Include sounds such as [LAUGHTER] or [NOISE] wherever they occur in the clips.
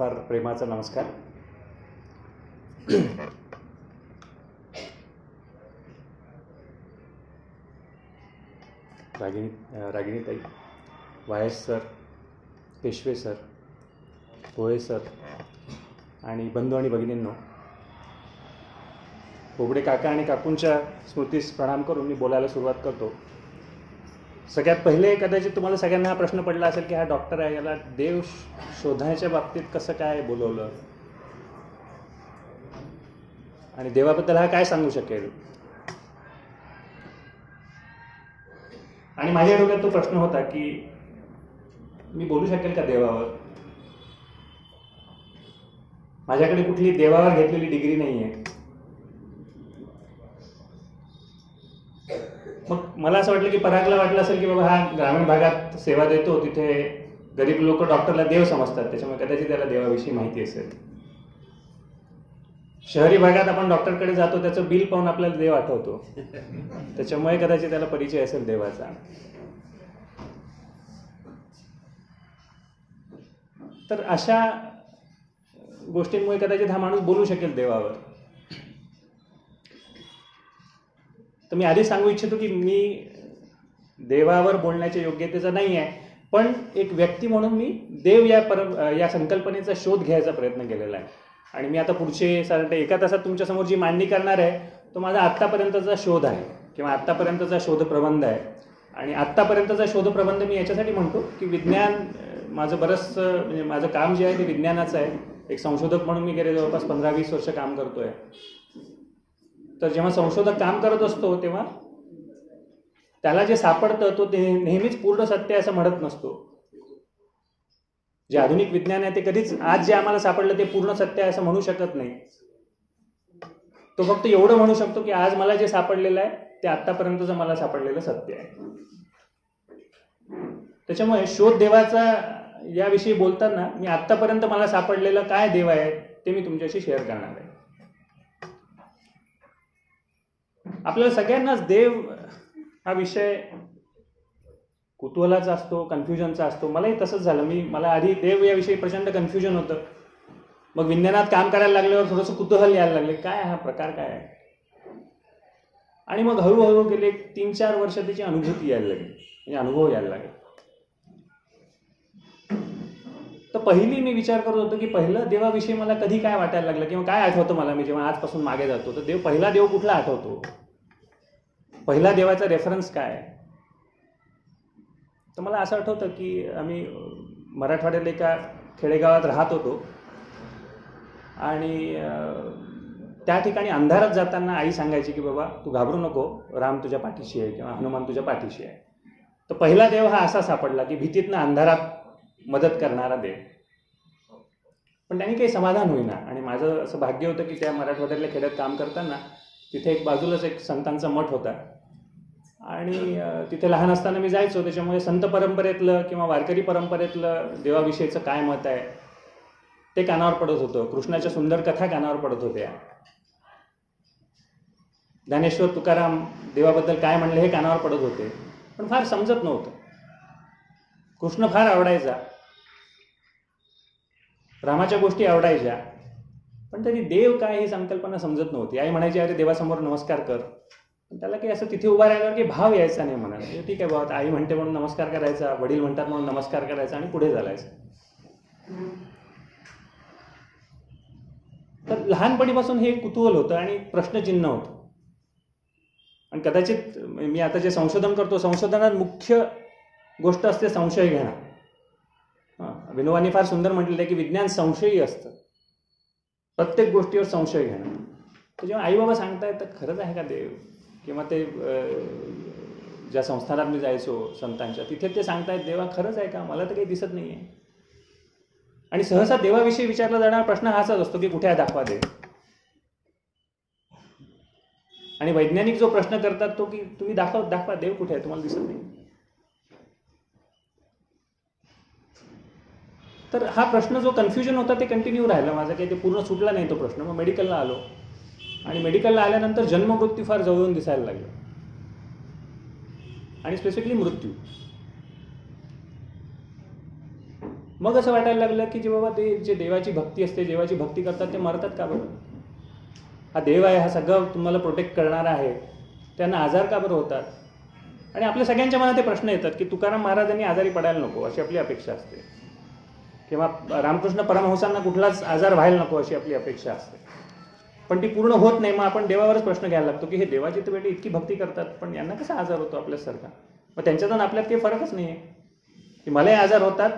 फार प्रेमाचा नमस्कार. Ragini रागिणीताई Vyas sir Peshwe sir Bhole sir आणि बंधू आणि भगिनींनो बोबडे काका आणि काकूंच्या स्मृतीस प्रणाम करून मी बोलायला सुरुवात करतो. सगळ्यात पहिले कदाचित तुम्हाला सगळ्यांना हा प्रश्न पडला असेल की हा डॉक्टर आहे याला देव शोधायच्या बाबतीत कसं काय बोलवलं? आणि देवाबद्दल हा काय सांगू शकेल? आणि माझ्या डोक्यात तो प्रश्न होता की मी बोलू शकेल का देवावर? माझ्याकडे कुठली देवावर घेतलेली डिग्री नाही आहे मग मला असं वाटलं की परागला वाटलं असेल की बाबा हा ग्रामीण भागात सेवा देतो तिथे गरीब लोक डॉक्टरला देव समजतात त्याच्यामुळे कदाचित त्याला देवाविषयी माहिती असेल. शहरी भागात आपण डॉक्टरकडे जातो त्याचं बिल पाहून आपल्याला देव आठवतो. त्याच्यामुळे कदाचित त्याला परिचय असेल देवाचा. तर अशा गोष्टींमुळे कदाचित हा माणूस बोलू शकेल देवावर. तर मी आधी सांगू इच्छितो की मी देवावर बोलण्याच्या योग्यतेचा नाही आहे पण एक व्यक्ती म्हणून मी देव या पर या संकल्पनेचा शोध घ्यायचा प्रयत्न केलेला आहे. आणि मी आता पुढचे साधारणतः एका तासात तुमच्यासमोर जी मांडणी करणार आहे तो माझा आत्तापर्यंतचा शोध आहे किंवा आत्तापर्यंतचा शोधप्रबंध आहे. आणि आत्तापर्यंतचा शोधप्रबंध मी याच्यासाठी म्हणतो की विज्ञान माझं बरंचसं म्हणजे माझं काम जे आहे ते विज्ञानाचं आहे. एक संशोधक म्हणून मी गेले जवळपास पंधरा वीस वर्ष काम करतो आहे तर जेव्हा संशोधक काम करत असतो तेव्हा त्याला जे सापडतं तो ते नेहमीच पूर्ण सत्य असं म्हणत नसतो. जे आधुनिक विज्ञान आहे ते कधीच आज जे आम्हाला सापडलं ते पूर्ण सत्य आहे असं म्हणू शकत नाही. तो फक्त एवढं म्हणू शकतो की आज मला जे सापडलेलं आहे ते आतापर्यंतचं मला सापडलेलं सत्य आहे. त्याच्यामुळे शोध देवाचा याविषयी बोलताना मी आतापर्यंत मला सापडलेलं काय देव आहे ते मी तुमच्याशी शेअर करणार आहे. आपल्याला सगळ्यांनाच देव हा विषय कुतूहलाचा असतो कन्फ्युजनचा असतो. मलाही तसंच झालं. मी मला आधी देव याविषयी प्रचंड कन्फ्युजन होतं. मग विज्ञानात काम करायला लागल्यावर थोडंसं कुतूहल यायला लागले. काय हा प्रकार काय? आहे आणि मग हळूहळू गेले तीन चार वर्ष त्याची अनुभूती यायला लागली. म्हणजे अनुभव यायला लागले. तर पहिली मी विचार करत होतो की पहिलं देवाविषयी मला कधी काय वाटायला लागलं? किंवा काय आठवतं मला? मी जेव्हा आजपासून मागे जातो तर देव पहिला देव कुठला आठवतो? पहिला देवाचा रेफरन्स काय? तर मला असं आठवतं की आम्ही अं, मराठवाड्यात एका खेडेगावात राहत होतो. आणि त्या ठिकाणी अंधारात जाताना आई सांगायची की बाबा तू घाबरू नको. राम तुझ्या पाठीशी आहे किंवा हनुमान तुझ्या पाठीशी आहे. तर पहिला देव हा असा सापडला की भीतीतनं अंधारात मदत करणारा देव. पण त्यांनी काही समाधान होईना. आणि माझं असं भाग्य होतं की त्या मराठवाड्यातल्या खेड्यात काम करताना तिथे एक बाजूलाच एक संतांचा मठ होता. आणि तिथे लहान असताना मी जायचो. त्याच्यामुळे संत परंपरेतलं किंवा वारकरी परंपरेतलं देवाविषयीचं काय मत आहे ते कानावर पडत होतं. कृष्णाच्या सुंदर कथा कानावर पडत होत्या. ज्ञानेश्वर तुकाराम देवाबद्दल काय म्हणले हे कानावर पडत होते. पण फार समजत नव्हतं. कृष्ण फार आवडायचा. रामाच्या गोष्टी आवडायच्या. पण तरी देव काय ही संकल्पना समजत नव्हती. आई म्हणायची अरे देवासमोर नमस्कार कर. त्याला काही असं तिथे उभा राहिल्यावर की भाव यायचा नाही म्हणाला ठीक आहे बाबा आई म्हणते म्हणून नमस्कार करायचा वडील म्हणतात म्हणून नमस्कार करायचा आणि पुढे चालायचं. तर लहानपणीपासून हे कुतूहल होतं आणि प्रश्नचिन्ह होतं. आणि कदाचित मी आता जे संशोधन करतो संशोधनात मुख्य गोष्ट असते संशय घेणं. हां, विनोबांनी फार सुंदर म्हटलेलं आहे की विज्ञान संशयी असतं. प्रत्येक गोष्टीवर संशय घेणं. जेव्हा आई बाबा सांगतायत तर खरंच आहे का देव? किंवा ते ज्या संस्थानात मी जायचो संतांच्या तिथे ते सांगतायत देवा खरंच आहे का? मला तर काही दिसत नाही आहे आणि सहसा देवाविषयी विचारला जाणारा प्रश्न हाच असतो की कुठे आहे दाखवा देव आणि वैज्ञानिक जो प्रश्न करतात तो की तुम्ही दाखव दाखवा देव कुठे आहे? तुम्हाला दिसत नाही. तर हा प्रश्न जो कन्फ्युजन होता ते कंटिन्यू राहिला. माझा काही ते पूर्ण सुटला नाही तो प्रश्न. मग मेडिकलला आलो. आणि मेडिकलला आल्यानंतर जन्ममृत्यू फार जवळून दिसायला लागला. आणि स्पेसिफिकली मृत्यू. मग असं वाटायला लागलं की जे बाबा ते जे देवाची भक्ती असते देवाची भक्ती करतात ते मरतात का बरं? हा देव आहे हा सगळं तुम्हाला प्रोटेक्ट करणारा आहे. त्यांना आजार का बरं होतात? आणि आपल्या सगळ्यांच्या मनात ते प्रश्न येतात की तुकाराम महाराजांनी आजारी पडायला नको अशी आपली अपेक्षा असते. किंवा रामकृष्ण परमहंसांना कुठलाच आजार व्हायला नको अशी आपली अपेक्षा असते. पण ती पूर्ण होत नाही. मग आपण देवावरच प्रश्न घ्यायला लागतो की हे देवाची तर बेटी इतकी भक्ती करतात पण यांना कसा आजार होतो आपल्यासारखा मग त्यांच्यातून आपल्यात काही फरकच नाही आहे की मलाही आजार होतात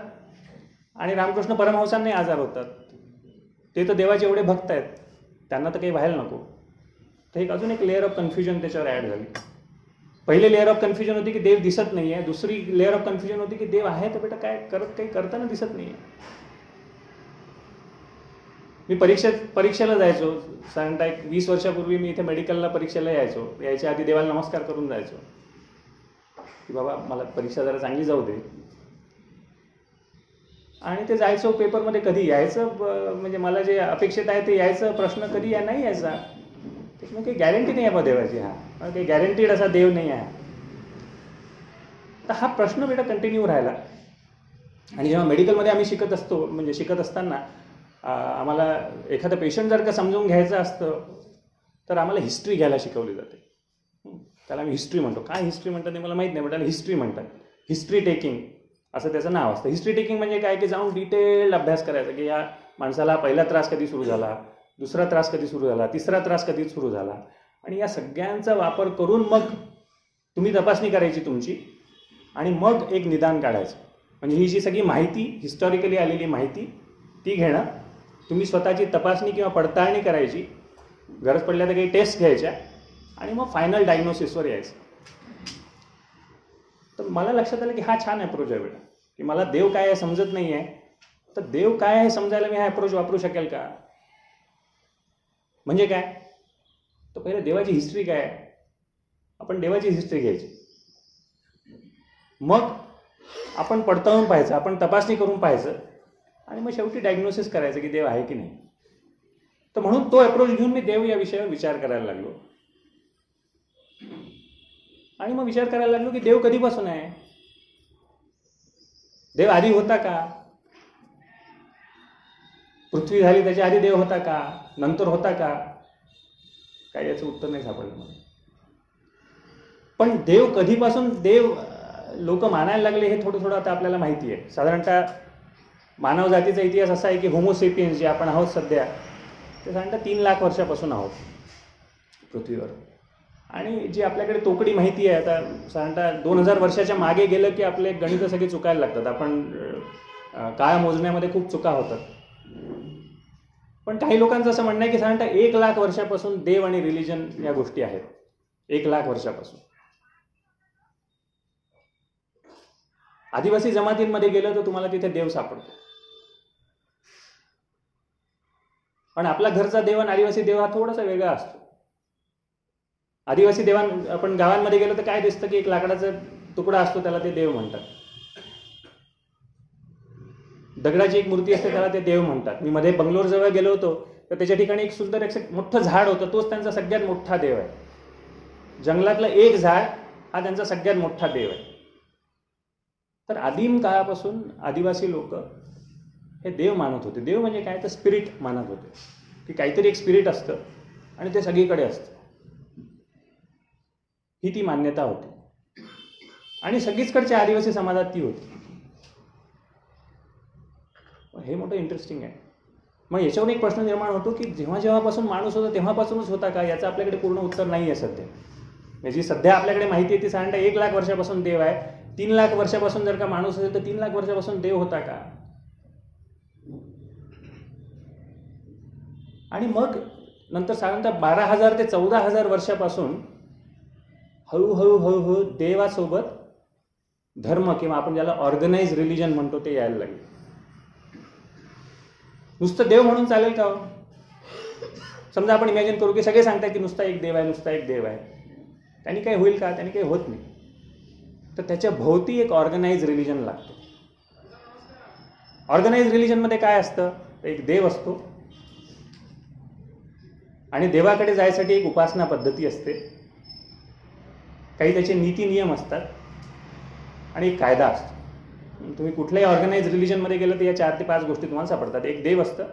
आणि रामकृष्ण परमहंसांनाही आजार होतात. ते तर देवाचे एवढे भक्त आहेत. त्यांना तर काही व्हायला नको. तर एक अजून एक लेअर ऑफ कन्फ्युजन त्याच्यावर ॲड झाली. पहिले लेअर ऑफ कन्फ्युजन होती की देव दिसत नाही आहे दुसरी लेअर ऑफ कन्फ्युजन होती की देव आहे तर बेटा काय करत काही करताना दिसत नाही आहे मी परीक्षेत परीक्षेला जायचो. साधारणतः एक वीस वर्षापूर्वी मी इथे मेडिकलला परीक्षेला यायचो. यायच्या आधी देवाला नमस्कार करून जायचो. की बाबा मला परीक्षा जरा चांगली जाऊ दे. आणि ते जायचो पेपरमध्ये कधी? यायचं म्हणजे मला जे अपेक्षित आहे ते यायचं प्रश्न कधी या नाही यायचा. त्याच्यामुळे काही गॅरंटी नाही आहे बा देवाची हा. काही गॅरंटीड असा देव नाही आहे. तर हा प्रश्न बेटा कंटिन्यू राहिला. आणि जेव्हा मेडिकलमध्ये आम्ही शिकत असतो म्हणजे शिकत असताना आम्हाला एखादं पेशंट जर का समजून घ्यायचं असतं तर आम्हाला हिस्ट्री घ्यायला शिकवली जाते. त्याला आम्ही हिस्ट्री म्हणतो. काय हिस्ट्री म्हणतात ते मला माहीत नाही पण त्याला हिस्ट्री म्हणतात. हिस्ट्री टेकिंग असं त्याचं नाव असतं. हिस्ट्री टेकिंग म्हणजे काय? की जाऊन डिटेल अभ्यास करायचा की या माणसाला पहिला त्रास कधी सुरू झाला दुसरा त्रास कधी सुरू झाला तिसरा त्रास कधी सुरू झाला. आणि या सगळ्यांचा वापर करून मग तुम्ही तपासणी करायची तुमची आणि मग एक निदान काढायचं. म्हणजे ही जी सगळी माहिती हिस्टॉरिकली आलेली माहिती ती घेणं तुम्ही स्वतःची तपासणी किंवा पडताळणी करायची. गरज पडल्या तर काही टेस्ट घ्यायच्या आणि मग फायनल डायग्नोसिसवर यायचं. तर मला लक्षात आलं की हा छान अप्रोच आहे बेटा. की मला देव काय आहे समजत नाही आहे तर देव काय आहे समजायला मी हा अप्रोच वापरू शकेल का? म्हणजे काय? तर पहिले देवाची हिस्ट्री काय आहे? आपण देवाची हिस्ट्री घ्यायची. मग आपण पडताळून पाहायचं आपण तपासणी करून पाहायचं. आणि मग शेवटी डायग्नोसिस करायचं की देव आहे की नाही? तर म्हणून तो अप्रोच घेऊन मी देव या विषयावर विचार करायला लागलो. आणि मग विचार करायला लागलो की देव कधीपासून आहे? देव आधी होता का? पृथ्वी झाली त्याच्या आधी देव होता का? नंतर होता का? काही याचं उत्तर नाही सापडलं मला. पण देव कधीपासून देव लोक मानायला लागले हे थोडं थोडं आता आपल्याला माहिती आहे. साधारणतः मानव जातीचा इतिहास असा आहे की होमोसेपियन्स जे आपण आहोत सध्या ते साधारणतः तीन लाख वर्षापासून आहोत. पृथ्वीवर. आणि जी आपल्याकडे तोकडी माहिती आहे आता साधारणतः दोन हजार वर्षाच्या मागे गेलं की आपले गणितं सगळे चुकायला लागतात. आपण काळ मोजण्यामध्ये खूप चुका होतात. पण काही लोकांचं असं म्हणणं आहे की साधारणतः एक लाख वर्षापासून देव आणि रिलिजन या गोष्टी आहेत. एक लाख वर्षापासून. आदिवासी जमातींमध्ये गेलं तर तुम्हाला तिथे देव सापडतो. पण आपला घरचा देव आणि आदिवासी देव हा थोडासा वेगळा असतो. आदिवासी देवां आपण गावांमध्ये गेलो तर काय दिसतं की एक लाकडाचा तुकडा असतो त्याला ते देव म्हणतात. दगडाची एक मूर्ती असते त्याला ते देव म्हणतात. मी मध्ये बंगलोर जवळ गेलो होतो तर त्याच्या ठिकाणी एक सुंदर एक मोठं झाड होतं तोच त्यांचा सगळ्यात मोठा देव आहे. जंगलातलं एक झाड हा त्यांचा सगळ्यात मोठा देव आहे. तर आदिम काळापासून आदिवासी लोक हे देव मानत होते. देव म्हणजे काय? तर स्पिरिट मानत होते. की काहीतरी एक स्पिरिट असतं आणि ते सगळीकडे असतं. ही ती मान्यता होती. आणि सगळीचकडच्या आदिवासी समाजात ती होती. हे मोठं इंटरेस्टिंग आहे. मग याच्यावर एक प्रश्न निर्माण होतो की जेव्हा जेव्हापासून माणूस होता तेव्हापासूनच होता का? याचं आपल्याकडे पूर्ण उत्तर नाही आहे सध्या. म्हणजे सध्या आपल्याकडे माहिती आहे ती साधारणतः एक लाख वर्षापासून देव आहे. तीन लाख वर्षापासून जर का माणूस असेल तर तीन लाख वर्षापासून देव होता का? आणि मग नंतर साधारणतः बारा हजार ते चौदा हजार वर्षापासून हळूहळू हळूहळू देवासोबत धर्म किंवा आपण ज्याला ऑर्गनाइज रिलिजन म्हणतो ते यायला लागले. नुसतं देव म्हणून चालेल का हो? समजा आपण इमॅजिन करू की सगळे सांगतात की नुसता एक देव आहे नुसता एक देव आहे. त्यांनी काही होईल का? त्यांनी काही होत नाही. तर त्याच्या भोवती एक ऑर्गनाइज रिलिजन लागतो. ऑर्गनाइज रिलिजनमध्ये काय असतं? एक देव असतो. आणि देवाकडे जायसाठी एक उपासना पद्धती असते. काही त्याचे नीती नियम असतात. आणि एक कायदा असतो. तुम्ही कुठल्याही ऑर्गनाईज रिलिजनमध्ये गेलं तर या चार ते पाच गोष्टी तुम्हाला सापडतात. एक देव असतं.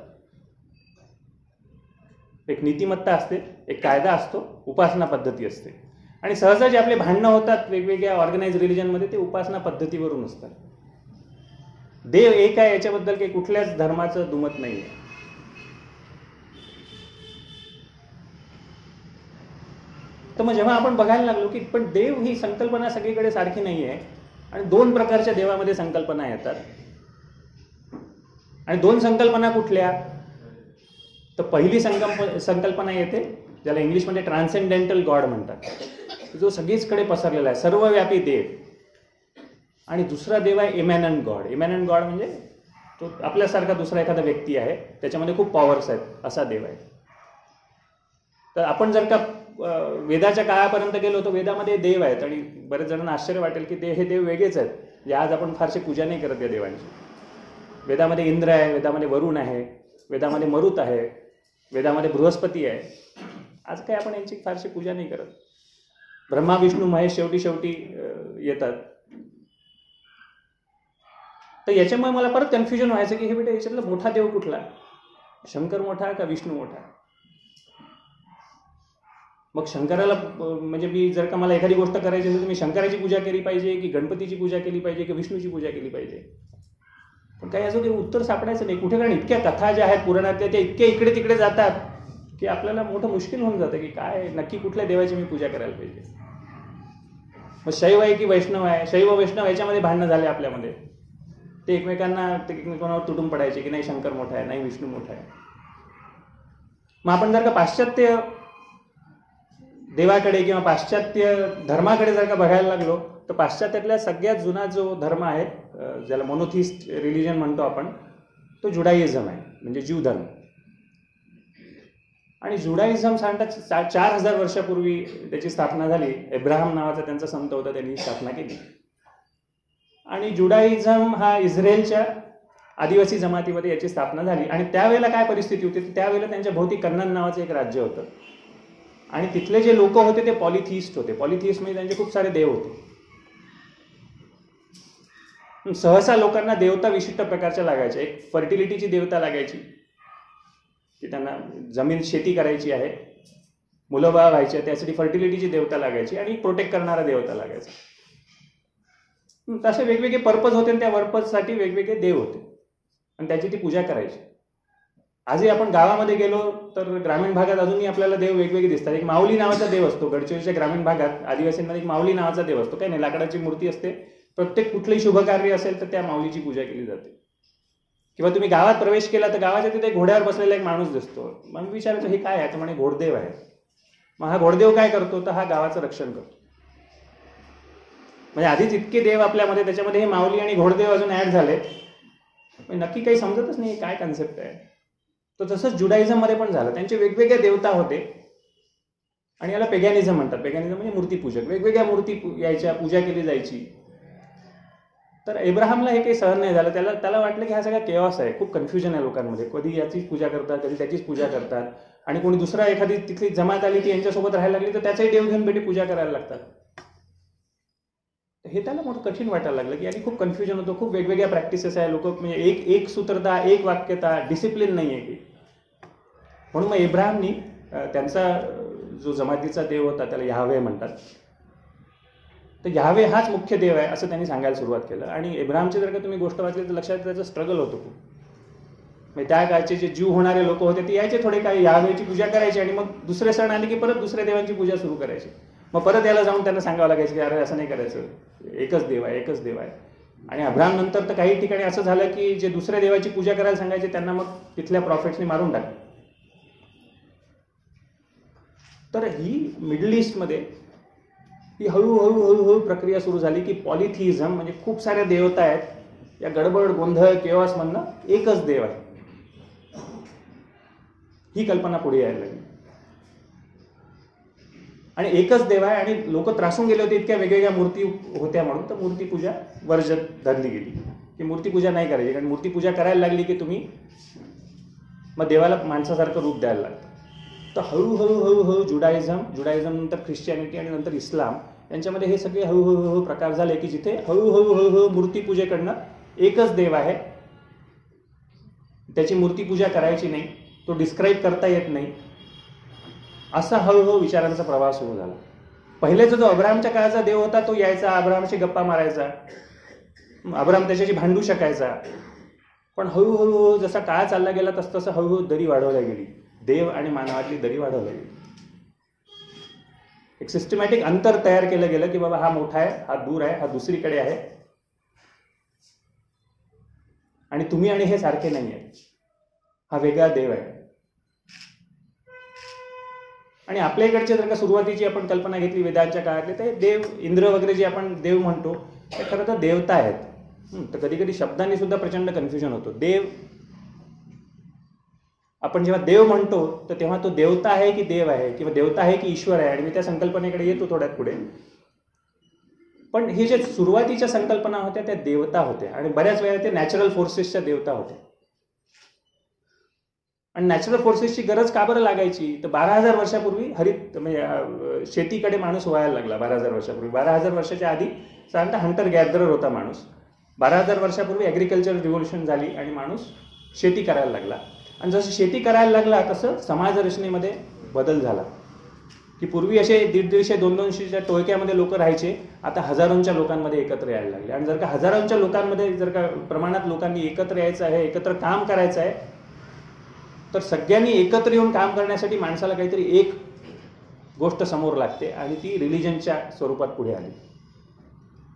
एक नीतिमत्ता असते. एक कायदा असतो. उपासना पद्धती असते. आणि सहसा जे आपले भांडणं होतात वेगवेगळ्या ऑर्गनाईज रिलिजनमध्ये ते उपासना पद्धतीवरून असतात. देव एक आहे याच्याबद्दल काही कुठल्याच धर्माचं दुमत नाही आहे तर मग जेव्हा आपण बघायला लागलो की पण देव ही संकल्पना सगळीकडे सारखी नाही आहे आणि दोन प्रकारच्या देवामध्ये संकल्पना येतात. आणि दोन संकल्पना कुठल्या? तर पहिली संकल्प संकल्पना येते ज्याला इंग्लिशमध्ये ट्रान्सेंडेंटल गॉड म्हणतात. जो सगळीचकडे पसरलेला आहे सर्वव्यापी देव. आणि दुसरा देव आहे इमॅनंट गॉड इमॅनंट गॉड म्हणजे तो आपल्यासारखा दुसरा एखादा व्यक्ती आहे त्याच्यामध्ये खूप पॉवर्स आहेत असा देव आहे. तर आपण जर का वेदाच्या काळापर्यंत गेलो तर वेदामध्ये देव आहेत. आणि बरेच जणांना आश्चर्य वाटेल की ते हे देव वेगळेच आहेत. जे आज आपण फारशी पूजा नाही करत या देवांची. वेदामध्ये इंद्र आहे वेदामध्ये वरुण आहे वेदामध्ये मरुत आहे वेदामध्ये बृहस्पती आहे. आज काही आपण यांची फारशी पूजा नाही करत. ब्रह्मा विष्णू महेश शेवटी शेवटी येतात. तर याच्यामुळे मला परत कन्फ्युजन व्हायचं की हे बेटा याच्यातला मोठा देव कुठला? शंकर मोठा का विष्णू मोठा? मग शंकराला म्हणजे मी जर का मला एखादी गोष्ट करायची असेल तर मी शंकराची पूजा केली पाहिजे की गणपतीची पूजा केली पाहिजे की विष्णूची पूजा केली पाहिजे? पण काही असं काही उत्तर सापडायचं नाही. कुठे? कारण इतक्या कथा ज्या आहेत पुराणातल्या त्या इतक्या इकडे तिकडे जातात की आपल्याला मोठं मुश्किल होऊन जातं की काय नक्की कुठल्या देवाची मी पूजा करायला पाहिजे? मग शैव आहे की वैष्णव आहे? शैव वैष्णव याच्यामध्ये भांडणं झाले आपल्यामध्ये. ते एकमेकांना ते एकमेकांवर तुटून पडायचे की नाही शंकर मोठा आहे नाही विष्णू मोठा आहे. मग आपण जर का पाश्चात्य देवाकडे किंवा पाश्चात्य धर्माकडे जर का बघायला लागलो तर पाश्चात्यातल्या सगळ्यात जुना जो धर्म आहे ज्याला मोनोथिस्ट रिलिजन म्हणतो आपण तो जुडाईझम आहे म्हणजे जीव धर्म. आणि जुडाईझम सांगता चार हजार वर्षापूर्वी त्याची स्थापना झाली. एब्राहम नावाचा त्यांचा संत होता त्यांनी स्थापना केली. आणि जुडाईझम हा इस्रायलच्या आदिवासी जमातीमध्ये याची स्थापना झाली. आणि त्यावेळेला काय परिस्थिती होती? त्यावेळेला त्यांच्या भोवती कन्नन नावाचं एक राज्य होतं. आणि तिथले जे लोक होते ते पॉलिथिस्ट होते. पॉलिथिस्ट म्हणजे त्यांचे खूप सारे देव होते. सहसा लोकांना देवता विशिष्ट प्रकारच्या लागायच्या. एक फर्टिलिटीची देवता लागायची की त्यांना जमीन शेती करायची आहे मुलं बाळ व्हायची त्यासाठी फर्टिलिटीची देवता लागायची आणि प्रोटेक्ट करणारा देवता लागायचा. तसे वेगवेगळे पर्पज होते आणि त्या पर्पजसाठी वेगवेगळे देव होते. आणि त्याची ती पूजा करायची. आजही आपण गावामध्ये गेलो तर ग्रामीण भागात अजूनही आपल्याला देव वेगवेगळे दिसतात. एक माऊली नावाचा देव असतो गडचिरोलीच्या ग्रामीण भागात आदिवासींमध्ये एक माऊली नावाचा देव असतो. काय नाही लाकडाची मूर्ती असते. प्रत्येक कुठलंही शुभकार्य असेल तर त्या माऊलीची पूजा केली जाते. किंवा तुम्ही गावात प्रवेश केला तर गावाच्या तिथे घोड्यावर बसलेला एक माणूस दिसतो. मग विचारायचं हे काय आहे? तर म्हणे घोडदेव आहे. मग हा घोडदेव काय करतो? तर हा गावाचं रक्षण करतो. म्हणजे आधीच इतके देव आपल्यामध्ये त्याच्यामध्ये हे माऊली आणि घोडदेव अजून ऍड झाले. नक्की काही समजतच नाही काय कन्सेप्ट आहे. तर तसंच जुडायझममध्ये पण झालं. त्यांचे वेगवेगळे देवता होते. आणि याला पेगॅनिझम म्हणतात. पेगॅनिझम म्हणजे मूर्तीपूजक. वेगवेगळ्या मूर्ती यायच्या पूजा केली जायची. तर एब्राहमला हे काही सहन नाही झालं. त्याला त्याला वाटलं की हा सगळा केवास आहे. खूप कन्फ्युजन आहे लोकांमध्ये. कधी याचीच पूजा करतात कधी त्याचीच पूजा करतात. आणि कोणी दुसरा एखादी तिथली जमात आली ती यांच्यासोबत राहायला लागली तर त्याचाही देव घेऊन बेटी पूजा करायला लागतात. हे त्याला मोठं कठीण वाटायला लागलं की आणि खूप कन्फ्युजन होतं. खूप वेगवेगळ्या प्रॅक्टिसेस आहे. लोक म्हणजे एक एक सूत्रता एक वाक्यता डिसिप्लिन नाही आहे की म्हणून मग इब्राहिमनी त्यांचा जो जमातीचा देव होता त्याला यावे म्हणतात. तर यावे हाच मुख्य देव आहे असं त्यांनी सांगायला सुरुवात केलं. आणि इब्राहिमची जर का तुम्ही गोष्ट वाचली तर लक्षात त्याचं स्ट्रगल होतो खूप. म्हणजे त्या काळचे जे जीव होणारे लोक होते ते यायचे थोडे काही यावेची पूजा करायची आणि मग दुसरे सण आले की परत दुसऱ्या देवांची पूजा सुरू करायची. मग परत याला जाऊन त्यांना सांगावं लागायचं की अरे असं नाही करायचं. एकच देव आहे एकच देव आहे. आणि अब्राम नंतर तर काही ठिकाणी असं झालं की जे दुसऱ्या देवाची पूजा करायला सांगायचे त्यांना मग तिथल्या प्रॉफिट्सनी मारून टाकले. तर ही मिडल ईस्टमध्ये ही हळूहळू हळूहळू प्रक्रिया सुरू झाली की पॉलिथिझम म्हणजे खूप साऱ्या देवता आहेत या गडबड गोंधळ केवास म्हणणं एकच देव आहे. ही कल्पना पुढे यायला लागली. आणि एकच देव आहे आणि लोक त्रासून गेले होते इतक्या वेगवेगळ्या मूर्ती होत्या म्हणून तर मूर्तीपूजा वर्जन धरली गेली. की मूर्तीपूजा नाही करायची कारण मूर्तीपूजा करायला लागली की तुम्ही मग देवाला माणसासारखं रूप द्यायला लागतं. तर हळूहळू हळूहळू जुडायझम जुडायझम नंतर ख्रिश्चियनिटी आणि नंतर इस्लाम यांच्यामध्ये हे सगळे हळूहळू प्रकार झाले की जिथे हळूहळू हळूहळू मूर्तीपूजेकडनं एकच देव आहे. त्याची मूर्ती पूजा करायची नाही तो डिस्क्राईब करता येत नाही. असा हळूहळू विचारांचा प्रवाह सुरू झाला. पहिलेचा जो अब्रामच्या काळाचा देव होता तो यायचा अब्रामशी गप्पा मारायचा अब्राम त्याच्याशी भांडू शकायचा. पण हळूहळू जसा काळ चालला गेला तस तसं हळूहळू दरी वाढवल्या गेली. देव आणि मानवातली दरी वाढवली. एक सिस्टमॅटिक अंतर तयार केलं गेलं की बाबा हा मोठा आहे हा दूर आहे हा दुसरीकडे आहे. आणि तुम्ही आणि हे सारखे नाही आहे हा वेगळा देव आहे. आणि आपल्या इकडचे जर का सुरुवातीची आपण कल्पना घेतली वेदांच्या काळातली ते देव इंद्र वगैरे जे आपण देव म्हणतो ते खरं तर देवता आहेत. तर कधी कधी शब्दांनी सुद्धा प्रचंड कन्फ्युजन होतो. देव आपण जेव्हा देव म्हणतो तर तेव्हा तो देवता आहे की देव आहे किंवा देवता आहे की ईश्वर आहे आणि मी त्या संकल्पनेकडे येतो थोड्यात पुढे. पण हे जे सुरुवातीच्या संकल्पना होत्या त्या देवता होत्या आणि बऱ्याच वेळा ते नॅचरल फोर्सेसच्या देवता होत्या. आणि नॅचरल फोर्सेसची गरज का बरं लागायची? तर बारा हजार वर्षापूर्वी हरित म्हणजे शेतीकडे माणूस व्हायला लागला बारा हजार वर्षापूर्वी. बारा हजार वर्षाच्या आधी साधारणतः हंटर गॅदरर होता माणूस. बारा हजार वर्षापूर्वी ॲग्रिकल्चर रिव्होल्युशन झाली आणि माणूस शेती करायला लागला. आणि जसं शेती करायला लागला तसं समाज रचनेमध्ये बदल झाला. की पूर्वी असे दीड दीडशे दोन दोनशेच्या टोळक्यामध्ये लोक राहायचे आता हजारोंच्या लोकांमध्ये एकत्र यायला लागले. आणि जर का हजारोंच्या लोकांमध्ये जर का प्रमाणात लोकांनी एकत्र यायचं आहे एकत्र काम करायचं आहे तर सगळ्यांनी एकत्र येऊन काम करण्यासाठी माणसाला काहीतरी एक गोष्ट समोर लागते आणि ती रिलिजनच्या स्वरूपात पुढे आली.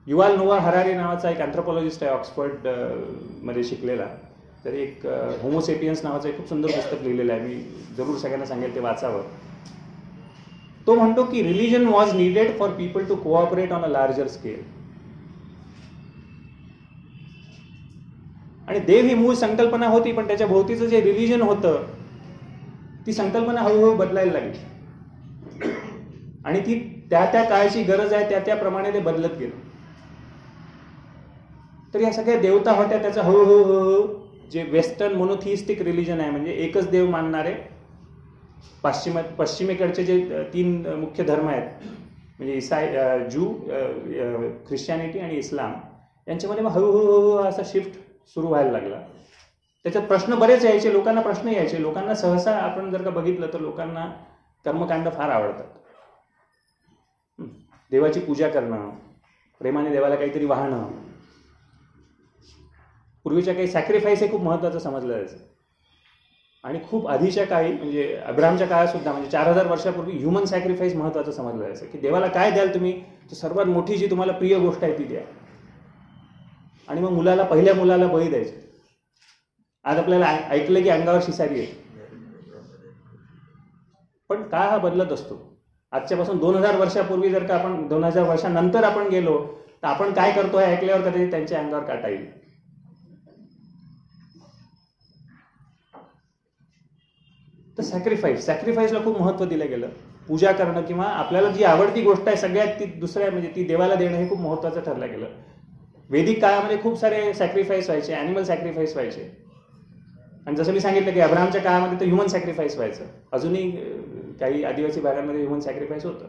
युवाल नोवा हरारे नावाचा एक अँथ्रोपॉलॉजिस्ट आहे ऑक्सफर्डमध्ये शिकलेला. तर एक होमोसेपियन्स नावाचं एक खूप सुंदर पुस्तक लिहिलेलं आहे. मी जरूर सगळ्यांना सांगेल ते वाचावं. तो म्हणतो की religion was needed for people to cooperate on a larger scale आणि देव ही मूळ संकल्पना होती पण त्याच्या भोवतीचं जे रिलिजन होतं ती संकल्पना हळूहळू बदलायला लागली. आणि ती त्या त्या काळाची गरज आहे त्या त्याप्रमाणे ते बदलत गेलं. तर या सगळ्या देवता होत्या त्याचा हळूहळू हळूहळू जे वेस्टर्न मोनोथिस्टिक रिलिजन आहे म्हणजे एकच देव मानणारे पश्चिम पश्चिमेकडचे जे तीन मुख्य धर्म आहेत म्हणजे इसाई जू ख्रिश्चॅनिटी आणि इस्लाम यांच्यामध्ये मग हळूहळू असा शिफ्ट सुरू व्हायला लागला. त्याच्यात प्रश्न बरेच यायचे लोकांना प्रश्न यायचे लोकांना सहसा आपण जर का बघितलं तर लोकांना कर्मकांड फार आवडतात. देवाची पूजा करणं प्रेमाने देवाला काहीतरी वाहणं पूर्वीच्या काही सॅक्रिफाईस हे खूप महत्त्वाचं समजलं जायचं. आणि खूप आधीच्या काही म्हणजे अब्रामच्या काळातसुद्धा म्हणजे चार हजार वर्षापूर्वी ह्युमन सॅक्रिफाईस महत्त्वाचं समजलं जायचं. की देवाला काय द्याल तुम्ही? तर सर्वात मोठी जी तुम्हाला प्रिय गोष्ट आहे ती द्या. आणि मग मुलाला पहिल्या मुलाला बळी द्यायचं. आज आपल्याला ऐकलं की अंगावर शिसारी आहे पण काळ हा बदलत असतो? आजच्यापासून दोन हजार वर्षापूर्वी जर का आपण दोन हजार वर्षानंतर आपण गेलो तर आपण काय करतो हे ऐकल्यावर कधी त्यांच्या अंगावर काटा येईल. तर सॅक्रिफाईस सॅक्रिफाईसला खूप महत्त्व दिलं गेलं. पूजा करणं किंवा आपल्याला जी आवडती गोष्ट आहे सगळ्यात ती दुसऱ्या म्हणजे ती देवाला देणं हे खूप महत्त्वाचं ठरलं गेलं. वेदिक काळामध्ये खूप सारे सॅक्रिफाईस व्हायचे ॲनिमल सॅक्रिफाईस व्हायचे. आणि जसं मी सांगितलं की अब्रामच्या काळामध्ये तर ह्युमन सॅक्रिफाईस व्हायचं. अजूनही काही आदिवासी भागांमध्ये ह्युमन सॅक्रिफाईस होतं.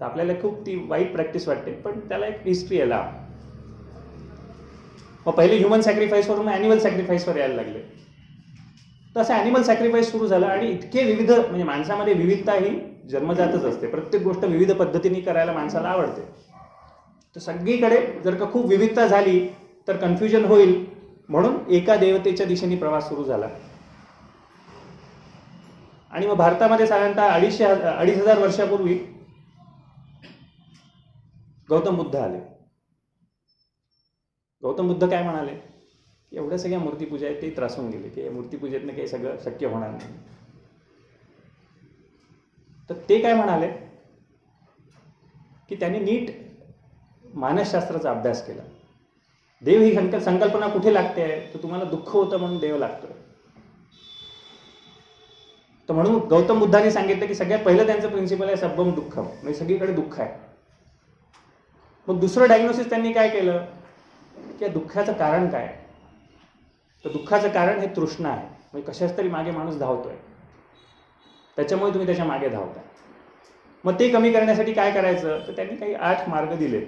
तर आपल्याला खूप ती वाईट प्रॅक्टिस वाटते पण त्याला एक हिस्ट्री आहे मग पहिले ह्युमन सॅक्रिफाईसवरून ॲनिमल सॅक्रिफाईसवर यायला लागले. तर असं ॲनिमल सॅक्रिफाईस सुरू झालं आणि इतके विविध म्हणजे माणसामध्ये विविधता ही जन्मजातच असते. प्रत्येक गोष्ट विविध पद्धतीने करायला माणसाला आवडते. तर सगळीकडे जर का खूप विविधता झाली तर कन्फ्युजन होईल. म्हणून एका देवतेच्या दिशेने प्रवास सुरू झाला. आणि मग भारतामध्ये साधारणतः अडीचशे अडीच हजार वर्षापूर्वी गौतम बुद्ध आले. गौतम बुद्ध काय म्हणाले? एवढ्या सगळ्या मूर्तीपूजा आहेत ते त्रासून गेले. की मूर्तीपूजेतनं काही सगळं शक्य होणार नाही. तर ते काय म्हणाले? की त्यांनी नीट मानसशास्त्राचा अभ्यास केला. देव ही संकल्प संकल्पना कुठे लागते? आहे तर तुम्हाला दुःख होतं म्हणून देव लागतोय तर म्हणून गौतम बुद्धाने सांगितलं की सगळ्यात पहिलं त्यांचं प्रिन्सिपल आहे सब्बम दुःख म्हणजे सगळीकडे दुःख आहे. मग दुसरं डायग्नोसिस त्यांनी काय केलं? की या दुःखाचं कारण काय तर दुःखाचं कारण हे तृष्णा आहे. म्हणजे कशाच तरी मागे माणूस धावतोय. त्याच्यामुळे तुम्ही त्याच्यामागे धावताय. मग ते कमी करण्यासाठी काय करायचं? तर त्यांनी काही आठ मार्ग दिले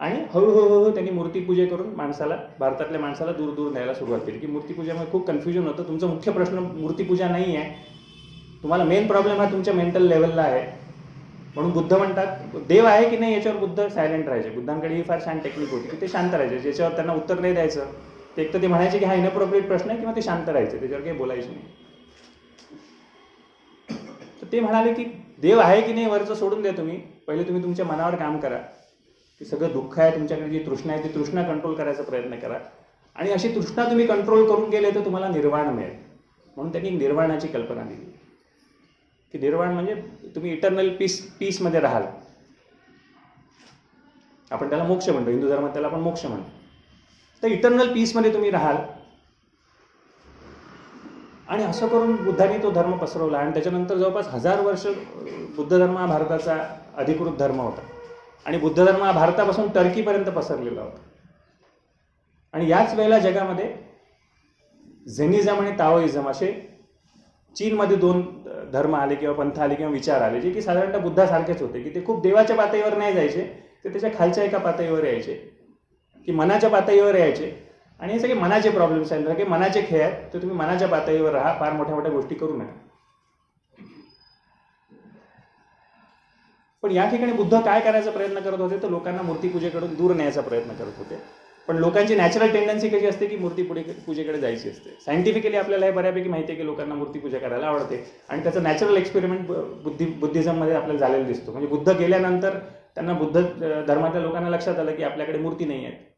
आणि हळूहळू त्यांनी मूर्तीपूजे करून माणसाला भारतातल्या माणसाला दूर दूर न्यायला सुरुवात केली. की मूर्तीपूजेमध्ये खूप कन्फ्युजन होतं. तुमचा मुख्य प्रश्न मूर्तीपूजा नाही आहे तुम्हाला मेन प्रॉब्लेम हा तुमच्या मेंटल लेवलला आहे. म्हणून बुद्ध म्हणतात देव आहे की नाही याच्यावर बुद्ध सायलेंट राहायचे. बुद्धांकडे ही फार छान टेक्निक होती की ते शांत राहायचे ज्याच्यावर त्यांना उत्तर नाही द्यायचं. एक तर ते म्हणायचे की हा इनअप्रोप्रिएट प्रश्न आहे किंवा ते शांत राहायचे त्याच्यावर काही बोलायचे नाही. तर ते म्हणाले की देव आहे की नाही वरचं सोडून द्या तुम्ही. पहिले तुम्ही तुमच्या मनावर काम करा. की सगळं दुःख आहे तुमच्याकडे जी तृष्णा आहे ती तृष्णा कंट्रोल करायचा प्रयत्न करा. आणि अशी तृष्णा तुम्ही कंट्रोल करून गेले तर तुम्हाला निर्वाण मिळेल. म्हणून त्यांनी निर्वाणाची कल्पना दिली. की निर्वाण म्हणजे तुम्ही इटर्नल पीस पीसमध्ये राहाल. आपण त्याला मोक्ष म्हणतो हिंदू धर्मात त्याला आपण मोक्ष म्हणतो. तर इटर्नल पीसमध्ये तुम्ही राहाल. आणि असं करून बुद्धाने तो धर्म पसरवला. आणि त्याच्यानंतर जवळपास हजार वर्ष बुद्ध धर्म हा भारताचा अधिकृत धर्म होता. आणि बुद्ध धर्म हा भारतापासून टर्कीपर्यंत पसरलेला होता. आणि याच वेळेला जगामध्ये झेनिझम आणि ताओइझम असे चीनमध्ये दोन धर्म आले किंवा पंथ आले किंवा विचार आले जे की साधारणतः बुद्धासारखेच होते की ते खूप देवाच्या पातळीवर नाही जायचे ते त्याच्या खालच्या एका पातळीवर यायचे. की मनाच्या पातळीवर यायचे. आणि हे सगळे मनाचे प्रॉब्लेम्स आहेत. सगळे मनाचे खेळ आहेत. तर तुम्ही मनाच्या पातळीवर राहा. फार मोठ्या मोठ्या गोष्टी करू नका. पण या ठिकाणी बुद्ध काय करायचा प्रयत्न करत होते? तर लोकांना मूर्तीपूजेकडून दूर न्यायचा प्रयत्न करत होते. पण लोकांची नॅचरल टेंडन्सी कशी असते की मूर्ती पुढे पूजेकडे जायची असते? सायंटिफिकली आपल्याला हे बऱ्यापैकी माहिती आहे की लोकांना मूर्तीपूजा करायला आवडते. आणि त्याचं नॅचरल एक्सपेरिमेंट बुद्धी बुद्धिझममध्ये आपल्याला झालेला दिसतो. म्हणजे बुद्ध गेल्यानंतर त्यांना बुद्ध धर्मातल्या लोकांना लक्षात आलं की आपल्याकडे मूर्ती नाही आहेत.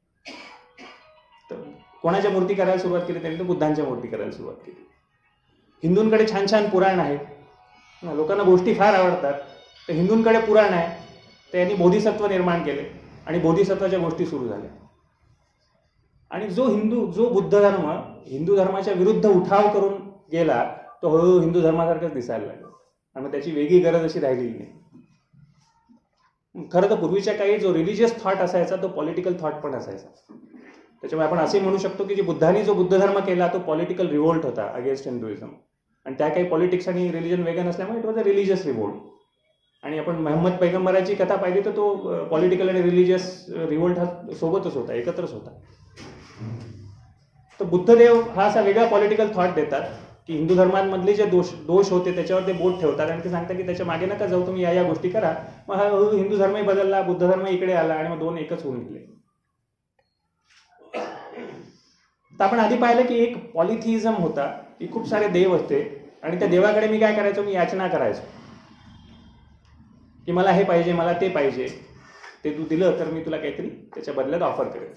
कोणाच्या मूर्ती करायला सुरुवात केली त्यांनी तर बुद्धांच्या मूर्ती करायला सुरुवात केली. हिंदूंकडे छान छान पुराण आहेत. लोकांना गोष्टी फार आवडतात. तर हिंदूंकडे पुराण आहे तर यांनी बोधिसत्व निर्माण केले आणि बोधिसत्वाच्या गोष्टी सुरू झाल्या. आणि जो हिंदू जो बुद्ध धर्म हिंदू धर्माच्या विरुद्ध उठाव करून गेला तो हळूहळू हिंदू धर्मासारखाच दिसायला लागला. आणि त्याची वेगळी गरज अशी राहिलेली नाही. खरं तर पूर्वीच्या काळी जो रिलिजियस थॉट असायचा तो पॉलिटिकल थॉट पण असायचा. त्याच्यामुळे आपण असे म्हणू शकतो की जे बुद्धांनी जो बुद्ध धर्म केला तो पॉलिटिकल रिव्होल्ट होता अगेन्स्ट हिंदुइझम आणि त्या काही पॉलिटिक्स आणि रिलिजन वेगळं नसल्यामुळे it was a religious revolt आणि आपण महम्मद पैगंबराची कथा पाहिली तर तो पॉलिटिकल आणि रिलिजियस रिव्होल्ट हा सोबतच होता एकत्रच होता. तर बुद्धदेव हा असा वेगळा पॉलिटिकल थॉट देतात की हिंदू धर्मांमधले जे दोष दोष होते त्याच्यावर ते बोट ठेवतात. आणि ते सांगतात की त्याच्यामागे नका जाऊ तुम्ही या या गोष्टी करा. मग हा हिंदू धर्मही बदलला बुद्ध धर्म इकडे आला आणि मग दोन एकच होऊन गेले. तर आपण आधी पाहिलं की एक पॉलिथिझम होता की खूप सारे देव होते. आणि त्या देवाकडे मी काय करायचो? मी याचना करायचो. की मला हे पाहिजे मला ते पाहिजे. ते तू दिलं तर मी तुला काहीतरी त्याच्या बदल्यात ऑफर करेन.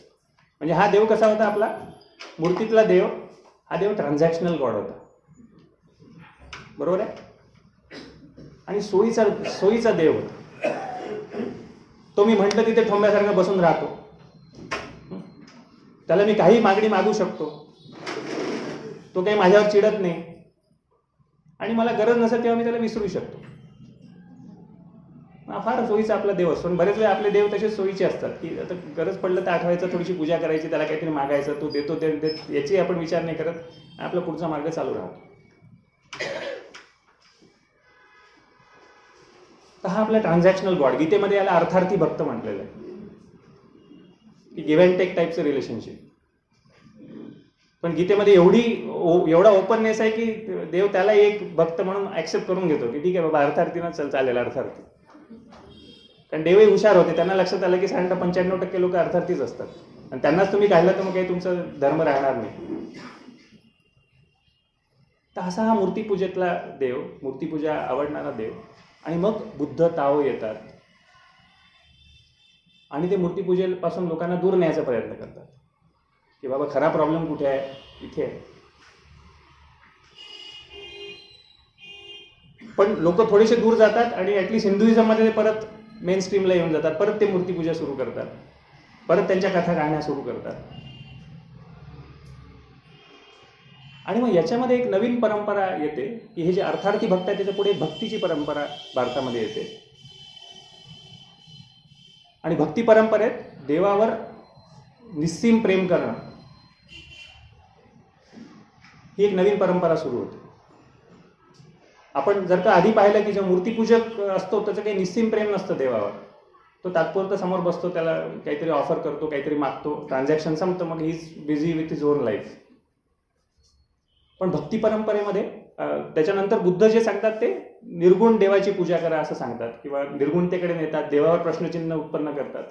म्हणजे हा देव कसा होता आपला? मूर्तीतला देव. हा देव ट्रान्झॅक्शनल गॉड होता. बरोबर आहे? आणि सोयीचा सोयीचा देव होता. तो मी म्हटलं तिथे थोंब्यासारखं बसून राहतो. त्याला मी काही मागणी मागू शकतो. तो काही माझ्यावर चिडत नाही. आणि मला गरज नसेल तेव्हा मी त्याला विसरू शकतो. हा फार सोयीचा आपला देव असतो. पण बरेच वेळा आपले देव तसेच सोयीचे असतात की आता गरज पडलं तर आठवायचं थोडीशी पूजा करायची त्याला काहीतरी मागायचं तो देतो ते देत याची आपण विचार नाही करत. आपला पुढचा मार्ग चालू राहतो. तर हा आपला ट्रान्झॅक्शनल गॉड गीतेमध्ये याला अर्थार्थी भक्त म्हटलेलं आहे. गिव्ह अँड टेक टाईपचं रिलेशनशिप पण गीतेमध्ये एवढी एवढा ओपननेस आहे की देव त्याला एक भक्त म्हणून ऍक्सेप्ट करून घेतो की ठीक आहे बाबा अर्थार्थीनं चल चालेल अर्थार्थी. कारण देवही हुशार होते. त्यांना लक्षात आलं की साधारणतः पंच्याण्णव टक्के लोक अर्थार्थीच असतात. आणि त्यांनाच तुम्ही काढलं तर मग काही तुमचा धर्म राहणार नाही. तर असा हा मूर्तीपूजेतला देव मूर्तीपूजा आवडणारा देव. आणि मग बुद्ध ताओ येतात. आणि ते मूर्तीपूजेपासून लोकांना दूर न्यायचा प्रयत्न करतात. की बाबा खरा प्रॉब्लेम कुठे आहे? इथे आहे. पण लोक थोडेसे दूर जातात आणि ॲटलिस्ट हिंदुइझममध्ये ते परत मेन स्ट्रीमला येऊन जातात. परत ते मूर्तीपूजा सुरू करतात. परत त्यांच्या कथा गाण्या सुरू करतात. आणि मग याच्यामध्ये एक नवीन परंपरा येते की हे जे अर्थार्थी भक्त आहे त्याच्या पुढे भक्तीची परंपरा भारतामध्ये येते. आणि भक्ती परंपरेत देवावर निस्सीम प्रेम करणं. ही एक नवीन परंपरा सुरू होते. आपण जर का आधी पाहिलं की जो मूर्तीपूजक असतो त्याचं काही निस्सीम प्रेम नसतं देवावर. तो तात्पुरता समोर बसतो त्याला काहीतरी ऑफर करतो काहीतरी मागतो. ट्रान्झॅक्शन संपतं मग he is busy with his own life पण भक्ती परंपरेमध्ये त्याच्यानंतर बुद्ध जे सांगतात ते निर्गुण देवाची पूजा करा असं सांगतात किंवा निर्गुणतेकडे नेतात देवावर प्रश्नचिन्ह उत्पन्न करतात.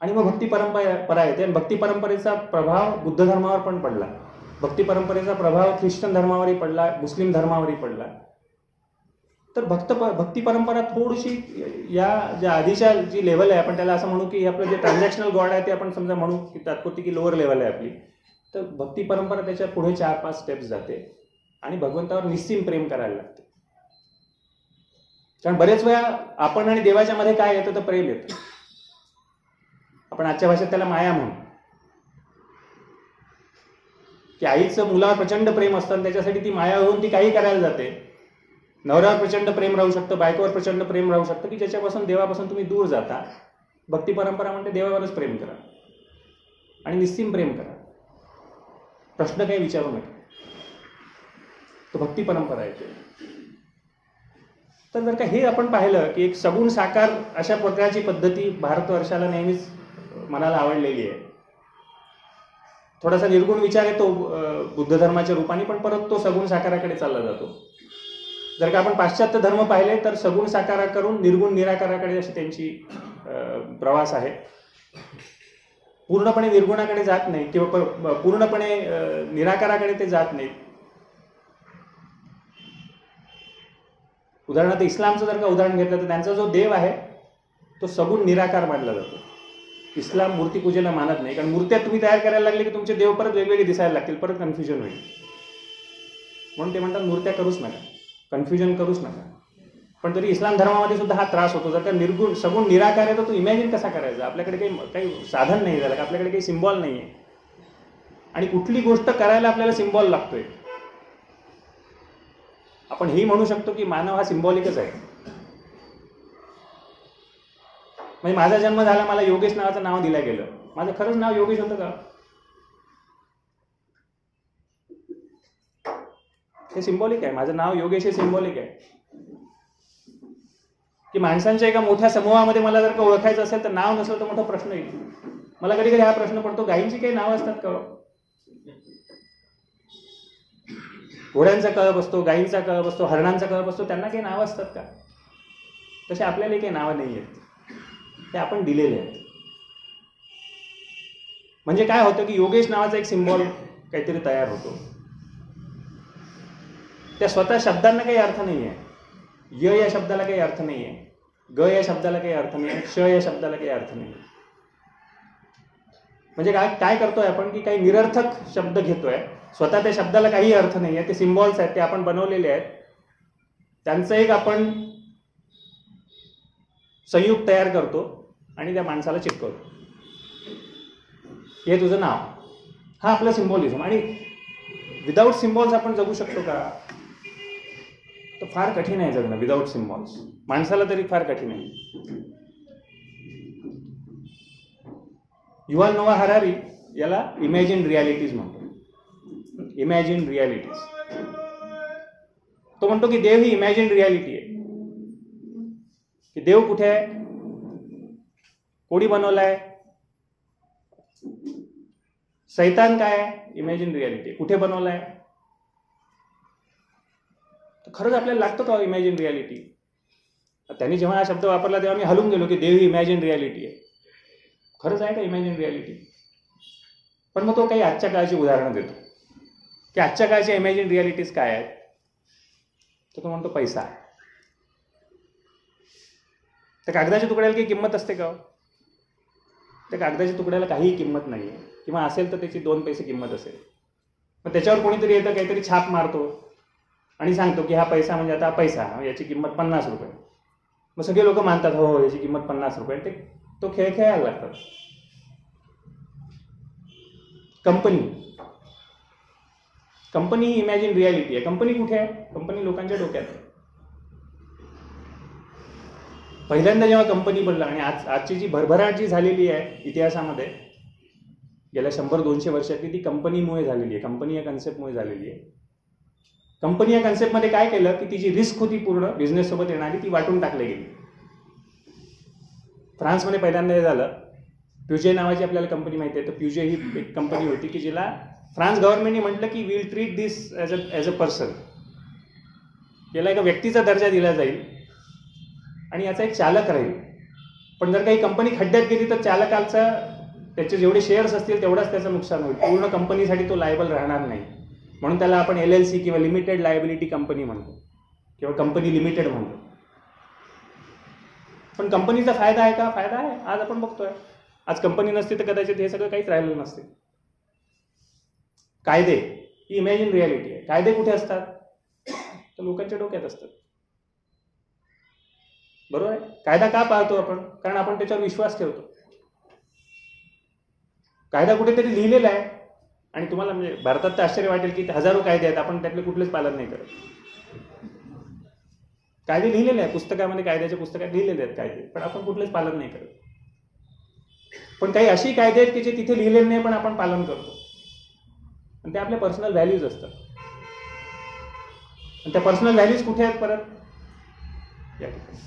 आणि मग भक्ती परंपरा येते. आणि भक्ती परंपरेचा प्रभाव बुद्ध धर्मावर पण पडला. भक्ती परंपरेचा प्रभाव ख्रिश्चन धर्मावरही पडला मुस्लिम धर्मावरही पडला. तर भक्त भक्ती परंपरा थोडीशी या ज्या आधीच्या जी लेवल आहे आपण त्याला असं म्हणू की आपलं जे ट्रान्झॅक्शनल गॉड आहे ते आपण समजा म्हणू की तात्पुरती की लोअर लेवल आहे आपली. तर भक्ती परंपरा त्याच्या पुढे चार पाच स्टेप्स जाते. आणि भगवंतावर निस्सीम प्रेम करायला लागते. कारण बरेच वेळा आपण आणि देवाच्या मध्ये काय येतं तर प्रेम येतं. आपण आजच्या भाषेत त्याला माया म्हणू. की आईचं मुलावर प्रचंड प्रेम असतं त्याच्यासाठी ती माया होऊन ती काही करायला जाते. नवऱ्यावर प्रचंड प्रेम राहू शकतं बायकोवर प्रचंड प्रेम राहू शकतं की ज्याच्यापासून देवापासून तुम्ही दूर जाता. भक्ती परंपरा म्हणते देवावरच प्रेम करा. आणि निस्सीम प्रेम करा. प्रश्न काही विचारू नका. तो भक्ती परंपरा येते तर जर का हे आपण पाहिलं की एक सगुण साकार अशा प्रकारची पद्धती भारतवर्षाला नेहमीच मनाला आवडलेली आहे. थोडासा निर्गुण विचार आहे तो बुद्ध धर्माच्या रूपाने पण परत तो सगुण साकाराकडे चालला जातो. जर का आपण पाश्चात्य धर्म पाहिले तर सगुण साकारा करून निर्गुण निराकाराकडे अशी त्यांची प्रवास आहे. पूर्णपणे निर्गुणाकडे जात नाही किंवा पूर्णपणे निराकाराकडे ते जात नाहीत. उदाहरणार्थ इस्लामचं जर का उदाहरण घेतलं तर त्यांचा जो देव आहे तो सगुण निराकार मानला जातो. इस्लाम मूर्तीपूजेला मानत नाही कारण मूर्त्या तुम्ही तयार करायला लागले की तुमचे देव परत वेगवेगळे दिसायला लागतील परत कन्फ्युजन होईल. म्हणून ते म्हणतात मूर्त्या करूच नका. कन्फ्युजन करूच नका. पण तरी इस्लाम धर्मामध्ये सुद्धा हा त्रास होतो. जर का निर्गुण सगुण निराकार आहे तर तो इमॅजिन कसा करायचा? आपल्याकडे काही काही साधन नाही झालं आपल्याकडे काही सिम्बॉल नाही आहे आणि कुठली गोष्ट करायला आपल्याला सिम्बॉल लागतोय? आपण ही म्हणू शकतो की मानव हा सिम्बॉलिकच आहे. म्हणजे माझा जन्म झाला मला योगेश नावाचं नाव दिलं गेलं. माझं खरंच नाव योगेश होतं का? हे सिम्बॉलिक आहे. माझं नाव योगेश हे सिम्बॉलिक आहे. की माणसांच्या एका मोठ्या समूहामध्ये मला जर का ओळखायचं असेल तर नाव नसलं तर मोठा प्रश्न येईल. मला कधी कधी हा प्रश्न पडतो गायींची काही नाव असतात का हो? घोड्यांचा कळप असतो गायींचा कळप असतो हरणांचा कळप असतो त्यांना काही नाव असतात का? तसे आपल्याला काही नावं नाही आहेत. ते आपण दिलेले आहेत. म्हणजे काय होतं की योगेश नावाचा एक सिम्बॉल काहीतरी तयार होतो. त्या स्वतः शब्दांना काही अर्थ नाही आहे य या शब्दाला काही अर्थ नाही आहे ग या शब्दाला काही अर्थ नाही आहे श या शब्दाला काही अर्थ नाही म्हणजे काय काय करतोय आपण की काही निरर्थक शब्द घेतोय. स्वतः त्या शब्दाला काही अर्थ नाही आहे ते सिम्बॉल्स आहेत ते आपण बनवलेले आहेत. त्यांचं एक आपण संयुग तयार करतो आणि त्या माणसाला चिटकवतो. हे तुझं नाव. हा आपलं सिम्बॉलिझम. आणि विदाऊट सिम्बॉल्स आपण जगू शकतो का? तर फार कठीण आहे जगणं विदाऊट सिम्बॉल्स माणसाला तरी फार कठीण आहे. युवा नोवा हरारी याला इमॅजिन रियालिटीज म्हणतो इमॅजिन रियालिटीज तो म्हणतो की देव ही इमॅजिन रियालिटी आहे. की देव कुठे आहे? कोणी बनवलाय? सैतान काय आहे? इमॅजिन रियालिटी कुठे बनवलाय? खरंच आपल्याला लागतं का इमॅजिन रियालिटी त्यांनी जेव्हा हा शब्द वापरला तेव्हा मी हलून गेलो की देव ही इमॅजिन रियालिटी आहे. खरंच आहे का इमॅजिन रियालिटी पण मग तो काही आजच्या काळाची उदाहरणं देतो. की आजच्या काळच्या इमॅजिन रियालिटीज काय आहेत? तर तो म्हणतो पैसा. त्या कागदाच्या तुकड्याला काही किंमत असते का हो? त्या कागदाच्या तुकड्याला काहीही किंमत नाही आहे किंवा असेल तर त्याची दोन पैसे किंमत असेल. मग त्याच्यावर कोणीतरी येतं काहीतरी छाप मारतो. आणि सांगतो की हा पैसा म्हणजे आता पैसा याची किंमत पन्नास रुपये. मग सगळे लोक मानतात हो हो याची किंमत पन्नास रुपये. ते तो खेळ खेळायला लागतात. कंपनी. कंपनी ही इमॅजिन रियालिटी आहे. कंपनी कुठे आहे? कंपनी लोकांच्या डोक्यात आहे. पहिल्यांदा जेव्हा कंपनी बनला आणि आज आजची जी भरभराट जी झालेली आहे इतिहासामध्ये गेल्या शंभर दोनशे वर्षातली ती कंपनीमुळे झालेली आहे. कंपनी या कन्सेप्टमुळे झालेली आहे. कंपनी या कन्सेप्टमध्ये काय केलं की ती जी रिस्क होती पूर्ण बिझनेससोबत येणारी ती वाटून टाकली गेली. फ्रान्समध्ये पहिल्यांदा हे झालं. प्युजे नावाची आपल्याला कंपनी माहिती आहे. तर प्युजे ही एक कंपनी होती की जिला फ्रान्स गव्हर्नमेंटने म्हटलं की will treat this as a as a person याला एका व्यक्तीचा दर्जा दिला जाईल. आणि याचा एक चालक राहील. पण जर काही कंपनी खड्ड्यात गेली तर चालकाचा त्याचे जेवढे शेअर्स असतील तेवढाच त्याचं नुकसान होईल. पूर्ण कंपनीसाठी तो लायबल राहणार नाही. म्हणून त्याला आपण एल एल सी किंवा लिमिटेड लायबिलिटी कंपनी म्हणतो. किंवा कंपनी लिमिटेड म्हणतो. पण कंपनीचा फायदा आहे का? फायदा आहे. आज आपण बघतोय. आज कंपनी नसती तर कदाचित हे सगळं काहीच राहिलेलं नसते. कायदे. ही इमॅजिन रियालिटी आहे. कायदे कुठे असतात? तर लोकांच्या डोक्यात असतात. बरोबर आहे? कायदा का पाळतो आपण? कारण आपण त्याच्यावर विश्वास ठेवतो. कायदा कुठेतरी लिहिलेला आहे. आणि तुम्हाला म्हणजे भारतात तर आश्चर्य वाटेल की हजारो कायदे आहेत आपण त्यातले कुठलेच पालन नाही करत. कायदे लिहिलेले आहेत पुस्तकामध्ये कायद्याच्या पुस्तकात लिहिलेले आहेत कायदे पण आपण कुठलेच पालन नाही करत. पण काही अशी कायदे आहेत की जे तिथे लिहिलेले नाही पण आपण पालन करतो. आणि ते आपल्या पर्सनल व्हॅल्यूज असतात. आणि त्या पर्सनल व्हॅल्यूज कुठे आहेत परत? या ठिकाणी.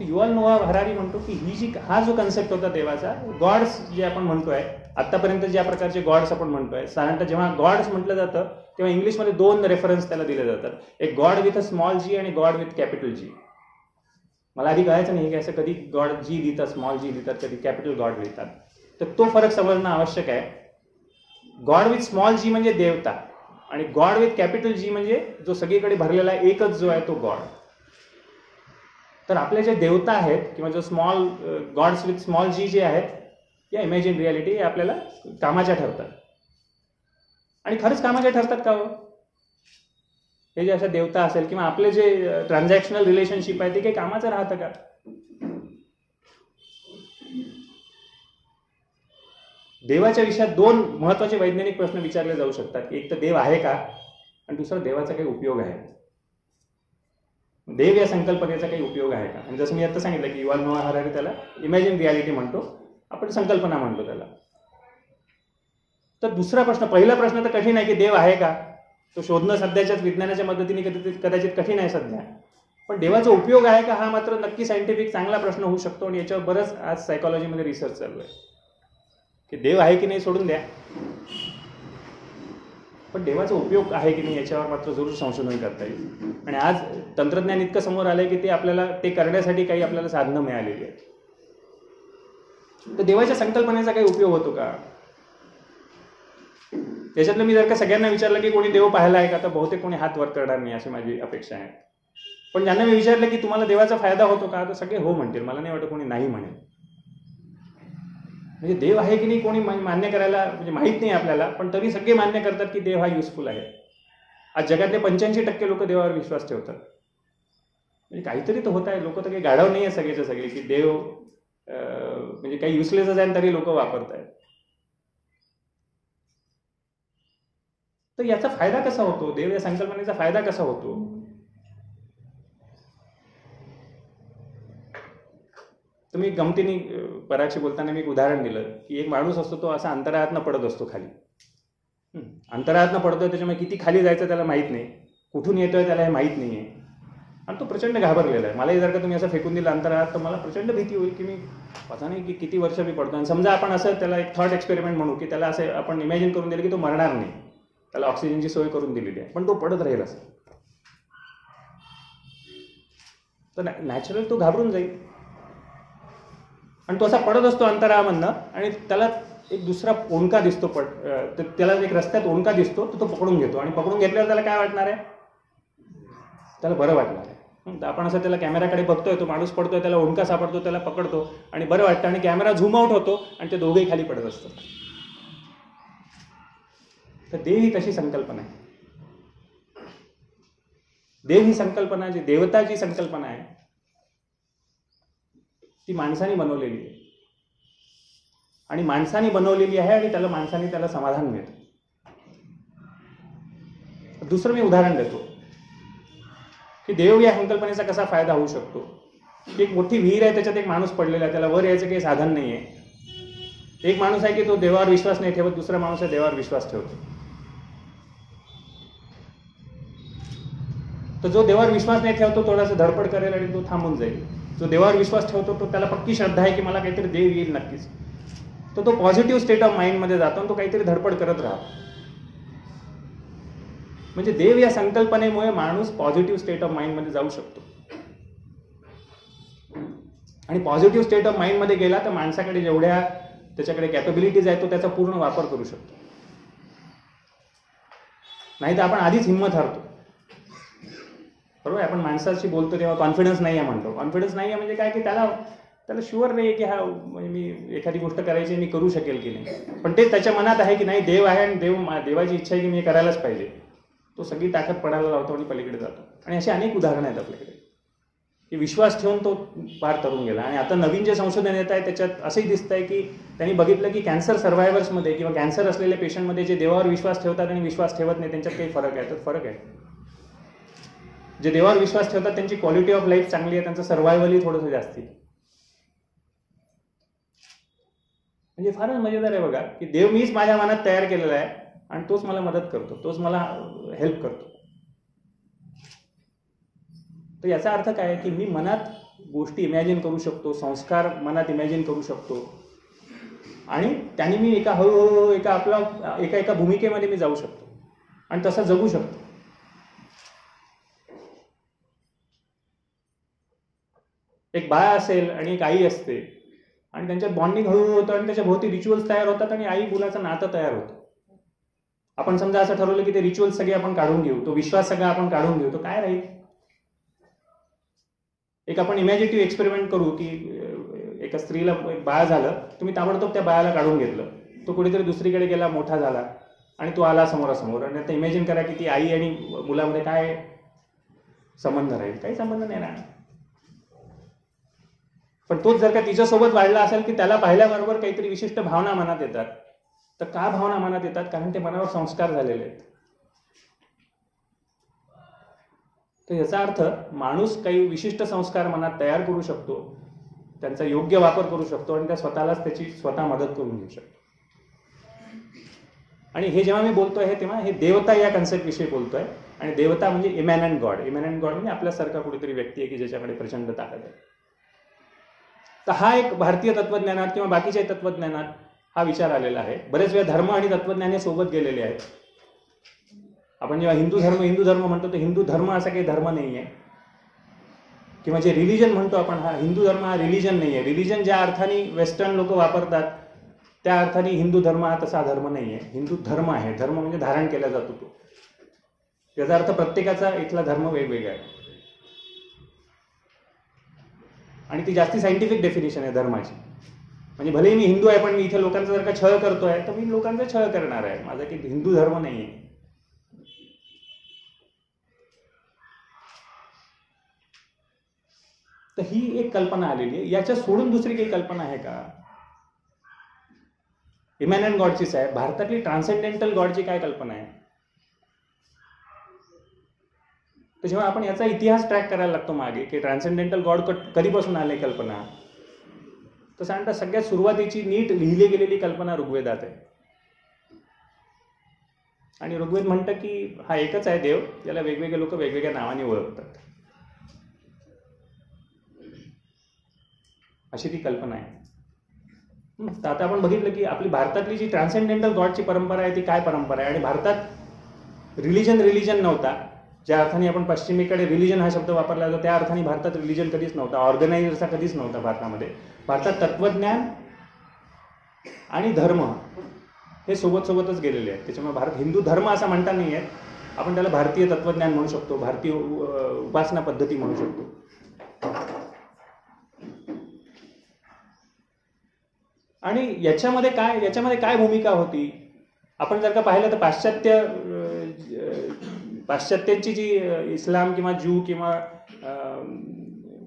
तर युवाल नोवा हरारी म्हणतो की ही जी हा जो कन्सेप्ट होता देवाचा गॉड्स जे आपण म्हणतोय आतापर्यंत ज्या प्रकारचे गॉड्स आपण म्हणतोय साधारणतः जेव्हा गॉड्स म्हटलं जातं तेव्हा इंग्लिशमध्ये दोन रेफरन्स त्याला दिले जातात. एक god with a small g आणि गॉड विथ कॅपिटल जी मला आधी कळायचं नाही की असं कधी गॉड जी लिहितात स्मॉल जी लिहितात कधी कॅपिटल गॉड लिहितात तर तो फरक समजणं आवश्यक आहे. गॉड विथ स्मॉल जी म्हणजे देवता आणि गॉड विथ कॅपिटल जी म्हणजे जो सगळीकडे भरलेला एकच जो आहे तो गॉड तर आपल्या जे देवता आहेत किंवा जो small gods with small g जे आहेत या इमॅजिन रियालिटी आपल्याला कामाच्या ठरतात. आणि खरंच कामाच्या ठरतात का हो? हे जे अशा देवता असेल किंवा आपले जे ट्रान्झॅक्शनल रिलेशनशिप आहे ते काही कामाचं राहतं का? देवाच्या विषयात दोन महत्त्वाचे वैज्ञानिक प्रश्न विचारले जाऊ शकतात एक तर देव आहे का? आणि दुसरा देवाचा काही उपयोग आहे देव या संकल्पनेचा काही उपयोग आहे का? आणि जसं मी आता सांगितलं की युवाल नोआ त्याला इमॅजिन रियालिटी म्हणतो. आपण संकल्पना म्हणतो त्याला. तर दुसरा प्रश्न पहिला प्रश्न तर कठीण आहे की देव आहे का? तो शोधणं सध्याच्याच विज्ञानाच्या मदतीने कदाचित कदाचित कठीण आहे सध्या. पण देवाचा उपयोग आहे का हा मात्र नक्की सायंटिफिक चांगला प्रश्न होऊ शकतो आणि याच्यावर बरंच आज सायकॉलॉजीमध्ये रिसर्च चालू आहे. की देव आहे की नाही सोडून द्या. पण देवाचा उपयोग आहे की नाही याच्यावर मात्र जरूर संशोधन करता येईल. आणि आज तंत्रज्ञान इतकं समोर आलंय की ते आपल्याला ते करण्यासाठी काही आपल्याला साधनं मिळालेली आहेत. तर देवाच्या संकल्पनेचा काही उपयोग होतो का? त्याच्यातलं मी जर का सगळ्यांना विचारलं की कोणी देव पाहिला आहे का तर बहुतेक कोणी हात वर करणार नाही अशी माझी अपेक्षा आहे. पण ज्यांना मी विचारलं की तुम्हाला देवाचा फायदा होतो का तर सगळे हो म्हणतील. मला नाही वाटत कोणी नाही म्हणेल. म्हणजे देव आहे की नाही कोणी मान्य करायला म्हणजे माहीत नाही आपल्याला पण तरी सगळे मान्य करतात की देव हा युजफुल आहे. आज जगातले पंच्याऐंशी टक्के लोक देवावर विश्वास ठेवतात. म्हणजे काहीतरी तर होत आहे. लोक तर काही गाढव नाही आहे सगळेच्या सगळे की देव म्हणजे काही युसलेस आहे तरी लोक वापरत आहेत तर याचा फायदा कसा होतो? देव या संकल्पनेचा फायदा कसा होतो? तुम्ही गमतीने पराक्षी बोलताना मी एक उदाहरण दिलं की एक माणूस असतो तो असा अंतराळातनं पडत असतो खाली. अंतराळातनं पडतोय त्याच्यामुळे किती खाली जायचं त्याला माहीत नाही. कुठून येतोय त्याला हे माहीत नाही आहे आणि तो प्रचंड घाबरलेला आहे. मलाही जर का तुम्ही असं फेकून दिलं अंतराळात तर मला प्रचंड भीती होईल की मी पता नाही की किती वर्ष मी पडतो आणि समजा आपण असं त्याला एक थॉट एक्सपेरिमेंट म्हणू की त्याला असं आपण इमॅजिन करून दिलं की तो मरणार नाही. त्याला ऑक्सिजनची सोय करून दिलेली आहे. पण तो पडत राहील असं. तर नॅचरल तो घाबरून जाईल. आणि तो असा पडत असतो अंतरामधनं आणि त्याला एक दुसरा ओंका दिसतो पड त्याला एक रस्त्यात ओंका दिसतो तर तो पकडून घेतो. आणि पकडून घेतल्यावर त्याला काय वाटणार आहे? त्याला बरं वाटणार आहे. आपण असं त्याला कॅमेराकडे बघतोय तो माणूस पडतोय त्याला ओंडका सापडतो त्याला पकडतो आणि बरं वाटतं आणि कॅमेरा झूम आउट होतो आणि ते दोघेही खाली पडत असतात. तर देव ही तशी संकल्पना आहे. देव ही संकल्पना जी देवता जी संकल्पना आहे ती माणसाने बनवलेली आहे. आणि माणसाने बनवलेली आहे आणि त्याला माणसाने त्याला समाधान मिळतं. दुसरं मी उदाहरण देतो. की देव या संकल्पनेचा कसा फायदा होऊ शकतो? की एक मोठी विहीर आहे त्याच्यात एक माणूस पडलेला आहे त्याला वर यायचं काही साधन नाही आहे एक माणूस आहे की तो देवावर विश्वास नाही ठेवत दुसरा माणूस आहे देवावर विश्वास ठेवतो. तर जो देवावर विश्वास नाही ठेवतो थोडासा धडपड करेल आणि तो थांबून जाईल. जो देवावर विश्वास ठेवतो तो त्याला पक्की श्रद्धा आहे की मला काहीतरी देव येईल नक्कीच. तो तो पॉझिटिव्ह स्टेट ऑफ माइंडमध्ये जातो आणि तो काहीतरी धडपड करत राहतो. म्हणजे देव या संकल्पनेमुळे माणूस पॉझिटिव्ह स्टेट ऑफ माइंडमध्ये जाऊ शकतो. आणि पॉझिटिव्ह स्टेट ऑफ माइंडमध्ये गेला तर माणसाकडे जेवढ्या त्याच्याकडे कॅपेबिलिटीज आहेत तो त्याचा पूर्ण वापर करू शकतो. नाही तर आपण आधीच हिंमत हरतो. बरोबर? आपण माणसाशी बोलतो तेव्हा कॉन्फिडन्स नाही आहे म्हणतो. कॉन्फिडन्स नाही आहे म्हणजे काय? की त्याला त्याला शुअर नाही आहे की हा म्हणजे मी एखादी गोष्ट करायची मी करू शकेल की नाही. पण ते त्याच्या मनात आहे की नाही देव आहे आणि देव देवाची इच्छा आहे की मी करायलाच पाहिजे. तो सगळी ताकद पडायला लावतो आणि पलीकडे जातो. आणि अशी अनेक उदाहरणं आहेत आपल्याकडे. की विश्वास ठेवून तो पार तरून गेला. आणि आता नवीन जे संशोधन येत आहे त्याच्यात असंही दिसत आहे की त्यांनी बघितलं की कॅन्सर सर्व्हायवर्समध्ये किंवा कॅन्सर असलेल्या पेशंटमध्ये जे देवावर विश्वास ठेवतात आणि विश्वास ठेवत नाही त्यांच्यात काही फरक आहे. तर फरक आहे. जे देवावर विश्वास ठेवतात त्यांची क्वालिटी ऑफ लाईफ चांगली आहे त्यांचं सर्व्हायवलही थोडंसं जास्ती म्हणजे फारच मजेदार आहे बघा की देव मीच माझ्या मनात तयार केलेला आहे. आणि तोच मला मदत करतो तोच मला हेल्प करतो. तर याचा अर्थ काय की मी मनात गोष्टी इमॅजिन करू शकतो संस्कार मनात इमॅजिन करू शकतो. आणि त्याने मी एका हळूहळू एका आपला एका एका भूमिकेमध्ये मी जाऊ शकतो. आणि तसं जगू शकतो. एक बाळ असेल आणि एक आई असते. आणि त्यांच्यात बॉन्डिंग हळूहळू होतं आणि त्याच्या भोवती रिच्युअल्स तयार होतात आणि आई मुलाचं नातं तयार होतं. आपण समजा असं ठरवलं की ते रिच्युअल सगळे आपण काढून घेऊ तो विश्वास सगळा आपण काढून घेऊ तो काय राहील? एक आपण इमॅजिटिव्ह एक्सपेरिमेंट करू की एका स्त्रीला एक बाळ झालं तुम्ही ताबडतोब त्या बाळाला काढून घेतलं. तो कुठेतरी दुसरीकडे गेला मोठा झाला आणि तो आला समोरासमोर. आणि आता इमॅजिन करा की ती आई आणि मुलामध्ये काय संबंध राहील? काही संबंध नाही राहणार. पण तोच जर का तिच्यासोबत वाढला असेल की त्याला पाहिल्याबरोबर काहीतरी विशिष्ट भावना मनात येतात. तर का भावना मनात येतात? कारण ते मनावर संस्कार झालेले आहेत. तर याचा अर्थ माणूस काही विशिष्ट संस्कार मनात तयार करू शकतो त्यांचा योग्य वापर करू शकतो आणि त्या स्वतःलाच त्याची स्वतः मदत करून घेऊ शकतो. आणि हे जेव्हा मी बोलतोय तेव्हा हे देवता या कन्सेप्ट विषयी बोलतोय. आणि देवता म्हणजे इमॅनंट गॉड इमॅनंट गॉड म्हणजे आपल्यासारखा कुठेतरी व्यक्ती आहे की ज्याच्याकडे प्रचंड ताकद आहे. तर हा एक भारतीय तत्वज्ञानात किंवा बाकीच्या तत्वज्ञानात हा विचार आलेला आहे. बरेच वेळा धर्म आणि तत्वज्ञान सोबत गेलेले आहेत. आपण जेव्हा हिंदू धर्म हिंदू धर्म म्हणतो तर हिंदू धर्म असा काही धर्म नाही आहे किंवा जे रिलिजन म्हणतो आपण हा हिंदू धर्म हा रिलिजन नाही आहे रिलिजन ज्या अर्थाने वेस्टर्न लोक वापरतात त्या अर्थाने हिंदू धर्म हा तसा धर्म नाही आहे हिंदू धर्म आहे. धर्म म्हणजे धारण केला जातो तो. याचा अर्थ प्रत्येकाचा इथला धर्म वेगवेगळा आहे. आणि ती जास्ती सायंटिफिक डेफिनेशन आहे धर्माची. म्हणजे भले मी हिंदू आहे पण मी इथे लोकांचा जर का छळ करतोय तर मी लोकांचा छळ करणार आहे. माझा की हिंदू धर्म नाही आहे तर ही एक कल्पना आलेली आहे. याच्या सोडून दुसरी काही कल्पना आहे का? इमॅनंट गॉडचीच आहे भारतातली ट्रान्सेंडेंटल गॉडची काय कल्पना आहे? तर जेव्हा आपण याचा इतिहास ट्रॅक करायला लागतो मागे की ट्रान्सेंडेंटल गॉड कधीपासून आले कल्पना? तर सांगता सगळ्यात सुरुवातीची नीट लिहिली गेलेली कल्पना ऋग्वेदात आहे. आणि ऋग्वेद म्हणतं की हा एकच आहे देव याला वेगवेगळे लोक वेगवेगळ्या नावाने ओळखतात. अशी ती कल्पना आहे. तर आता आपण बघितलं की आपली भारतातली जी ट्रान्सेंडेंटल गॉडची परंपरा आहे ती काय परंपरा आहे? आणि भारतात रिलिजन रिलिजन नव्हता. ज्या अर्थाने आपण पश्चिमेकडे रिलिजन हा शब्द वापरला जातो त्या अर्थाने भारतात रिलिजन कधीच नव्हता. ऑर्गनायझरचा कधीच नव्हता भारतामध्ये. भारतात तत्वज्ञान आणि धर्म हे सोबत सोबतच गेलेले आहेत. त्याच्यामुळे भारत हिंदू धर्म असा म्हणता नाही आहे आपण त्याला भारतीय तत्वज्ञान म्हणू शकतो भारतीय उपासना पद्धती म्हणू शकतो. आणि याच्यामध्ये काय याच्यामध्ये काय भूमिका होती? आपण जर का पाहिलं तर पाश्चात्य पाश्चात्यांची जी इस्लाम किंवा ज्यू किंवा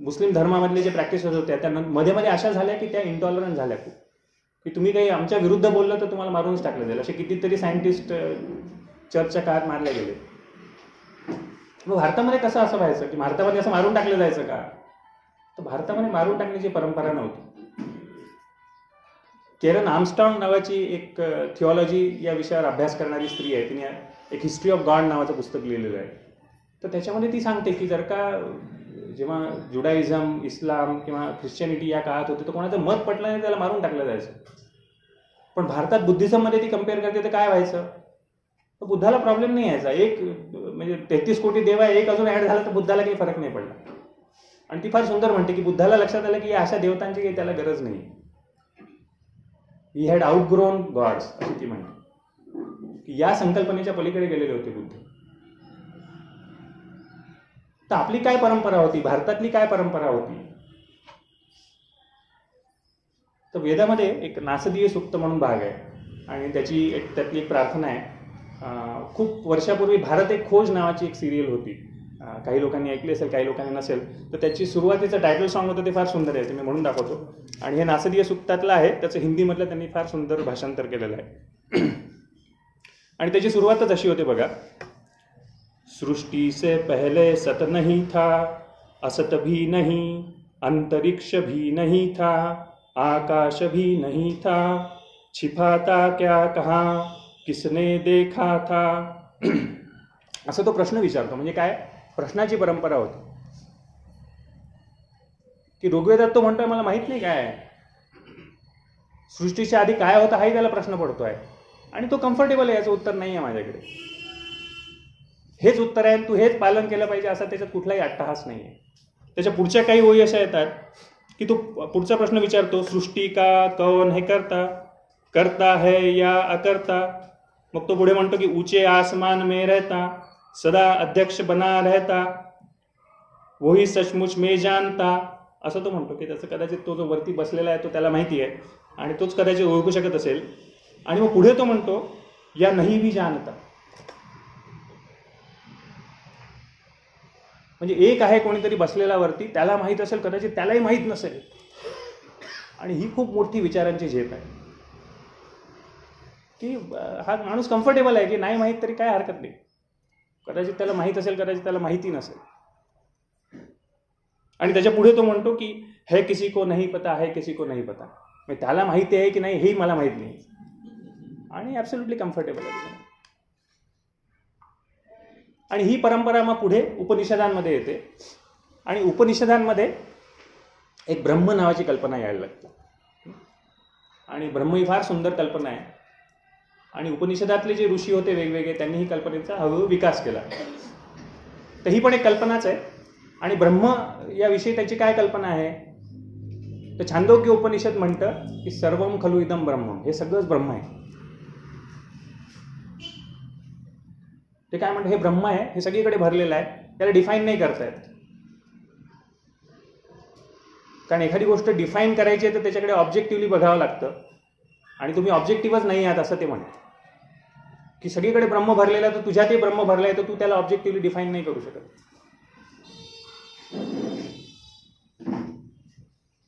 मुस्लिम धर्मामधले जे प्रॅक्टिसेस होत्या त्या मध्ये मध्ये अशा झाल्या की त्या इंटॉलरंट झाल्या खूप. की तुम्ही काही आमच्या विरुद्ध बोललं तर तुम्हाला मारूनच टाकलं जाईल. असे कितीतरी सायंटिस्ट चर्चच्या काळात मारले गेले. मग भारतामध्ये कसं असं व्हायचं की भारतामध्ये असं मारून टाकलं जायचं का? तर भारतामध्ये मारून टाकण्याची परंपरा नव्हती. केरन आमस्टॉंग नावाची एक थिओलॉजी या विषयावर अभ्यास करणारी स्त्री आहे. तिने एक हिस्ट्री ऑफ गॉड नावाचं पुस्तक लिहिलेलं आहे. तर त्याच्यामध्ये ती सांगते की जर का जेव्हा जुडाइझम इस्लाम किंवा ख्रिश्चनिटी या काळात होते तर कोणाचं मत पटलं नाही त्याला मारून टाकलं जायचं. पण भारतात बुद्धिझममध्ये ती कंपेअर करते तर काय व्हायचं? तर बुद्धाला प्रॉब्लेम नाही यायचा. एक म्हणजे तेहतीस कोटी देव आहे एक अजून ॲड झाला तर बुद्धाला काही फरक नाही पडला. आणि ती फार सुंदर म्हणते की बुद्धाला लक्षात आलं की अशा देवतांची काही त्याला गरज नाही. ही हॅड आउटग्रोन गॉड्स अशी ती म्हणते. की या संकल्पनेच्या पलीकडे गेलेले होते बुद्ध. तर आपली काय परंपरा होती? भारतातली काय परंपरा होती? तर वेदामध्ये एक नासदीय सुक्त म्हणून भाग आहे. आणि त्याची एक त्यातली एक प्रार्थना आहे. खूप वर्षापूर्वी भारत एक खोज नावाची एक सिरियल होती. काही लोकांनी ऐकली असेल काही लोकांनी नसेल तर त्याची सुरुवातीचं टायटल सॉन्ग होतं ते फार सुंदर आहे. ते मी म्हणून दाखवतो. आणि हे नासदीय सुक्तातलं आहे त्याचं हिंदीमधलं त्यांनी फार सुंदर भाषांतर केलेलं आहे. [CLEARS THROAT] आणि त्याची सुरुवातच अशी होते बघा. सृष्टि से पहले सत नहीं था असत भी नहीं अंतरिक्ष भी नहीं था आकाश भी नहीं था। छिपा था क्या कहा किसने देखा था? [CLEARS THROAT] असं तो प्रश्न विचारतो. म्हणजे काय? प्रश्नाची परंपरा होती. की ऋग्वेदात तो म्हणतोय मला माहीत नाही काय सृष्टीच्या आधी काय होतं हाही त्याला प्रश्न पडतोय. आणि तो कम्फर्टेबल आहे याचं उत्तर नाही आहे माझ्याकडे. हेच उत्तर आहे तू हेच पालन केलं पाहिजे असा त्याच्यात कुठलाही अट्टहास नाही आहे. त्याच्या पुढच्या काही ओळी अशा येतात की तो पुढचा प्रश्न विचारतो सृष्टी का कौन हे करता. करता है या अकर्ता. मग तो पुढे म्हणतो की उचे आसमान में रहता सदा अध्यक्ष बना रहता. वही सचमुच मे जानता. असं तो म्हणतो की त्याचं कदाचित तो जो वरती बसलेला आहे तो त्याला माहिती आहे आणि तोच कदाचित ओळखू शकत असेल. आणि मग पुढे तो म्हणतो या नाही भी जानता. म्हणजे एक आहे कोणीतरी बसलेला वरती त्याला माहीत असेल कदाचित त्यालाही माहीत नसेल. आणि ही खूप मोठी विचारांची झेप आहे. की हा माणूस कम्फर्टेबल आहे की नाही माहीत तरी काय हरकत नाही. कदाचित त्याला माहीत असेल कदाचित त्याला माहिती नसेल. आणि त्याच्या पुढे तो म्हणतो की हे किसी को नाही पता है किसी को नाही पता. म्हणजे त्याला माहिती आहे की नाही हेही मला माहीत नाही. आणि ॲब्सोल्युटली कम्फर्टेबल आहे. आणि ही परंपरा मग पुढे उपनिषदांमध्ये येते. आणि उपनिषदांमध्ये एक ब्रह्म नावाची कल्पना यायला लागते. आणि ब्रह्म ही फार सुंदर कल्पना आहे. आणि उपनिषदातले जे ऋषी होते वेगवेगळे त्यांनी ही कल्पनेचा हळूहळू विकास केला. तर ही पण एक कल्पनाच आहे. आणि ब्रह्म याविषयी त्याची काय कल्पना आहे? तर छांदोग्य उपनिषद म्हणतं की सर्वम खलु इदम ब्रह्म. हे सगळंच ब्रह्म आहे. ते काय म्हणतात हे ब्रह्म आहे हे सगळीकडे भरलेलं आहे त्याला डिफाईन नाही करता येत कारण एखादी गोष्ट डिफाईन करायची आहे तर त्याच्याकडे ऑब्जेक्टिव्हली बघावं लागतं. आणि तुम्ही ऑब्जेक्टिव्हच नाही आहात असं ते म्हणतात. की सगळीकडे ब्रह्म भरलेला तर तुझ्यातही ब्रह्म भरलाय तर तू त्याला ऑब्जेक्टिव्हली डिफाईन नाही करू शकत.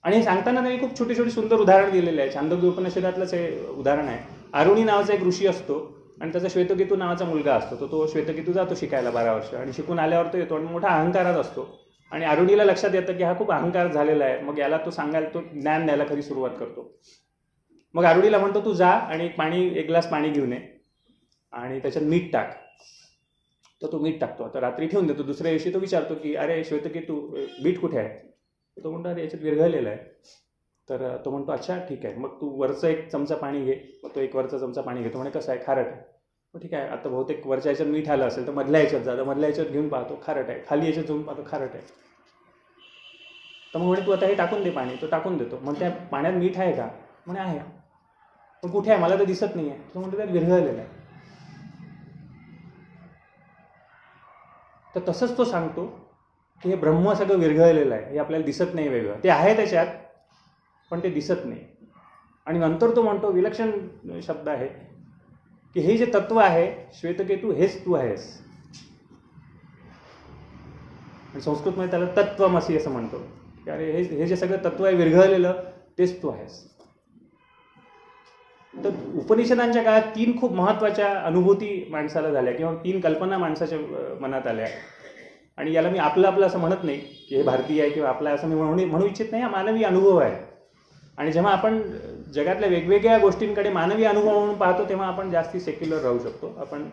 आणि सांगताना त्यांनी खूप छोटी छोटी सुंदर उदाहरण दिलेले आहे छांदोग्य उपनिषदातलंच हे उदाहरण आहे. अरुणी नावाचा एक ऋषी असतो. आणि त्याचा श्वेतकेतू नावाचा मुलगा असतो तो तो श्वेतकेतू जातो शिकायला बारा वर्ष. आणि शिकून आल्यावर तो येतो आणि मोठा अहंकारात असतो. आणि अरुणीला लक्षात येतं की हा खूप अहंकार झालेला आहे. मग याला तो सांगायला तो ज्ञान द्यायला खरी सुरुवात करतो. मग अरुणीला म्हणतो तू जा आणि एक पाणी एक ग्लास पाणी घेऊन ये आणि त्याच्यात मीठ टाक. तर तो मीठ टाकतो. आता रात्री ठेवून देतो. दुसऱ्या दिवशी तो विचारतो की अरे श्वेतकेतू मीठ कुठे आहे? तो म्हणतो अरे याच्यात विरघळलेला आहे. तर तो म्हणतो अच्छा ठीक आहे. मग तू वरचं एक चमचा पाणी घे. मग तो एक वरचा चमचा पाणी घेतो. म्हणे कसं आहे? खारट आहे. मग ठीक आहे. आता बहुतेक वरच्या याच्यात मीठ आलं असेल तर मधल्या याच्यात जा. मधल्या याच्यात घेऊन पाहतो खारट आहे. खाली याच्यात घेऊन पाहतो खारट आहे. तर मग म्हणे तू आता हे टाकून दे पाणी. तो टाकून देतो. मग त्या पाण्यात मीठ आहे का? म्हणे आहे. पण कुठे आहे? मला तर दिसत नाही आहे. तो म्हणतो त्यात विरघळलेलं आहे. तर तसंच तो सांगतो की हे ब्रह्म सगळं विरघळलेलं आहे. हे आपल्याला दिसत नाही वेगळं. ते आहे त्याच्यात पण ते दिसत नाही. आणि नंतर तो म्हणतो विलक्षण शब्द आहे की हे जे तत्व आहे श्वेतकेतू हेच तू आहेस. आणि संस्कृतमध्ये त्याला तत्वमसी असं म्हणतो. की अरे हे हे जे सगळं तत्व आहे विरघळलेलं तेच तू आहेस. तर उपनिषदांच्या काळात तीन खूप महत्त्वाच्या अनुभूती माणसाला झाल्या किंवा तीन कल्पना माणसाच्या मनात आल्या. आणि याला मी आपलं आपलं असं म्हणत नाही की हे भारतीय आहे किंवा आपलं असं मी म्हणू म्हणू इच्छित नाही हा मानवी अनुभव आहे. आणि जेव्हा आपण जगातल्या वेगवेगळ्या गोष्टींकडे मानवी अनुभव म्हणून पाहतो तेव्हा आपण जास्ती सेक्युलर राहू शकतो. आपण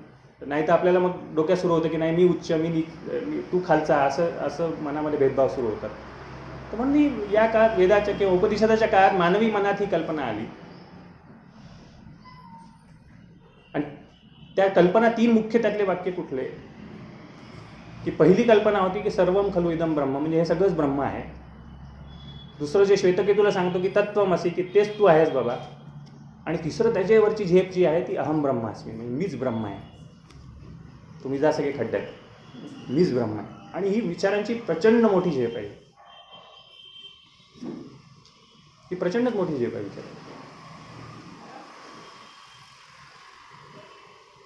नाही तर आपल्याला मग डोक्यात सुरू होतं की नाही मी उच्च मी नी- तू खालचा असं असं मनामध्ये भेदभाव सुरू होतात. तर म्हणून मी या काळात वेदाच्या किंवा उपनिषदाच्या काळात मानवी मनात ही कल्पना आली. आणि त्या कल्पना तीन मुख्य त्यातले वाक्य कुठले? की पहिली कल्पना होती की सर्वम खलु इदम ब्रह्म म्हणजे हे सगळंच ब्रह्म आहे. दुसरं जे श्वेतकेतूला सांगतो की तत्वमसी की तेच तू आहेस बाबा. आणि तिसरं त्याच्यावरची झेप जी आहे ती अहम ब्रह्मास्मी म्हणजे मीच ब्रह्म आहे. तुम्ही जा सगळे खड्ड्यात मीच ब्रह्म आहे. आणि ही विचारांची प्रचंड मोठी झेप आहे. ही प्रचंडच मोठी झेप आहे विचार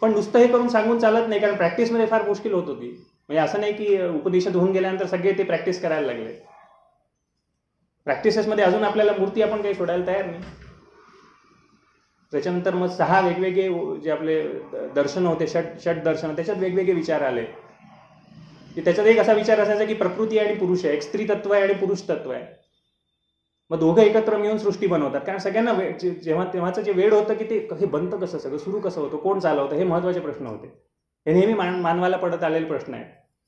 पण नुसतं हे करून सांगून चालत नाही कारण प्रॅक्टिसमध्ये फार मुश्किल होत होती. म्हणजे असं नाही की उपदेशात होऊन गेल्यानंतर सगळे ते प्रॅक्टिस करायला लागले. प्रॅक्टिसेसमध्ये अजून आपल्याला मूर्ती आपण काही सोडायला तयार नाही. त्याच्यानंतर मग सहा वेगवेगळे जे आपले दर्शन होते षट षट दर्शन त्याच्यात वेगवेगळे विचार आले. की त्याच्यात एक असा विचार असायचा की प्रकृती आणि पुरुष आहे एक स्त्री तत्व आहे आणि पुरुष तत्व आहे. मग दोघं एकत्र मिळून सृष्टी बनवतात. कारण सगळ्यांना वे जे- जेव्हा तेव्हाचं जे वेळ होतं की ते हे बनतं कसं सगळं सुरू कसं होतं कोण चालवतं हे महत्त्वाचे प्रश्न होते. हे नेहमी मान मानवाला पडत आलेले प्रश्न आहे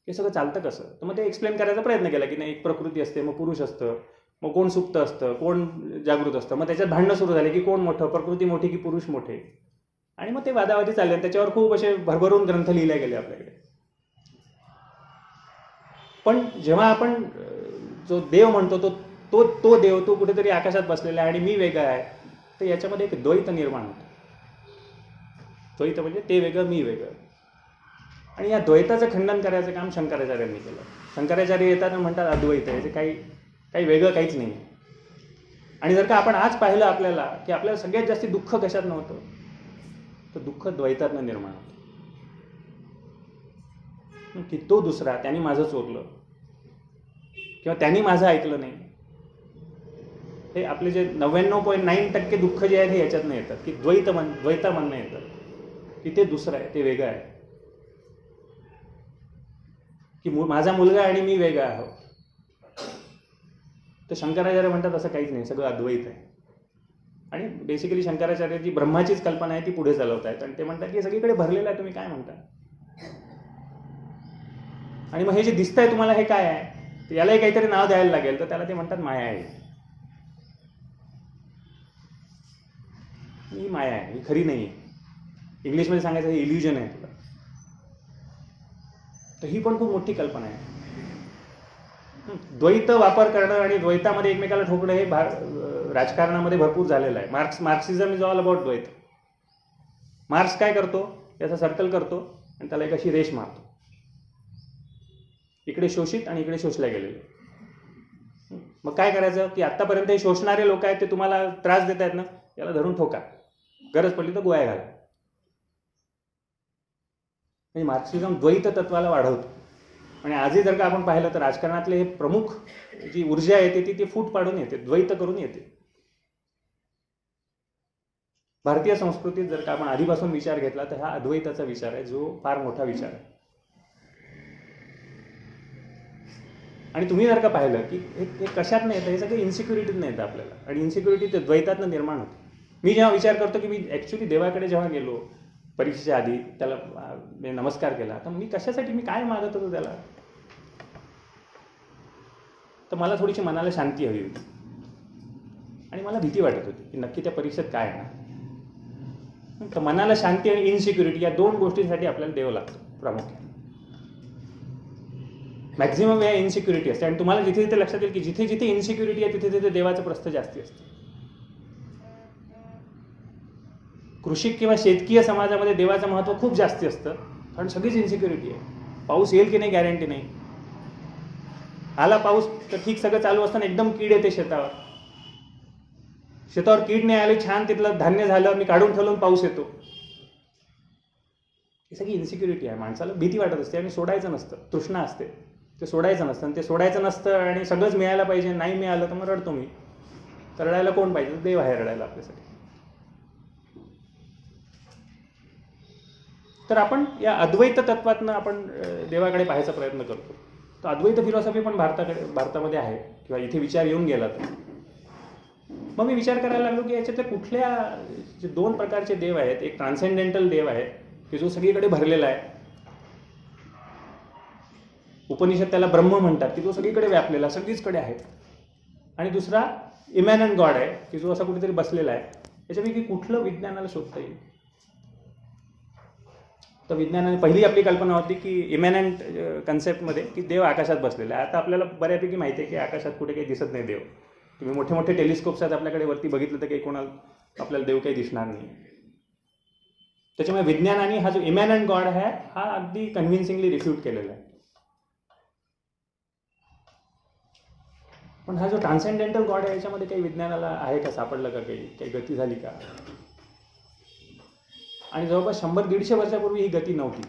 हे सगळं चालतं कसं? तर मग ते एक्सप्लेन करायचा प्रयत्न केला की नाही एक प्रकृती असते मग पुरुष असतं. मग कोण सुप्त असतं? कोण जागृत असतं? मग त्याच्यात भांडणं सुरू झाले की कोण मोठं? प्रकृती मोठी की पुरुष मोठे? आणि मग ते वादावादी चालले आणि त्याच्यावर खूप असे भरभरून ग्रंथ लिहिले गेले आपल्याकडे. पण जेव्हा आपण जो देव म्हणतो तो तो तो देव तो कुठेतरी आकाशात बसलेला आहे आणि मी वेगळा आहे तर याच्यामध्ये एक द्वैत निर्माण होतं. द्वैत म्हणजे ते वेगळं मी वेगळं. आणि या द्वैताचं खंडन करायचं काम शंकराचार्यांनी केलं. शंकराचार्य येतात म्हणतात अद्वैत आहे. याचे काही काही वेगळं काहीच नाही आणि जर का आपण आज पाहिलं आपल्याला की आपल्याला सगळ्यात जास्त दुःख कशात नव्हतं तर दुःख द्वैतातनं निर्माण होतं. की तो दुसरा त्यांनी माझं चोरलं किंवा त्यांनी माझं ऐकलं नाही. हे आपले जे नव्याण्णव पॉईंट नाईन टक्के दुःख जे आहेत हे याच्यातनं येतात की द्वैत मन द्वैता म्हणणं येतं की ते दुसरं आहे ते वेगळं आहे. की मु माझा मुलगा आणि मी वेगळा आहोत. तर शंकराचार्य म्हणतात असं काहीच नाही सगळं अद्वैत आहे. आणि बेसिकली शंकराचार्य जी ब्रह्माचीच कल्पना आहे ती पुढे चालवत आहेत आणि ते म्हणतात की सगळीकडे भरलेलं आहे तुम्ही काय म्हणता? आणि मग हे जे दिसतंय तुम्हाला हे काय आहे? तर यालाही काहीतरी नाव द्यायला लागेल. तर त्याला ते म्हणतात माया आहे. ही माया आहे ही खरी नाही आहे इंग्लिशमध्ये सांगायचं हे इल्युजन आहे तुला. तर ही पण खूप मोठी कल्पना आहे. द्वैत वापर करणं आणि द्वैतामध्ये एकमेकाला ठोकणं हे भार राजकारणामध्ये भरपूर झालेलं आहे. Marx Marxism is all about द्वैत. मार्क्स काय करतो? त्याचा सर्कल करतो आणि त्याला एक अशी रेष मारतो. इकडे शोषित आणि इकडे शोषल्या गेलेले. मग काय करायचं? की आत्तापर्यंत हे शोषणारे लोक आहेत ते तुम्हाला त्रास देत आहेत ना याला धरून ठोका. गरज पडली तर गोळ्या घाला. म्हणजे मार्क्सिझम द्वैत तत्वाला वाढवतो. आणि आजही जर का आपण पाहिलं तर राजकारणातले हे प्रमुख जी ऊर्जा येते ती ती फूट पाडून येते द्वैत करून येते. भारतीय संस्कृतीत जर का आपण आधीपासून विचार घेतला तर हा अद्वैताचा विचार आहे जो फार मोठा विचार आहे. आणि तुम्ही जर का पाहिलं की हे कशात नाही येतं? हे सगळं इन्सिक्युरिटीत नाही येतं आपल्याला. आणि इन्सिक्युरिटी ते द्वैतातनं निर्माण होते. मी जेव्हा विचार करतो की मी ॲक्च्युली देवाकडे जेव्हा गेलो परीक्षेच्या आधी त्याला मी म्हणजे नमस्कार केला. तर मी कशासाठी मी काय मागत होतो त्याला? तर मला थोडीशी मनाला शांती हवी होती. आणि मला भीती वाटत होती की नक्की त्या परीक्षेत काय येणार तर मनाला शांती आणि इनसिक्युरिटी या दोन गोष्टींसाठी आपल्याला देव लागतो प्रामुख्याने. मॅक्झिमम वेळा इन्सिक्युरिटी असते. आणि तुम्हाला जिथे जिथे लक्षात येईल की जिथे जिथे इन्सिक्युरिटी आहे तिथे तिथे देवाचं प्रस्थ जास्ती असतं. कृषी किंवा शेतकीय समाजामध्ये देवाचं महत्त्व खूप जास्ती असतं. कारण सगळीच इन्सिक्युरिटी आहे. पाऊस येईल की नाही गॅरंटी नाही. आला पाऊस तर ठीक सगळं चालू असताना एकदम कीड येते शेतावर. शेतावर कीड नाही आली छान तिथलं धान्य झालं मी काढून ठेवलं पाऊस येतो. ही सगळी इन्सिक्युरिटी आहे. माणसाला भीती वाटत असते आणि सोडायचं नसतं. तृष्णा असते. ते सोडायचं नसतं आणि ते सोडायचं नसतं आणि सगळंच मिळायला पाहिजे नाही मिळालं तर मग रडतो मी. तर रडायला कोण पाहिजे? देव आहे रडायला आपल्यासाठी. तर आपण या अद्वैत तत्वातनं आपण देवाकडे पाहायचा प्रयत्न करतो. तर अद्वैत फिलॉसॉफी पण भारताकडे भारतामध्ये आहे किंवा इथे विचार येऊन गेला तर. मग मी विचार करायला लागलो की याच्यातले कुठल्या जे दोन प्रकारचे देव आहेत एक ट्रान्सेंडेंटल देव आहे की जो सगळीकडे भरलेला आहे. उपनिषद त्याला ब्रह्म म्हणतात की जो सगळीकडे व्यापलेला सगळीचकडे आहे. आणि दुसरा इमॅनंट गॉड आहे की जो असा कुठेतरी बसलेला आहे. याच्यापैकी कुठलं विज्ञानाला शोधता येईल? तर विज्ञानाने पहिली आपली कल्पना होती की इमॅनंट कन्सेप्टमध्ये की देव आकाशात बसलेला आहे आता आपल्याला बऱ्यापैकी माहिती आहे की आकाशात कुठे काही दिसत नाही देव. तुम्ही मोठे मोठे टेलिस्कोप्स आहेत आपल्याकडे वरती बघितलं तर काही कोणाला आपल्याला देव काही दिसणार नाही. त्याच्यामुळे विज्ञानाने हा जो इमॅनंट गॉड आहे हा अगदी कन्व्हिन्सिंगली रिफ्यूट केलेला आहे. पण हा जो ट्रान्सेंडेंटल गॉड आहे याच्यामध्ये काही विज्ञानाला आहे का? सापडलं का काही? काही गती झाली का? आणि जवळपास शंभर दीडशे वर्षापूर्वी ही गती नव्हती.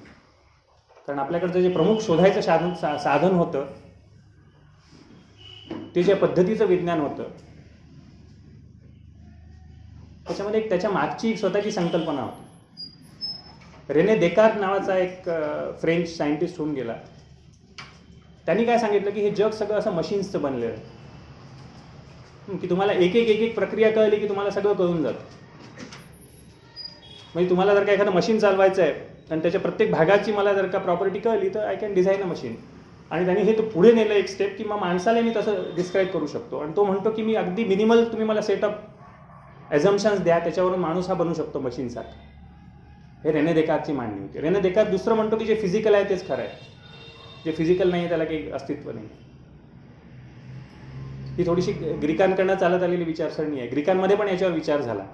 कारण आपल्याकडचं जे प्रमुख शोधायचं साधन सा साधन होतं ते ज्या पद्धतीचं विज्ञान होतं त्याच्यामध्ये एक त्याच्या मागची एक स्वतःची संकल्पना होती. रेने देकार नावाचा एक फ्रेंच सायंटिस्ट होऊन गेला. त्यांनी काय सांगितलं की हे जग सगळं असं मशीन्सचं बनलेलं आहे. की तुम्हाला एक एक एक एक प्रक्रिया कळली की तुम्हाला सगळं कळून जातं. म्हणजे तुम्हाला जर का एखादं मशीन चालवायचं आहे आणि त्याच्या प्रत्येक भागाची मला जर का प्रॉपर्टी कळली तर I can design a machine आणि त्यांनी हे तो पुढे नेलं एक स्टेप की मग माणसाला मी तसं डिस्क्राईब करू शकतो. आणि तो म्हणतो की मी अगदी मिनिमल तुम्ही मला सेटअप एझम्शन्स द्या त्याच्यावरून माणूस हा बनू शकतो मशीनसारखा हे रेने देकारची मांडणी होती. रेने देकार दुसरं म्हणतो की जे फिजिकल आहे तेच खरं आहे. जे फिजिकल नाही आहे त्याला काही अस्तित्व नाही ही थोडीशी ग्रीकांकडनं चालत आलेली विचारसरणी आहे. ग्रीकांमध्ये पण याच्यावर विचार झाला.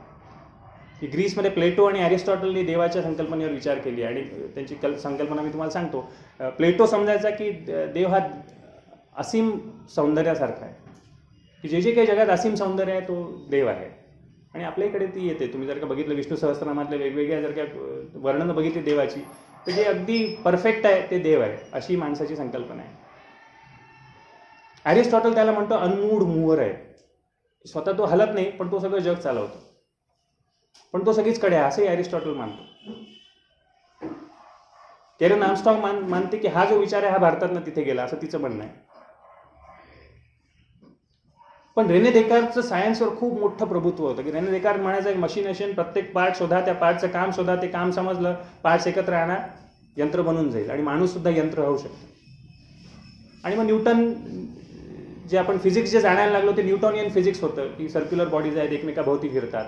की ग्रीसमध्ये प्लेटो आणि अरिस्टॉटलने देवाच्या संकल्पनेवर विचार केली आणि त्यांची कल संकल्पना मी तुम्हाला सांगतो. प्लेटो समजायचा की देव हा असीम सौंदर्यासारखा आहे. की जे जे काही जगात असीम सौंदर्य आहे तो देव आहे. आणि आपल्या इकडे ती येते. तुम्ही जर का बघितलं विष्णू सहस्त्रनामातल्या वेगवेगळ्या जर का वर्णनं बघितली देवाची तर जे अगदी परफेक्ट आहे ते देव आहे अशी माणसाची संकल्पना आहे. ॲरिस्टॉटल त्याला म्हणतो अनमूड मूवर आहे. स्वतः तो हलत नाही पण तो सगळं जग चालवतो. पण तो सगळीचकडे आहे असंही ॲरिस्टॉटल मानतो. केरन आमस्ट्रॉंग मान मानते की हा जो विचार आहे हा भारतातनं तिथे गेला असं तिचं म्हणणं आहे. पण रेने देकारचं सायन्सवर खूप मोठं प्रभुत्व होतं की रेने देकार म्हणायचं एक मशीन असेल प्रत्येक पार्ट शोधा त्या पार्टचं काम शोधा ते काम समजलं पार्ट्स एकत्र आणा यंत्र बनून जाईल. आणि माणूस सुद्धा यंत्र होऊ शकतो. आणि मग न्यूटन जे आपण फिजिक्स जे जाणायला लागलो ते न्यूटॉनियन फिजिक्स होतं की सर्क्युलर बॉडीज आहेत एकमेकाभोवती फिरतात.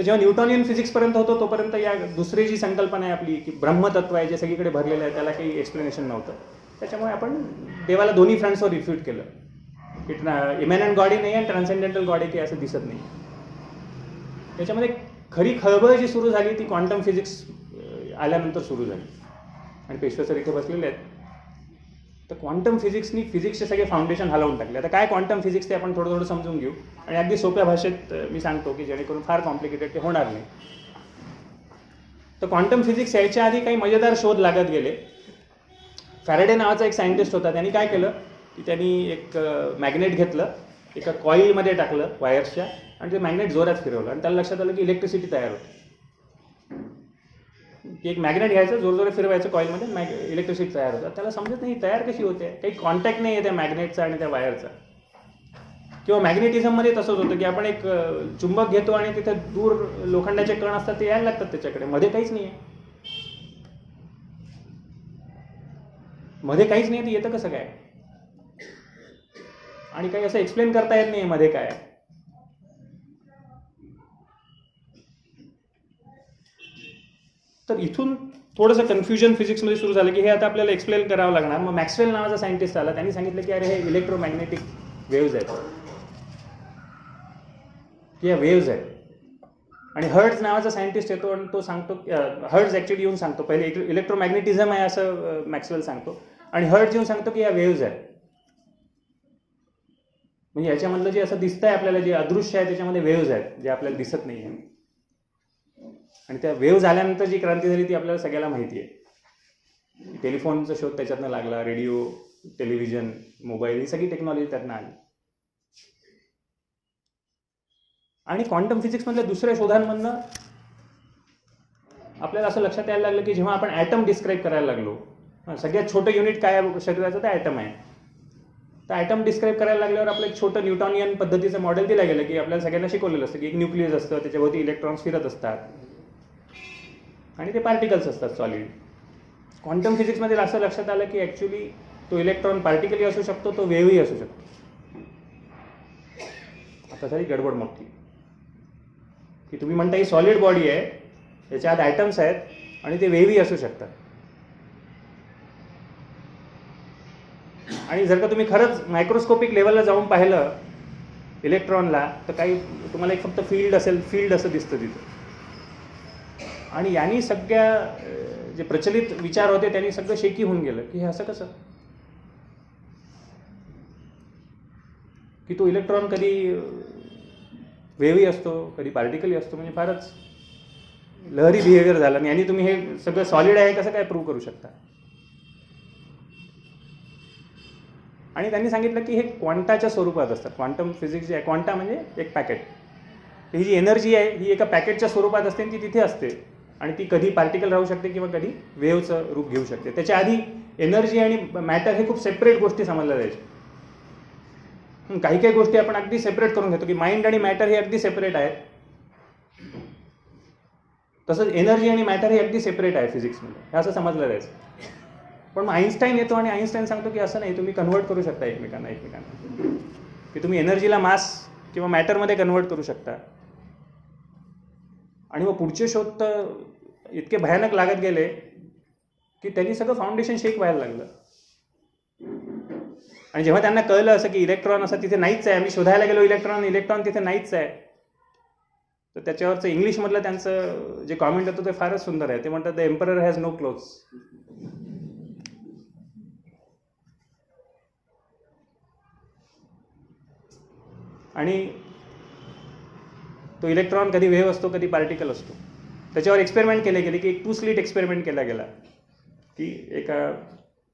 तर जेव्हा न्यूटॉनियन फिजिक्सपर्यंत होतो तोपर्यंत या दुसरी जी संकल्पना आहे आपली की ब्रह्मतत्व आहे जे सगळीकडे भरलेलं आहे त्याला काही एक्सप्लेनेशन नव्हतं. त्याच्यामुळे आपण देवाला दोन्ही फ्रंट्सवर रिफ्यूट केलं. की इमॅनंट गॉडी नाही आणि ट्रान्सेंडेंटल गॉडी काही असं दिसत नाही. त्याच्यामध्ये खरी खळबळ जी सुरू झाली ती क्वांटम फिजिक्स आल्यानंतर सुरू झाली. आणि पेशवेसर इथे बसलेले आहेत. तर क्वांटम फिजिक्सनी फिजिक्सचे सगळे फाउंडेशन हलवून टाकले. आता काय क्वांटम फिजिक्स ते आपण थोडं थोडं समजून घेऊ. आणि अगदी सोप्या भाषेत मी सांगतो की जेणेकरून फार कॉम्प्लिकेटेड ते होणार नाही. तर क्वांटम फिजिक्स यायच्या आधी काही मजेदार शोध लागत गेले. फॅरेडे नावाचा एक सायंटिस्ट होता. त्यांनी काय केलं? की त्यांनी एक मॅग्नेट घेतलं एका कॉईलमध्ये टाकलं वायर्सच्या आणि ते मॅग्नेट जोरात फिरवलं. आणि त्याला लक्षात आलं की इलेक्ट्रिसिटी तयार होते. की एक मॅग्नेट घ्यायचं जोरजोरे फिरवायचं कॉईलमध्ये मॅग इलेक्ट्रिसिटी तयार होतात. त्याला समजत नाही तयार कशी होते? काही कॉन्टॅक्ट नाही आहे त्या मॅग्नेटचा आणि त्या वायरचा किंवा मॅग्नेटिझममध्ये तसंच होतं की आपण एक चुंबक घेतो आणि तिथे दूर लोखंडाचे कण असतात ते यायला लागतात त्याच्याकडे. मध्ये काहीच नाही आहे मध्ये काहीच नाही ते येतं कसं काय? आणि काही असं एक्सप्लेन करता येत नाही मध्ये काय. तर इथून थोडंसं कन्फ्युजन फिजिक्समध्ये सुरू झालं की हे आता आपल्याला एक्सप्लेन करावं लागणार. मग मॅक्सवेल नावाचा सायंटिस्ट आला. त्यांनी सांगितलं की अरे हे इलेक्ट्रोमॅग्नेटिक वेव्ज आहेत. या वेव्ज आहेत. आणि हर्ड्स नावाचा सायंटिस्ट येतो आणि तो सांगतो हर्ड्स ॲक्च्युली येऊन सांगतो. पहिले इलेक्ट्रोमॅग्नेटिझम आहे असं मॅक्सवेल सांगतो. आणि हर्ड्स येऊन सांगतो की या वेव्ज आहेत. म्हणजे याच्यामधलं जे असं दिसतंय आपल्याला जे अदृश्य आहे त्याच्यामध्ये वेव्ज आहेत जे आपल्याला दिसत नाही आहे आणि त्या वेव्ह झाल्यानंतर जी क्रांती झाली ती आपल्याला सगळ्याला माहिती आहे. टेलिफोनचा शोध त्याच्यातनं लागला रेडिओ टेलिव्हिजन मोबाईल ही सगळी टेक्नॉलॉजी त्यातनं आली. आणि क्वांटम फिजिक्समधल्या दुसऱ्या शोधांमधनं आपल्याला असं लक्षात यायला लागलं की जेव्हा आपण ॲटम डिस्क्राईब करायला लागलो सगळ्यात छोटं युनिट काय शरीराचं ते ॲटम आहे. तर ॲटम डिस्क्राईब करायला लागल्यावर आपलं एक छोटं न्यूटॉनियन पद्धतीचं मॉडेल दिलं गेलं की आपल्याला सगळ्यांना शिकवलेलं असतं की एक न्यूक्लियस असतं त्याच्यावरती इलेक्ट्रॉन्स फिरत असतात. आणि ते पार्टिकल्स असतात सॉलिड क्वांटम फिजिक्समध्ये असं लक्षात आलं की ॲक्च्युली तो इलेक्ट्रॉन पार्टिकलही असू शकतो तो वेव्हही असू शकतो. आता झाली गडबड मोठी. की तुम्ही म्हणता ही सॉलिड बॉडी आहे याच्या आत ॲटम्स आहेत आणि ते वेव्ही असू शकतात. आणि जर का तुम्ही खरंच मायक्रोस्कोपिक लेवलला जाऊन पाहिलं इलेक्ट्रॉनला तर काही तुम्हाला एक फक्त फील्ड असेल फील्ड असं दिसतं तिथं. आणि यांनी सगळ्या जे प्रचलित विचार होते त्यांनी सगळं शेकी होऊन गेलं. की हे असं कसं? की तो इलेक्ट्रॉन कधी वेवी असतो कधी पार्टिकली असतो म्हणजे फारच लहरी बिहेवियर झाला. आणि यांनी तुम्ही हे सगळं सॉलिड आहे कसं काय प्रूव्ह करू शकता? आणि त्यांनी सांगितलं की हे क्वांटाच्या स्वरूपात असतात क्वांटम फिजिक्स जे आहे क्वांटा म्हणजे एक पॅकेट ही जी एनर्जी आहे ही एका पॅकेटच्या स्वरूपात असते आणि ती तिथे असते. आणि ती कधी पार्टिकल राहू शकते किंवा कधी वेव्हचं रूप घेऊ शकते. त्याच्या आधी एनर्जी आणि मॅटर हे खूप सेपरेट गोष्टी समजल्या जायच्या. काही काही गोष्टी आपण अगदी सेपरेट करून घेतो की माइंड आणि मॅटर हे अगदी सेपरेट आहेत. तसंच एनर्जी आणि मॅटर हे अगदी सेपरेट आहे फिजिक्समध्ये हे असं समजलं जायचं. पण मग आईन्स्टाईन येतो आणि आईन्स्टाईन सांगतो की असं नाही तुम्ही कन्वर्ट करू शकता एकमेकांना एकमेकांना. की तुम्ही एनर्जीला मास किंवा मॅटरमध्ये कन्वर्ट करू शकता. आणि मग पुढचे शोध तर इतके भयानक लागत गेले की त्यांनी सगळं फाउंडेशन शेक व्हायला लागलं. आणि जेव्हा त्यांना कळलं असं की इलेक्ट्रॉन असं तिथे नाहीच आहे मी शोधायला गेलो इलेक्ट्रॉन इलेक्ट्रॉन तिथे नाहीच आहे तर त्याच्यावरचं इंग्लिशमधलं त्यांचं जे कॉमेंट होतं ते फारच सुंदर आहे. ते म्हणतात the emperor has no clothes आणि तो इलेक्ट्रॉन कधी वेव्ह असतो कधी पार्टिकल असतो. त्याच्यावर एक्सपेरिमेंट केले गेले की एक टू स्लीट एक्सपेरिमेंट केला गेला. की एका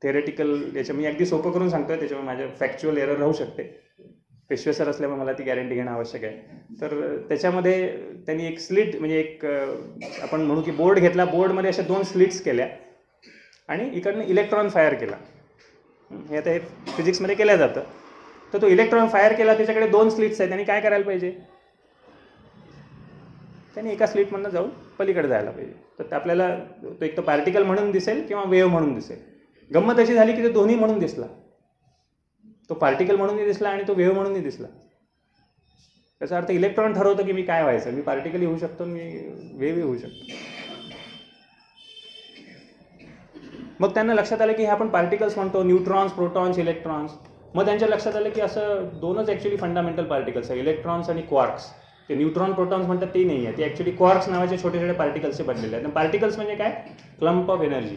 थेरेटिकल याच्या मी अगदी सोपं करून सांगतोय त्याच्यामुळे माझ्या फॅक्च्युअल एरर राहू शकते. पेशवेसर असल्यामुळे मला ती गॅरंटी घेणं आवश्यक आहे. तर त्याच्यामध्ये त्यांनी एक स्लिट म्हणजे एक आपण म्हणू की बोर्ड घेतला बोर्डमध्ये अशा दोन स्लिट्स केल्या आणि इकडनं इलेक्ट्रॉन फायर केला. हे आता हे फिजिक्समध्ये केलं जातं. तर तो इलेक्ट्रॉन फायर केला त्याच्याकडे दोन स्लिट्स आहेत. त्यांनी काय करायला पाहिजे? त्यांनी एका स्लिटमधनं जाऊन पलीकडे जायला पाहिजे. तर आपल्याला तो एक तर पार्टिकल म्हणून दिसेल किंवा वेव्ह म्हणून दिसेल. गंमत अशी झाली की तो दोन्ही म्हणून दिसला. तो पार्टिकल म्हणूनही दिसला आणि तो वेव्ह म्हणूनही दिसला. त्याचा अर्थ इलेक्ट्रॉन ठरवतो की मी काय व्हायचं. मी पार्टिकलही होऊ शकतो मी वेव्हही होऊ शकतो. मग त्यांना लक्षात आलं की हे आपण पार्टिकल्स म्हणतो न्यूट्रॉन्स प्रोटॉन्स इलेक्ट्रॉन्स मग त्यांच्या लक्षात आलं की असं दोनच ॲक्च्युली फंडामेंटल पार्टिकल्स आहे इलेक्ट्रॉन्स आणि क्वार्क्स ते न्यूट्रॉन प्रोटॉन्स म्हणतात ते नाही आहे ते ॲक्च्युली क्वार्क्स नावाचे छोटे छोटे पार्टिकल्सचे बनलेले आहेत. पार्टिकल्स म्हणजे काय? क्लम्प ऑफ एनर्जी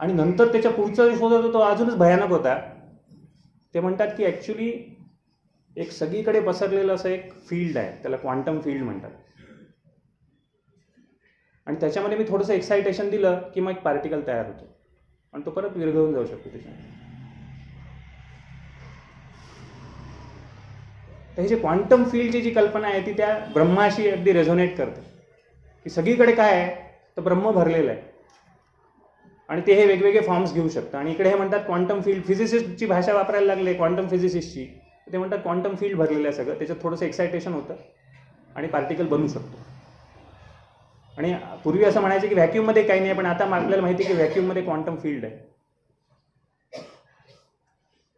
आणि नंतर त्याच्या पुढचा शोध होता तो अजूनच भयानक होता. ते म्हणतात की ॲक्च्युली एक सगळीकडे पसरलेलं असं एक फील्ड आहे. त्याला क्वांटम फील्ड म्हणतात. आणि त्याच्यामध्ये मी थोडंसं एक्सायटेशन दिलं की मग एक पार्टिकल तयार होतो. आणि तो परत विरघळून जाऊ शकतो त्याच्यामध्ये. तर ही जे क्वांटम फील्डची जी कल्पना आहे ती त्या ब्रह्माशी अगदी रेझोनेट करते. की सगळीकडे काय आहे तर ब्रह्म भरलेलं आहे. आणि ते हे वेगवेगळे फॉर्म्स घेऊ शकतं. आणि इकडे हे म्हणतात क्वांटम फील्ड फिजिसिस्टची भाषा वापरायला लागले क्वांटम फिजिसिस्टची ते म्हणतात क्वांटम फील्ड भरलेलं आहे सगळं. त्याच्यात थोडंसं एक्सायटेशन होतं आणि पार्टिकल बनू शकतो. आणि पूर्वी असं म्हणायचं की व्हॅक्यूममध्ये काही नाही पण आता आपल्याला माहिती आहे की व्हॅक्यूममध्ये क्वांटम फील्ड आहे.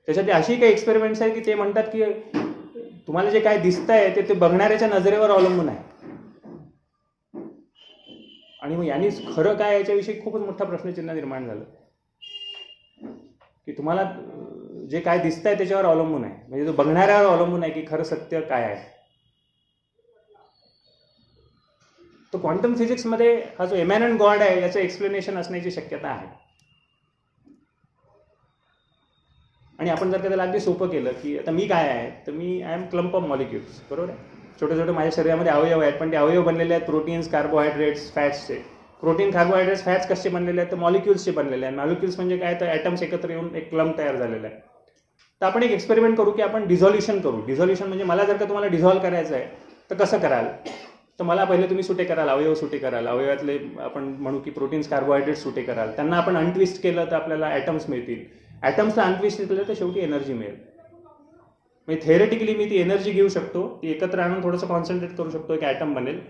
त्याच्यात अशी काही एक्सपेरिमेंट्स आहे की ते म्हणतात की तुम्हाला जे काय दिसत आहे ते ते बघणाऱ्याच्या नजरेवर अवलंबून आहे. आणि मग यांनी खरं काय याच्याविषयी खूपच मोठा प्रश्नचिन्ह निर्माण झालं. की तुम्हाला जे काय दिसत आहे त्याच्यावर अवलंबून आहे. म्हणजे तो बघणाऱ्यावर अवलंबून आहे की खरं सत्य काय आहे. तो क्वांटम फिजिक्समध्ये हा जो एमॅनंट गॉड आहे याचं एक्सप्लेनेशन असण्याची शक्यता आहे. आणि आपण जर का त्याला अगदी सोपं केलं की आता मी काय आहे तर मी I am clump of molecules बरोबर आहे? छोटे छोटे माझ्या शरीरामध्ये अवयव आहेत पण ते अवयव बनलेले आहेत प्रोटीन्स कार्बोहायड्रेट्स फॅट्सचे प्रोटीन कार्बोहायड्रेट्स फॅट्स कसे बनलेले आहेत? तर मॉलिक्युल्सचे बनलेले आहेत. मॉलिक्युल्स म्हणजे काय? तर ॲटम्स एकत्र येऊन एक क्लम्प तयार झालेला आहे. तर आपण एक एक्सपेरिमेंट करू की आपण डिझॉल्युशन करू. डिझॉल्युशन म्हणजे मला जर का तुम्हाला डिझॉल्व करायचं आहे तर कसं कराल? तर मला पहिले तुम्ही सुटे कराल अवयव सुटे कराल. अवयवातले आपण म्हणू की प्रोटीन्स कार्बोहायड्रेट्स सुटे कराल. त्यांना आपण अनट्विस्ट केलं तर आपल्याला ॲटम्स मिळतील. ॲटम्सला अनट्विस्ट केलं तर शेवटी एनर्जी मिळेल. म्हणजे थेरेटिकली मी ती एनर्जी घेऊ शकतो. ती एकत्र आणून थोडंसं कॉन्सन्ट्रेट करू शकतो. एक ॲटम बनेल.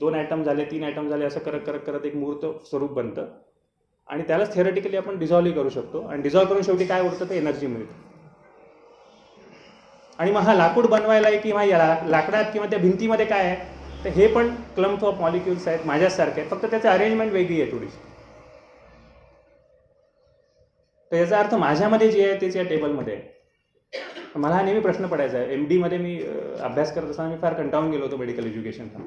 दोन ॲटम झाले तीन ॲटम झाले असं करत करत करत एक मूर्त स्वरूप बनतं. आणि त्यालाच थेरेटिकली आपण डिझॉल्व्ह करू शकतो. आणि डिझॉल्व्ह करून शेवटी काय उरतं? ते एनर्जी मिळतं. आणि मग हा लाकूड बनवायला आहे किंवा या लाकडात किंवा त्या भिंतीमध्ये काय आहे? तर हे पण क्लम्प ऑफ मॉलिक्युल्स आहेत माझ्याचसारखे आहेत. फक्त त्याचं अरेंजमेंट वेगळी आहे थोडीशी. तर याचा अर्थ माझ्यामध्ये जे आहे तेच या टेबलमध्ये आहे. मला हा नेहमी प्रश्न पडायचा आहे. एम डीमध्ये मी अभ्यास करत असताना मी फार कंटाळून गेलो होतो मेडिकल एज्युकेशनचा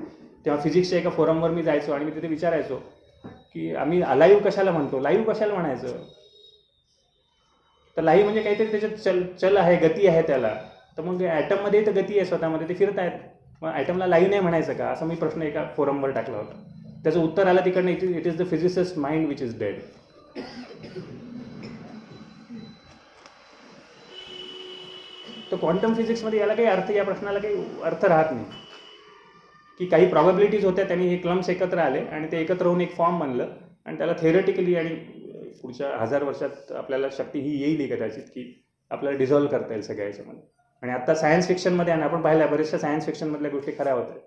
तेव्हा फिजिक्सच्या एका फोरमवर मी जायचो आणि मी तिथे विचारायचो की आम्ही लाईव्ह कशाला म्हणतो? लाईव्ह कशाला म्हणायचं? तर लाईव्ह म्हणजे काहीतरी त्याच्यात चल चल आहे गती आहे त्याला. तर मग ॲटममध्ये तर गती आहे स्वतःमध्ये ते फिरत आहेत मग ॲटमला लाईव्ह नाही म्हणायचं का? असा मी प्रश्न एका फोरमवर टाकला होता. त्याचं उत्तर आलं तिकडनं it it is the physicist mind which is dead तर क्वांटम फिजिक्समध्ये याला काही अर्थ या प्रश्नाला काही अर्थ राहत नाही. की काही प्रॉबॅबिलिटीज होत्या त्यांनी हे क्लम्स एकत्र आले आणि ते एकत्र होऊन एक फॉर्म बनलं आणि त्याला थेरटिकली आणि पुढच्या हजार वर्षात आपल्याला शक्ती ही येईल कदाचित की आपल्याला डिझॉल्व्ह करता येईल सगळ्या याच्यामध्ये. आणि आता सायन्स फिक्शनमध्ये आणि आपण पाहिल्या बऱ्याचशा सायन्स फिक्शनमधल्या गोष्टी खऱ्या होत आहेत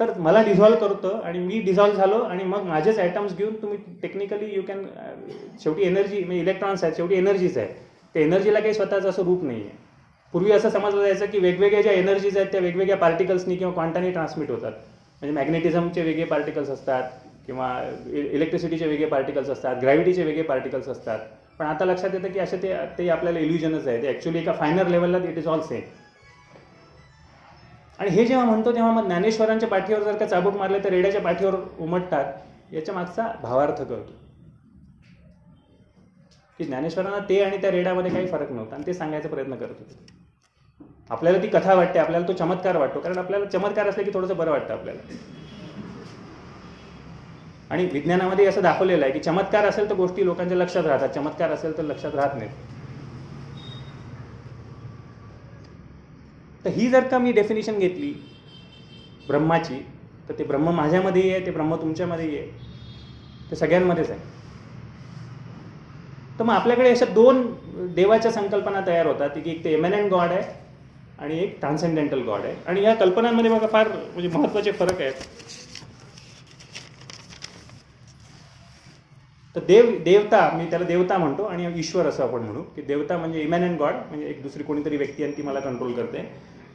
तर मला डिझॉल्व्ह करतो आणि मी डिझॉल्व्ह झालो आणि मग माझेच आयटम्स घेऊन तुम्ही टेक्निकली यू कॅन शेवटी एनर्जी म्हणजे इलेक्ट्रॉन्स आहेत शेवटी एनर्जीच आहे त्या एनर्जीला काही स्वतःचं असं रूप नाही आहे पूर्वी असं समजलं जायचं की वेगवेगळ्या ज्या एनर्जीज आहेत त्या वेगवेगळ्या पार्टिकल्सनी किंवा क्वांटानी ट्रान्समिट होतात. म्हणजे मॅग्नेटिझमचे वेगळे पार्टिकल्स असतात किंवा e- इलेक्ट्रिसिटीचे वेगळे पार्टिकल्स असतात ग्रॅव्हिटीचे वेगळे पार्टिकल्स असतात. पण आता लक्षात येतं की असे ते ते आपल्याला इल्युजनच आहे ते ॲक्च्युली एका फायनर लेवलला इट इज ऑल सेम आणि हे जेव्हा म्हणतो तेव्हा मग ज्ञानेश्वरांच्या पाठीवर जर का चाबूक मारले तर रेड्याच्या पाठीवर उमटतात. याच्या मागचा भावार्थ कळतो. की ज्ञानेश्वरांना ते आणि त्या रेडामध्ये काही फरक नव्हता आणि ते सांगायचा प्रयत्न करत होते. आपल्याला ती कथा वाटते आपल्याला तो चमत्कार वाटतो कारण आपल्याला चमत्कार असले की थोडंसं बरं वाटतं आपल्याला. आणि विज्ञानामध्ये असं दाखवलेलं आहे की चमत्कार असेल तर गोष्टी लोकांच्या लक्षात राहतात चमत्कार असेल तर लक्षात राहत नाहीत. तर ही जर का मी डेफिनेशन घेतली ब्रह्माची तर ते ब्रह्म माझ्यामध्येही आहे ते ब्रह्म तुमच्यामध्येही आहे ते सगळ्यांमध्येच आहे. तर मग आपल्याकडे अशा दोन देवाच्या संकल्पना तयार होतात. की एक ते एमेनंट गॉड आहे आणि एक ट्रान्सेंडेंटल गॉड आहे. आणि या कल्पनांमध्ये बघा फार म्हणजे महत्त्वाचे फरक आहेत. तर देव देवता मी त्याला देवता म्हणतो आणि ईश्वर असं आपण म्हणू. की देवता म्हणजे इमॅनंट गॉड म्हणजे एक दुसरी कोणीतरी व्यक्ती आणि ती मला कंट्रोल करते.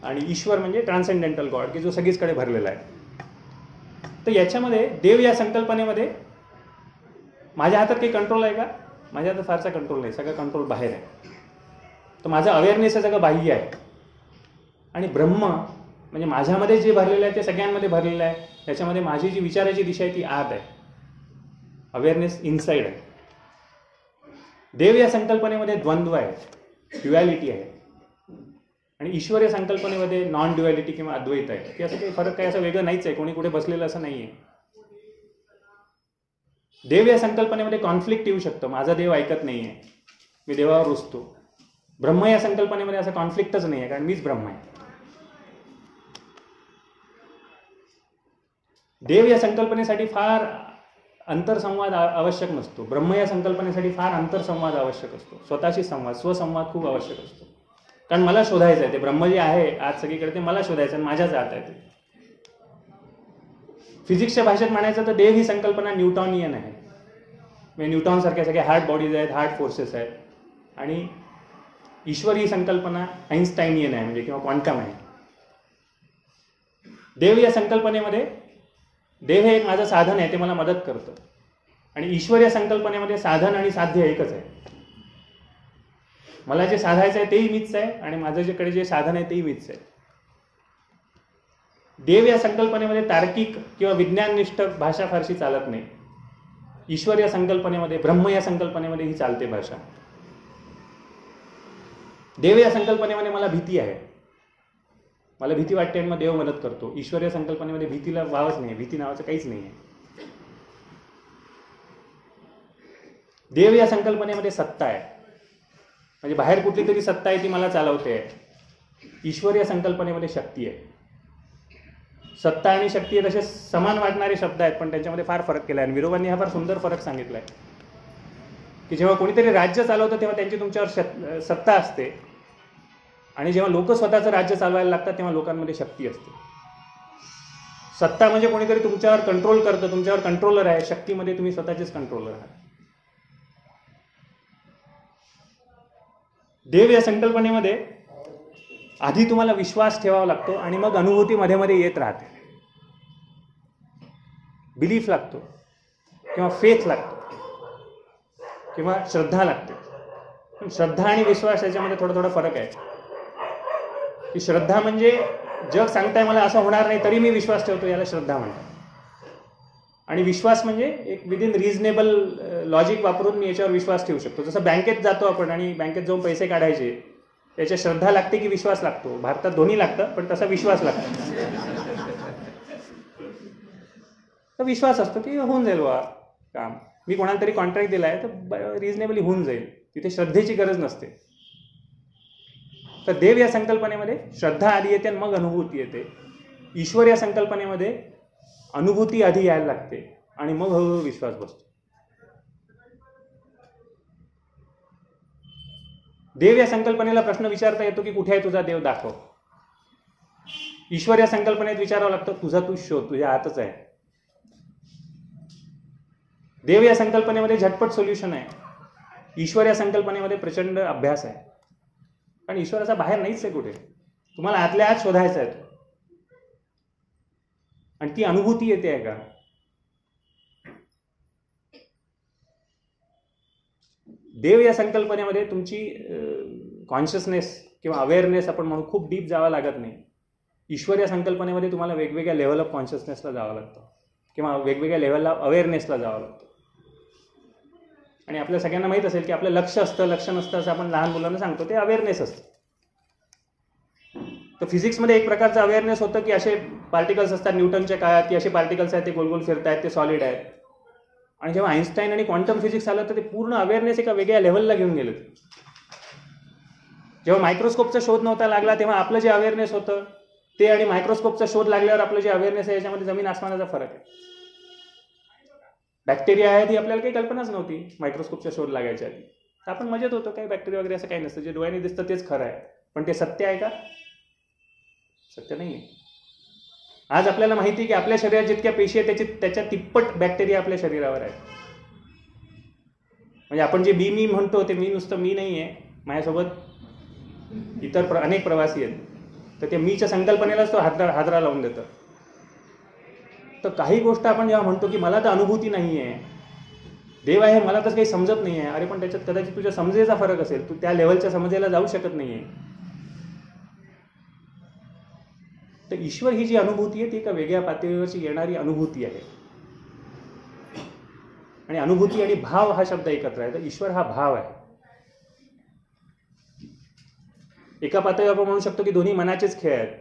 आणि ईश्वर म्हणजे ट्रान्सेंडेंटल गॉड की जो सगळीचकडे भरलेला आहे. तर याच्यामध्ये देव या संकल्पनेमध्ये माझ्या हातात काही कंट्रोल आहे का? माझ्या आता फारसा कंट्रोल नाही. सगळं कंट्रोल बाहेर आहे. तर माझं अवेअरनेस हे सगळं बाह्य आहे. आणि ब्रह्म म्हणजे माझ्यामध्ये जे भरलेलं आहे ते सगळ्यांमध्ये भरलेलं आहे. त्याच्यामध्ये माझी जी विचाराची दिशा आहे ती आत आहे. अवेअरनेस इनसाइड आहे. देव या संकल्पनेमध्ये द्वंद्व आहे. ड्युॲलिटी आहे. आणि ईश्वर या संकल्पनेमध्ये नॉन ड्युॲलिटी किंवा अद्वैत आहे. की असं काही फरक काही असं वेगळं नाहीच आहे. कोणी कुठे बसलेलं असं नाही आहे देव या संकल्पनेमध्ये कॉन्फ्लिक्ट येऊ शकतो. माझा देव ऐकत नाही आहे मी देवावर रुजतो ब्रह्म या संकल्पनेमध्ये असं कॉन्फ्लिक्टच नाही आहे कारण मीच ब्रह्म आहे. देव या संकल्पनेसाठी फार अंतरसंवाद आवश्यक नसतो. ब्रह्म या संकल्पनेसाठी फार अंतरसंवाद आवश्यक असतो. स्वतःशी संवाद स्वसंवाद खूप आवश्यक असतो. कारण मला शोधायचं आहे ते. ब्रह्म जे आहे आज सगळीकडे ते मला शोधायचं आणि माझ्याच हात आहे ते. फिजिक्सच्या भाषेत म्हणायचं तर देव ही संकल्पना न्यूटॉनियन आहे. म्हणजे न्यूटॉनसारख्या सगळ्या हार्ड बॉडीज आहेत हार्ड फोर्सेस आहेत. आणि ईश्वर ही संकल्पना आईन्स्टाईनियन आहे म्हणजे किंवा क्वांटम आहे. देव या संकल्पनेमध्ये देव हे एक माझं साधन आहे ते मला मदत करतं. आणि ईश्वर या संकल्पनेमध्ये साधन आणि साध्य एकच आहे. मला जे साधायचं आहे तेही मीच आहे आणि माझ्याकडे जे साधन आहे तेही मीच आहे. देव या संकल्पनेमध्ये तार्किक किंवा विज्ञाननिष्ठ भाषा फारशी चालत नाही. ईश्वर या संकल्पनेमध्ये ब्रह्म या संकल्पनेमध्ये ही चालते भाषा. देव या संकल्पनेमध्ये मला भीती आहे. मला भीती वाटते आणि मग देव मदत करतो. ईश्वर या संकल्पनेमध्ये भीतीला वावच नाही भीती नावाचं काहीच नाही आहे. देव या संकल्पनेमध्ये सत्ता आहे. म्हणजे बाहेर कुठली तरी सत्ता आहे ती मला चालवते. ईश्वर या संकल्पनेमध्ये शक्ती आहे. सत्ता आणि शक्ती तसे समान वाटणारे शब्द आहेत पण त्यांच्यामध्ये फार फरक केला आहे आणि विरोबांनी हा फार सुंदर फरक सांगितला आहे की जेव्हा कोणीतरी राज्य चालवतं तेव्हा त्यांची तुमच्यावर सत्ता असते. आणि जेव्हा लोक स्वतःचं राज्य चालवायला लागतात तेव्हा लोकांमध्ये शक्ती असते. सत्ता म्हणजे कोणीतरी तुमच्यावर कंट्रोल करतं तुमच्यावर कंट्रोलर आहे. शक्तीमध्ये तुम्ही स्वतःचेच कंट्रोलर आहात. देव या संकल्पनेमध्ये आधी तुम्हाला विश्वास ठेवावा लागतो आणि मग अनुभूती मध्ये मध्ये येत राहते. बिलीफ लागतो. किंवा फेथ लागतो. किंवा श्रद्धा लागते. पण श्रद्धा आणि विश्वास याच्यामध्ये थोडा थोडा फरक आहे. की श्रद्धा म्हणजे जग सांगताय मला असं होणार नाही तरी मी विश्वास ठेवतो याला श्रद्धा म्हणतात. आणि विश्वास म्हणजे एक विदिन रिझनेबल लॉजिक वापरून मी याच्यावर विश्वास ठेवू शकतो. जसं बँकेत जातो आपण आणि बँकेत जाऊन पैसे काढायचे त्याच्या श्रद्धा लागते की विश्वास लागतो? भारतात दोन्ही लागतं पण तसा विश्वास लागतो. तर विश्वास असतो की होऊन जाईल वा काम. मी कोणाला तरी कॉन्ट्रॅक्ट दिला आहे तर रिजनेबली होऊन जाईल. तिथे श्रद्धेची गरज नसते. तर देव या संकल्पनेमध्ये श्रद्धा आधी येते आणि मग अनुभूती येते. ईश्वर या संकल्पनेमध्ये अनुभूती आधी यायला लागते आणि मग हळूहळू विश्वास बसतो. देव या संकल्पनेला प्रश्न विचारता येतो की कुठे आहे तुझा देव? दाखव. ईश्वर या संकल्पनेत विचारावं लागतं तुझा तू शोध तुझ्या हातच आहे. देव या संकल्पनेमध्ये झटपट सोल्युशन आहे. ईश्वर या संकल्पनेमध्ये प्रचंड अभ्यास आहे. कारण ईश्वराचा बाहेर नाहीच आहे कुठे. तुम्हाला आतल्या आत शोधायचा आहे आणि ती अनुभूती येते आहे का देव या संकल्पनेमध्ये तुमची कॉन्शियसनेस किंवा अवेअरनेस आपण म्हणून खूप डीप जावं लागत नाही. ईश्वर या संकल्पनेमध्ये तुम्हाला वेगवेगळ्या लेवल ऑफ कॉन्शियसनेसला जावं लागतं. किंवा वेगवेगळ्या लेवलला अवेअरनेसला जावं लागतं. आणि आपल्या सगळ्यांना माहीत असेल की आपलं लक्ष असतं लक्ष नसतं असं आपण लहान मुलांना सांगतो ते अवेअरनेस असतं. तर फिजिक्समध्ये एक प्रकारचं अवेअरनेस होतं की असे पार्टिकल्स असतात न्यूटनच्या काळात की असे पार्टिकल्स आहेत ते गोलगोल फिरत आहेत ते सॉलिड आहेत. आणि जेव्हा आईन्स्टाईन आणि क्वांटम फिजिक्स आलं तर ते पूर्ण अवेअरनेस एका वेगळ्या लेवलला घेऊन गेलं. जेव्हा मायक्रोस्कोपचा शोध नव्हता लागला तेव्हा आपलं जे अवेअरनेस होतं ते आणि मायक्रोस्कोपचा शोध लागल्यावर आपलं जे अवेअरनेस आहे याच्यामध्ये जमीन आसमानाचा फरक आहे. बॅक्टेरिया आहे ती आपल्याला काही कल्पनाच नव्हती मायक्रोस्कोपचा शोध लागायच्या आधी. तर आपण मजेत होतो काही बॅक्टेरिया वगैरे असं काही नसतं. जे डोळ्याने दिसतं तेच खरं आहे. पण ते सत्य आहे का? सत्य नाही आहे आज आपल्याला माहिती आहे की आपल्या शरीरात जितक्या पेशी आहेत त्याची त्याच्या तिप्पट बॅक्टेरिया आपल्या शरीरावर आहे म्हणजे आपण जे बी मी म्हणतो ते मी नुसतं मी नाही आहे माझ्यासोबत इतर प्र अनेक प्रवासी आहेत. तर त्या मीच्या संकल्पनेलाच तो हादरा हादरा लावून देतं. तर काही गोष्ट आपण जेव्हा म्हणतो की मला तर अनुभूती नाही आहे देव आहे मला तर काही समजत नाही आहे अरे पण त्याच्यात कदाचित तुझ्या समजेचा फरक असेल. तू त्या लेवलच्या समजेला जाऊ शकत नाही आहे तर ईश्वर ही जी अनुभूती आहे ती एका वेगळ्या पातळीवरची येणारी अनुभूती आहे. आणि अनुभूती आणि भाव हा शब्द एकत्र आहे. तर ईश्वर हा भाव आहे. एका पातळीवर आपण म्हणू शकतो की दोन्ही मनाचेच खेळ आहेत.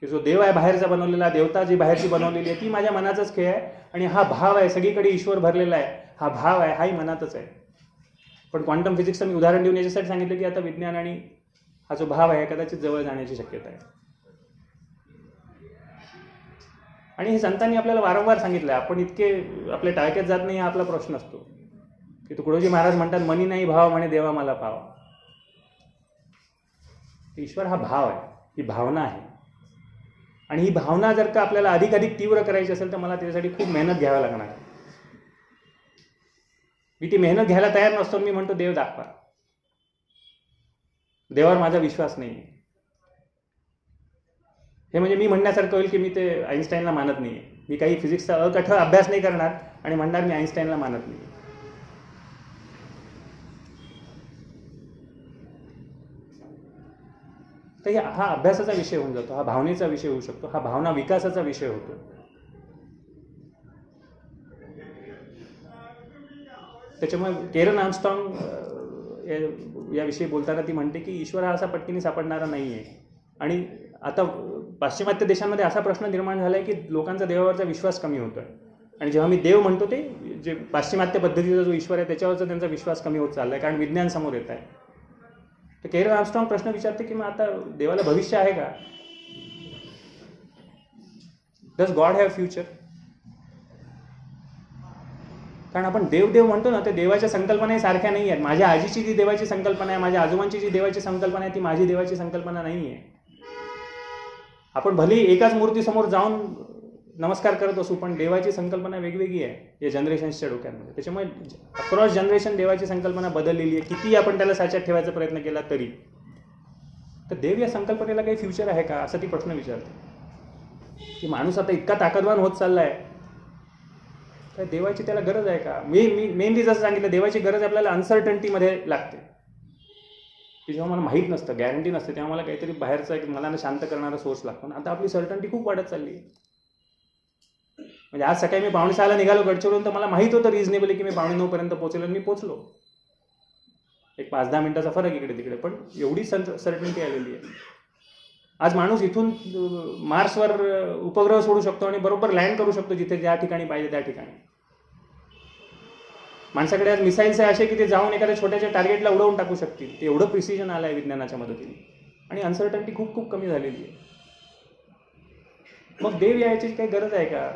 की जो देव आहे बाहेरचा बनवलेला देवता जी बाहेरची बनवलेली आहे ती माझ्या मनाचाच खेळ आहे आणि हा भाव आहे. सगळीकडे ईश्वर भरलेला आहे. हा भाव आहे हाही मनातच आहे. पण क्वांटम फिजिक्सचं मी उदाहरण देऊन याच्यासाठी सांगितलं की आता विज्ञान आणि हा जो भाव आहे कदाचित जवळ जाण्याची शक्यता आहे. आणि हे संतांनी आपल्याला वारंवार सांगितलं आपण इतके आपल्या टाळक्यात जात नाही हा आपला प्रश्न असतो. की तुकडोजी महाराज म्हणतात मनी नाही भाव म्हणे देवा मला भाव ईश्वर हा भाव आहे ही भावना आहे. आणि ही भावना जर का आपल्याला अधिक अधिक तीव्र करायची असेल तर मला त्याच्यासाठी खूप मेहनत घ्यावी लागणार आहे. मी ती मेहनत घ्यायला तयार नसतो मी म्हणतो देव दाखवा. देवावर माझा विश्वास नाही हे म्हणजे मी म्हणण्यासारखं होईल की मी ते आईन्स्टाईनला मानत नाही आहे मी काही फिजिक्सचा अकठ अभ्यास नाही करणार आणि म्हणणार मी आईन्स्टाईनला मानत नाही तर हा अभ्यासाचा विषय होऊन जातो हा भावनेचा विषय होऊ शकतो हा भावना विकासाचा विषय होतो. त्याच्यामुळे केरन आमस्ट्रॉंग याविषयी बोलताना ती म्हणते की ईश्वर हा असा पट्टीने सापडणारा नाही आहे आणि आता पाश्चिमात्य देशांमध्ये असा प्रश्न निर्माण झाला आहे की लोकांचा देवावरचा विश्वास कमी होतो आहे आणि जेव्हा मी देव म्हणतो ते जे पाश्चिमात्य पद्धतीचा जो ईश्वर आहे त्याच्यावरचा त्यांचा विश्वास कमी होत चालला आहे कारण विज्ञान समोर येत आहे. तर केरळ आमस्ट्रॉंग प्रश्न विचारते की मग आता देवाला भविष्य आहे का? डज गॉड हॅव फ्युचर कारण आपण देव देव म्हणतो ना ते देवाच्या संकल्पनाही सारख्या नाही आहेत माझ्या आजीची जी देवाची संकल्पना आहे माझ्या आजोबांची जी देवाची संकल्पना आहे ती माझी देवाची संकल्पना नाही आहे आपण भले एकाच मूर्तीसमोर जाऊन नमस्कार करत असू पण देवाची संकल्पना वेगवेगळी आहे या जनरेशन्सच्या डोक्यांमध्ये. त्याच्यामुळे अक्रॉस जनरेशन देवाची संकल्पना बदललेली आहे. किती आपण त्याला साच्यात ठेवायचा प्रयत्न केला तरी. तर देव या संकल्पनेला काही फ्युचर आहे का असा ती प्रश्न विचारते. की माणूस आता इतका ताकदवान होत चालला आहे तर देवाची त्याला गरज आहे का? मी मी मेनली जसं सांगितलं देवाची गरज आपल्याला अनसर्टन्टीमध्ये लागते. की जेव्हा मला माहीत नसतं गॅरंटी नसते तेव्हा मला काहीतरी बाहेरचा एक मनाला शांत करणारा सोर्स लागतो. आता आपली सर्टन्टी खूप वाढत चालली आहे. म्हणजे आज सकाळी मी पावणे सहाला निघालो गडचिरोलीहून तर मला माहीत होतं रिजनेबली की मी पावणे नऊपर्यंत पोहोचलो आणि मी पोचलो एक पाच दहा मिनिटाचा फरक इकडे तिकडे पण एवढी सर्टनिटी आलेली आहे. आज माणूस इथून मार्सवर उपग्रह सोडू शकतो आणि बरोबर लँड करू शकतो जिथे ज्या ठिकाणी पाहिजे त्या ठिकाणी. माणसाकडे आज मिसाईल्स आहे असे की ते जाऊन एखाद्या छोट्याच्या टार्गेटला उडवून टाकू शकतील. ते एवढं प्रिसिजन आलं आहे विज्ञानाच्या मदतीने. आणि अनसर्टन्टी खूप खूप कमी झालेली आहे. मग देव यायची काही गरज आहे का?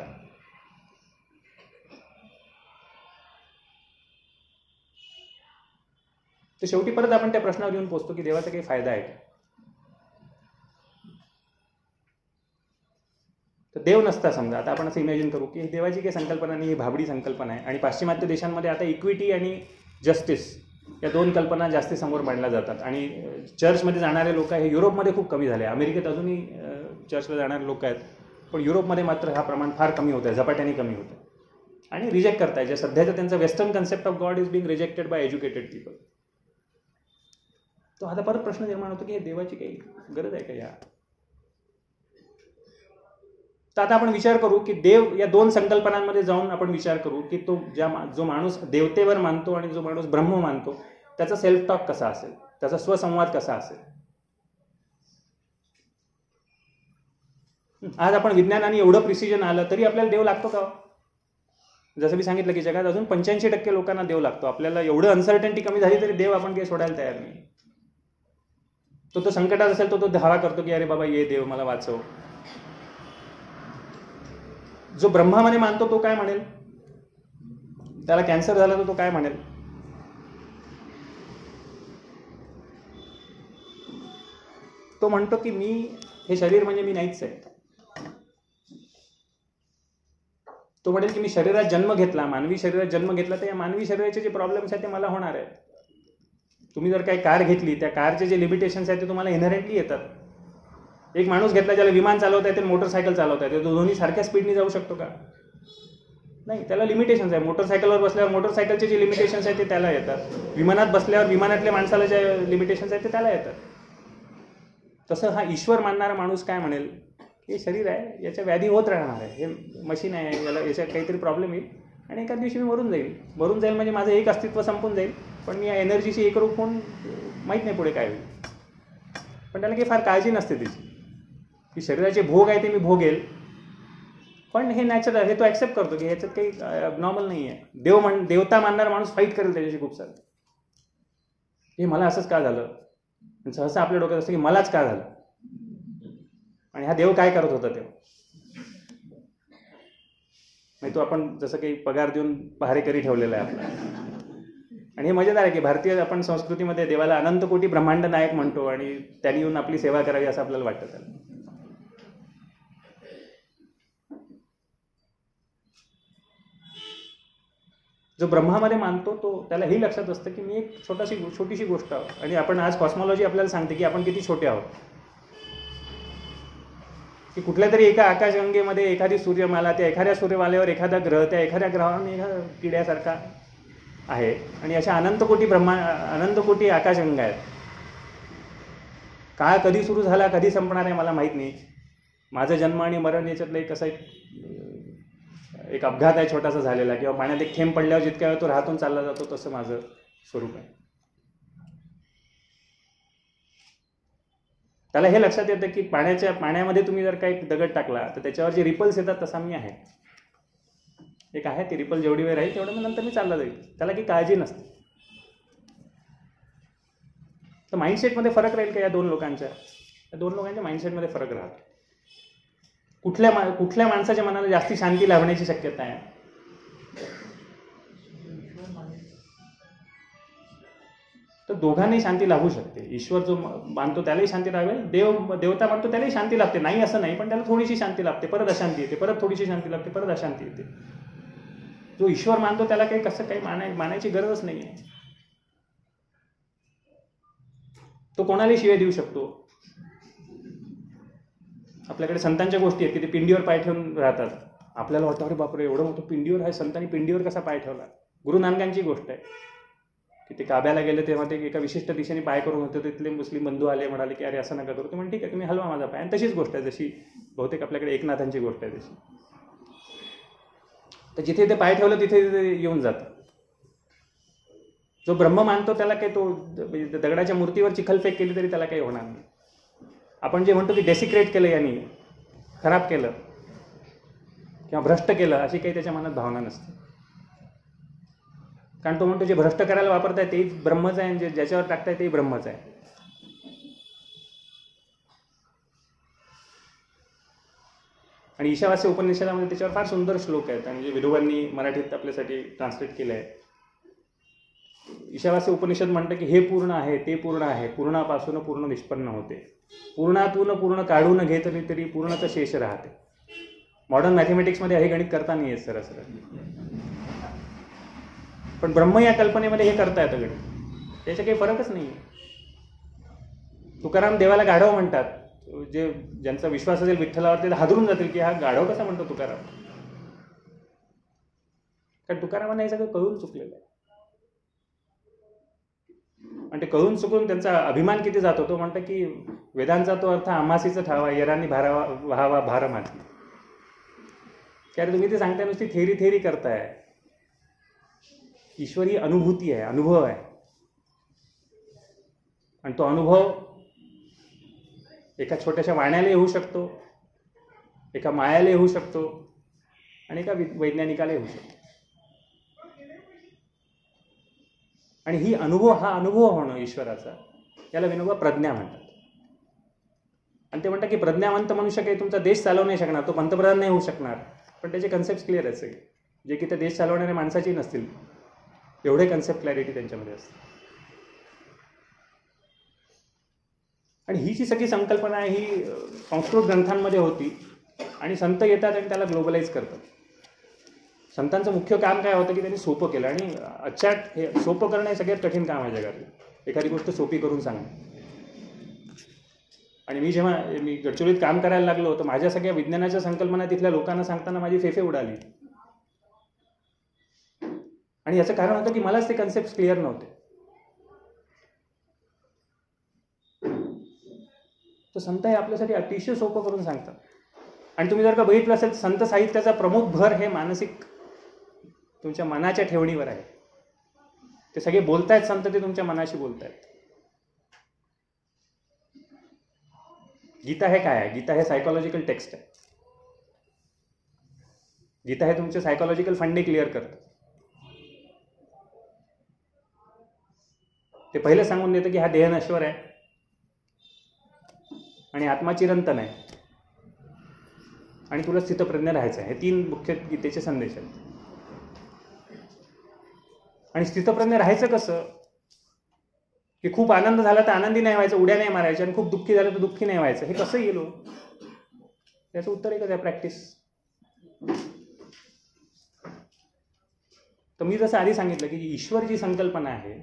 तर शेवटी परत आपण त्या प्रश्नावर येऊन पोचतो की देवाचा काही फायदा आहे का? तर देव नसता समजा. आता आपण असं इमॅजिन करू की देवाची काही संकल्पना नाही ही भाबडी संकल्पना आहे. आणि पाश्चिमात्य देशांमध्ये आता इक्विटी आणि जस्टिस या दोन कल्पना जास्ती समोर मांडल्या जातात. आणि चर्चमध्ये जाणारे लोक हे युरोपमध्ये खूप कमी झाले अमेरिकेत अजूनही चर्चला जाणारे लोक आहेत. पण युरोपमध्ये मात्र हा प्रमाण फार कमी होतं आहे. झपाट्याने कमी होतं आणि रिजेक्ट करताय. जे सध्याचं त्यांचं western concept of god is being rejected by educated people तो आता परत प्रश्न निर्माण होतो की हे देवाची काही गरज आहे का या तर आता आपण विचार करू की देव या दोन संकल्पनांमध्ये जाऊन आपण विचार करू की तो ज्या जो माणूस देवतेवर मानतो आणि जो माणूस ब्रह्म मानतो त्याचा सेल्फ टॉक कसा असेल? त्याचा स्वसंवाद कसा असेल? आज आपण विज्ञानाने एवढं प्रिसिजन आलं तरी आपल्याला देव लागतो का हो? जसं मी सांगितलं की जगात अजून पंच्याऐंशी टक्के लोकांना देव लागतो. आपल्याला एवढं अनसर्टन्टी कमी झाली तरी देव आपण काही सोडायला तयार नाही. तो तो संकटात असेल तो तो धावा करतो की अरे बाबा ये देव मला वाचव. जो ब्रह्मामध्ये मानतो तो काय म्हणेल? त्याला कॅन्सर झाला तर तो काय म्हणेल? तो म्हणतो की मी हे शरीर म्हणजे मी नाहीच आहे. तो म्हणेल की मी शरीरात जन्म घेतला मानवी शरीरात जन्म घेतला तर या मानवी शरीराचे जे प्रॉब्लेम्स आहेत ते मला होणार आहेत. तुम्ही जर काही कार घेतली त्या कारचे जे लिमिटेशन्स आहेत ते तुम्हाला इनहरेंटली येतात. एक माणूस घेतला ज्याला विमान चालवता येते मोटरसायकल चालवता येते. तो दोन्ही सारख्या स्पीडने जाऊ शकतो का? नाही त्याला लिमिटेशन्स आहे. मोटरसायकलवर बसल्यावर मोटरसायकलचे जे लिमिटेशन्स आहेत ते त्याला येतात. विमानात बसल्यावर विमानातल्या माणसाला जे लिमिटेशन्स आहेत ते त्याला येतात. तसं हा ईश्वर मानणारा माणूस काय म्हणेल? हे शरीर आहे याच्या व्याधी होत राहणार आहे. हे मशीन आहे याला याच्यात काहीतरी प्रॉब्लेम येईल आणि एका दिवशी मी मरून जाईल मरून जाईल म्हणजे माझं एक अस्तित्व संपून जाईल पण मी या एनर्जीशी एकरूप होऊन माहीत नाही पुढे काय होईल. पण त्याला काही फार काळजी नसते तिची. की शरीराचे भोग आहे ते मी भोगेल. पण हे नॅचरल हे तो ॲक्सेप्ट करतो की ह्याच्यात काही नॉर्मल नाही आहे देव म्हण देवता मानणारा माणूस फाईट करेल त्याच्याशी खूप सारं. हे मला असंच का झालं? सहसा आपल्या डोक्यात असतं की मलाच का झालं? आणि हा देव काय करत होता तेव्हा? नाही तो आपण जसं काही पगार देऊन पहारेकरी ठेवलेला आहे आपला. आणि हे मजेदार आहे की भारतीय आपण संस्कृतीमध्ये देवाला अनंत कोटी ब्रह्मांड नायक म्हणतो आणि त्यांनी येऊन आपली सेवा करावी असं आपल्याला वाटतं त्याला. जो ब्रह्मामध्ये मानतो तो त्याला हे लक्षात असतं की मी एक छोटाशी छोटीशी गोष्ट आहोत. आणि आपण आज कॉस्मॉलॉजी आपल्याला सांगते की आपण किती छोटे आहोत. की कुठल्या तरी एका आकाशगंगेमध्ये एखादी सूर्यमाला त्या एखाद्या सूर्यमालेवर एखादा ग्रह त्या एखाद्या ग्रहावर एका किड्यासारखा आहे. आणि अशा अनंतकोटी ब्रह्मा अनंतकोटी आकाशगंगा आहेत. काळ कधी सुरू झाला कधी संपणार आहे मला माहीत नाही. माझं जन्म आणि मरण याच्यातलं एक कसं एक एक अपघात आहे छोटासा झालेला किंवा पाण्यात एक थेंब पडल्यावर जितक्या वेळ तो राहतून चालला जातो तसं माझं स्वरूप आहे. त्याला हे लक्षात येतं की पाण्याच्या पाण्यामध्ये तुम्ही जर काही दगड टाकला तर त्याच्यावर जे रिपल्स येतात तसा मी आहे. एक आहे ती रिपल जेवढी वेळ राहील तेवढं मग नंतर मी चालला जाईल. त्याला काही काळजी नसते. तर माइंडसेटमध्ये फरक राहील का या दोन लोकांच्या? या दोन लोकांच्या माइंडसेटमध्ये फरक राहतो. कुठल्या मा कुठल्या माणसाच्या मनाला जास्ती शांती लाभण्याची शक्यता आहे? तर दोघांनाही शांती लाभू शकते. ईश्वर जो मानतो त्यालाही शांती लाभेल. देव देवता मानतो त्यालाही शांती लाभते. नाही असं नाही पण त्याला थोडीशी शांती लाभते. परत अशांती येते परत थोडीशी शांती लाभते परत अशांती येते. जो ईश्वर मानतो त्याला काही कसं काही माना मानायची गरजच नाही आहे तो कोणालाही शिवाय देऊ शकतो. आपल्याकडे संतांच्या गोष्टी आहेत की ते पिंडीवर पाय ठेवून राहतात. आपल्याला वाटतं अरे बापरे एवढं मोठं पिंडीवर आहे संतांनी पिंडीवर कसा पाय ठेवला? गुरु नानकांची गोष्ट आहे. की ते काब्याला गेले तेव्हा ते एका विशिष्ट दिशेने पाय करून होते. तिथले मुस्लिम बंधू आले म्हणाले की अरे असं नका करू. ते ठीक आहे तुम्ही हलवा माझा पाय. आणि तशीच गोष्ट आहे जशी बहुतेक आपल्याकडे एकनाथांची गोष्ट आहे तशी. तर जिथे ते पाय ठेवलं तिथे येऊन जातं. जो ब्रह्म मानतो त्याला काही तो म्हणजे दगडाच्या मूर्तीवर चिखलफेक केली तरी त्याला काही होणार नाही. आपण जे म्हणतो की डेसिक्रेट केलं यांनी खराब केलं किंवा भ्रष्ट केलं अशी काही त्याच्या मनात भावना नसते. कारण तो म्हणतो जे भ्रष्ट करायला वापरताय तेही ब्रह्मच आहे जे ज्याच्यावर टाकताय तेही ब्रह्मच आहे. आणि ईशावास्य उपनिषदामध्ये त्याच्यावर फार सुंदर श्लोक आहेत आणि जे विधोबांनी मराठीत आपल्यासाठी ट्रान्सलेट केलं आहे ईशावास्य उपनिषद म्हणतं की हे पूर्ण आहे ते पूर्ण आहे. पूर्णापासून पूर्ण निष्पन्न होते. पूर्णातून पूर्ण काढून घेतली तरी पूर्णच शेष राहते. मॉडर्न मॅथमॅटिक्समध्ये हे गणित करता नाही येत सर सर पण ब्रह्म या कल्पनेमध्ये हे करता येतं गणित. त्याचा काही फरकच नाही तुकाराम देवाला गाढव म्हणतात. जे ज्यांचा विश्वास असेल विठ्ठलावर ते हादरून जातील की हा गाढव कसा म्हणतो तुकाराम? कारण तुकारामांना हे सगळं कळून चुकलेलं आहे. आणि ते कळून चुकून त्यांचा अभिमान किती जातो तो म्हणतं की वेदांचा तो अर्थ आमासीचा ठावा यरांनी भारावा व्हावा भार माती कारण तुम्ही ते सांगताय नुसती थेरी थेरी करताय. ईश्वरी अनुभूती आहे अनुभव आहे. आणि तो अनुभव एका छोट्याशा वाण्याला येऊ शकतो एका मायाला येऊ शकतो आणि एका वैज्ञानिकाला येऊ शकतो. आणि ही अनुभव हा अनुभव होणं ईश्वराचा. याला विनोबा प्रज्ञा म्हणतात. आणि ते म्हणतात की प्रज्ञावंत मनुष्य काही तुमचा देश चालवू नाही शकणार तो पंतप्रधान नाही होऊ शकणार. पण त्याचे कन्सेप्ट क्लिअर आहेत सगळे. जे की त्या देश चालवणाऱ्या माणसाची नसतील. एवढे कन्सेप्ट क्लॅरिटी त्यांच्यामध्ये असते आणि ही जी सगळी संकल्पना आहे ही संस्कृत ग्रंथांमध्ये होती. आणि संत येतात आणि त्याला ग्लोबलाइज करतात. संतांचं मुख्य काम काय होतं की त्यांनी सोपं केलं आणि अचाट हे सोपं करणं हे सगळ्यात कठीण काम आहे जगातलं. एखादी गोष्ट सोपी करून सांगणं. आणि मी जेव्हा मी गडचिरोलीत काम करायला लागलो तर माझ्या सगळ्या विज्ञानाच्या संकल्पना तिथल्या लोकांना सांगताना माझी फेफे उडाली. आणि याचं कारण होतं की मलाच ते कन्सेप्ट क्लिअर नव्हते. तर संत हे आपल्यासाठी अतिशय सोपं करून सांगतात. आणि तुम्ही जर का बघितलं असेल संत साहित्याचा प्रमुख भर हे मानसिक तुमच्या मनाच्या ठेवणीवर आहे. ते सगळे बोलतायत संत ते तुमच्या मनाशी बोलतायत. गीता हे काय आहे? गीता हे सायकोलॉजिकल टेक्स्ट आहे. गीता हे तुमचे सायकोलॉजिकल फंडे क्लिअर करतं. ते पहिले सांगून देतं की हा देह नश्वर आहे. आणि आत्मा चिरंतन आहे. आणि तुला स्थितप्रज्ञ राहायचं आहे. हे तीन मुख्य गीतेचे संदेश आहेत. आणि स्थितप्रज्ञ राहायचं कसं? की खूप आनंद झाला तर आनंदी नाही व्हायचं उड्या नाही मारायच्या आणि खूप दुःखी झालं तर दुःखी नाही व्हायचं. हे कसं गेलो हो? याचं उत्तर एकच आहे प्रॅक्टिस तर मी जसं आधी सांगितलं की ईश्वर जी संकल्पना आहे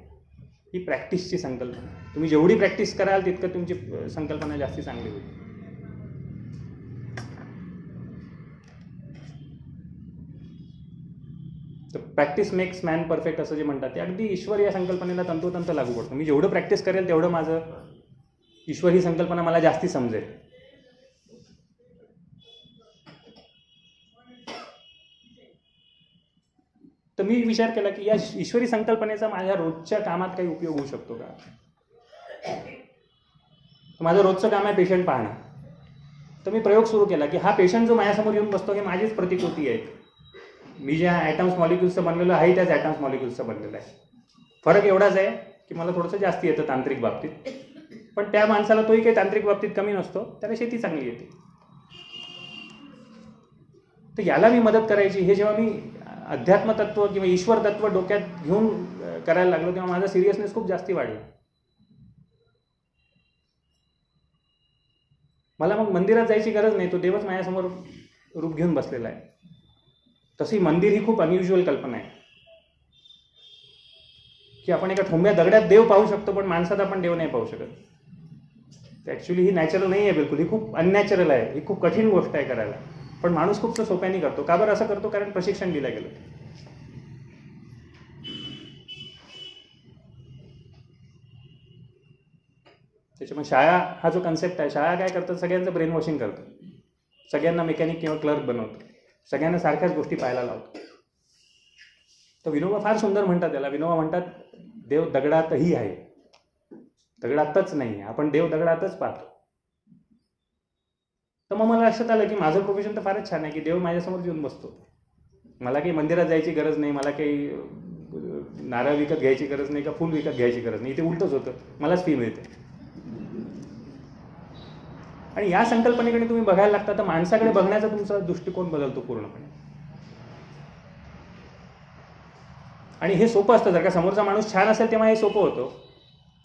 ही प्रॅक्टिसची संकल्पना. आहे तुम्ही जेवढी प्रॅक्टिस कराल तितकं तुमची संकल्पना जास्ती चांगली होईल. प्रॅक्टिस मेक्स मॅन परफेक्ट असं जे म्हणतात ते अगदी ईश्वर या संकल्पनेला तंतोतंत लागू पडतो. मी जेवढं प्रॅक्टिस करेल तेवढं माझं ईश्वर ही संकल्पना मला जास्ती समजेल. तर मी विचार केला की या ईश्वरी संकल्पनेचा माझ्या रोजच्या कामात काही उपयोग होऊ शकतो का? माझं रोजचं काम आहे पेशंट पाहणं. तर मी प्रयोग सुरू केला की हा पेशंट जो माझ्यासमोर येऊन बसतो हे माझीच प्रतिकृती आहे. मी ज्या ॲटम्स मॉलिक्युल्सचं बनलेलं आहे त्याच ॲटम्स मॉलिक्युल्सचं बनलेलं आहे. फरक एवढाच आहे की मला थोडंसं जास्त येतं तांत्रिक बाबतीत. पण त्या माणसाला तोही काही तांत्रिक बाबतीत कमी नसतो त्याला शेती चांगली येते. तर याला मी मदत करायची हे जेव्हा मी अध्यात्म तत्व किंवा ईश्वर तत्व डोक्यात घेऊन करायला लागलो तेव्हा माझा सिरियसनेस खूप जास्ती वाढला. मला मग मंदिरात जायची गरज नाही तो देवच माझ्यासमोर रूप घेऊन बसलेला आहे. तशी मंदिर ही खूप अनयुज्युअल कल्पना आहे. की आपण एका ठोंब्या दगड्यात देव पाहू शकतो पण माणसात आपण देव नाही पाहू शकत. ॲक्च्युली ही नॅचरल नाही आहे बिलकुल ही खूप अननॅचरल आहे ही खूप कठीण गोष्ट आहे करायला. पण माणूस खूप सोप्याने करतो. का बरं असं करतो? कारण प्रशिक्षण दिलं गेलं. त्याच्यामुळे शाळा हा जो कन्सेप्ट आहे शाळा काय करतात? सगळ्यांचं ब्रेन वॉशिंग करतं सगळ्यांना मेकॅनिक किंवा क्लर्क बनवतं सगळ्यांना सारख्याच गोष्टी पाहायला लावतो. तर विनोबा फार सुंदर म्हणतात त्याला. विनोबा म्हणतात देव दगडातही आहे. दगडातच नाही आपण देव दगडातच पाहतो. तर मग मला लक्षात आलं की माझं प्रोफेशन तर फारच छान आहे की देव माझ्यासमोर येऊन बसतो. मला काही मंदिरात जायची गरज नाही मला काही नारळ विकत घ्यायची गरज नाही का फुल विकत घ्यायची गरज नाही. इथे उलटंच होतं. मलाच फी मिळते. आणि या संकल्पनेकडे तुम्ही बघायला लागता तर माणसाकडे बघण्याचा तुमचा दृष्टिकोन बदलतो पूर्णपणे. आणि हे सोपं असतं जर का समोरचा माणूस छान असेल तेव्हा हे सोपं होतं.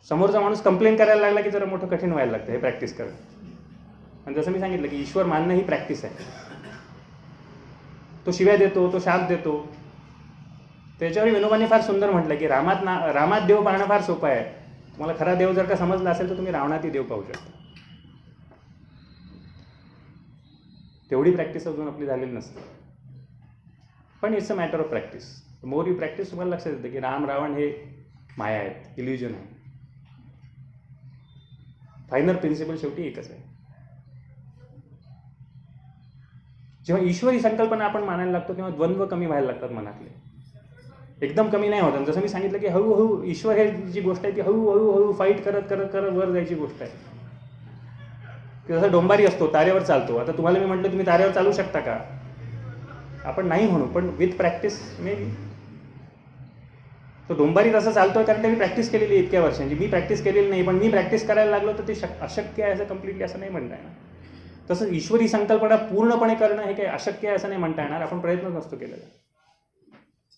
समोरचा माणूस कंप्लेन करायला लागला की जरा मोठं कठीण व्हायला लागतं हे प्रॅक्टिस करणं. आणि जसं मी सांगितलं की ईश्वर मानणं ही प्रॅक्टिस आहे. तो शिव्या देतो तो शाप देतो. त्याच्यावर विनोबाने फार सुंदर म्हटलं की रामात ना रामात देव पाहणं फार सोपं आहे. तुम्हाला खरा देव जर का समजला असेल तर तुम्ही रावणातही देव पाहू शकता. तेवढी प्रॅक्टिस अजून आपली झालेली नसते. पण it's a matter of practice more you practice तुम्हाला लक्षात येतं की राम रावण हे माया आहेत इल्युजन आहे. फायनल प्रिन्सिपल शेवटी एकच आहे. जेव्हा ईश्वरी संकल्पना आपण मानायला लागतो तेव्हा द्वंद्व कमी व्हायला लागतात मनातले. एकदम कमी नाही होत. जसं मी सांगितलं की हळूहळू ईश्वर हे जी गोष्ट आहे ती हळूहळू हळू फाईट करत करत करत वर जायची गोष्ट आहे. जसं डोंबारी असतो तारेवर चालतो. आता तुम्हाला मी म्हटलं तुम्ही तारेवर चालू शकता का? आपण नाही म्हणू पण विथ प्रॅक्टिस मे तो डोंबारी तसा चालतोय कारण त्यांनी प्रॅक्टिस केलेली इतक्या वर्षांची. मी प्रॅक्टिस केलेली नाही पण मी प्रॅक्टिस करायला लागलो तर ते शक अशक्य आहे असं कम्प्लिटली असं नाही म्हणता येणार. तसंच ईश्वरी संकल्पना पूर्णपणे करणं हे काही अशक्य आहे असं नाही म्हणता येणार. आपण प्रयत्न नसतो केलेला.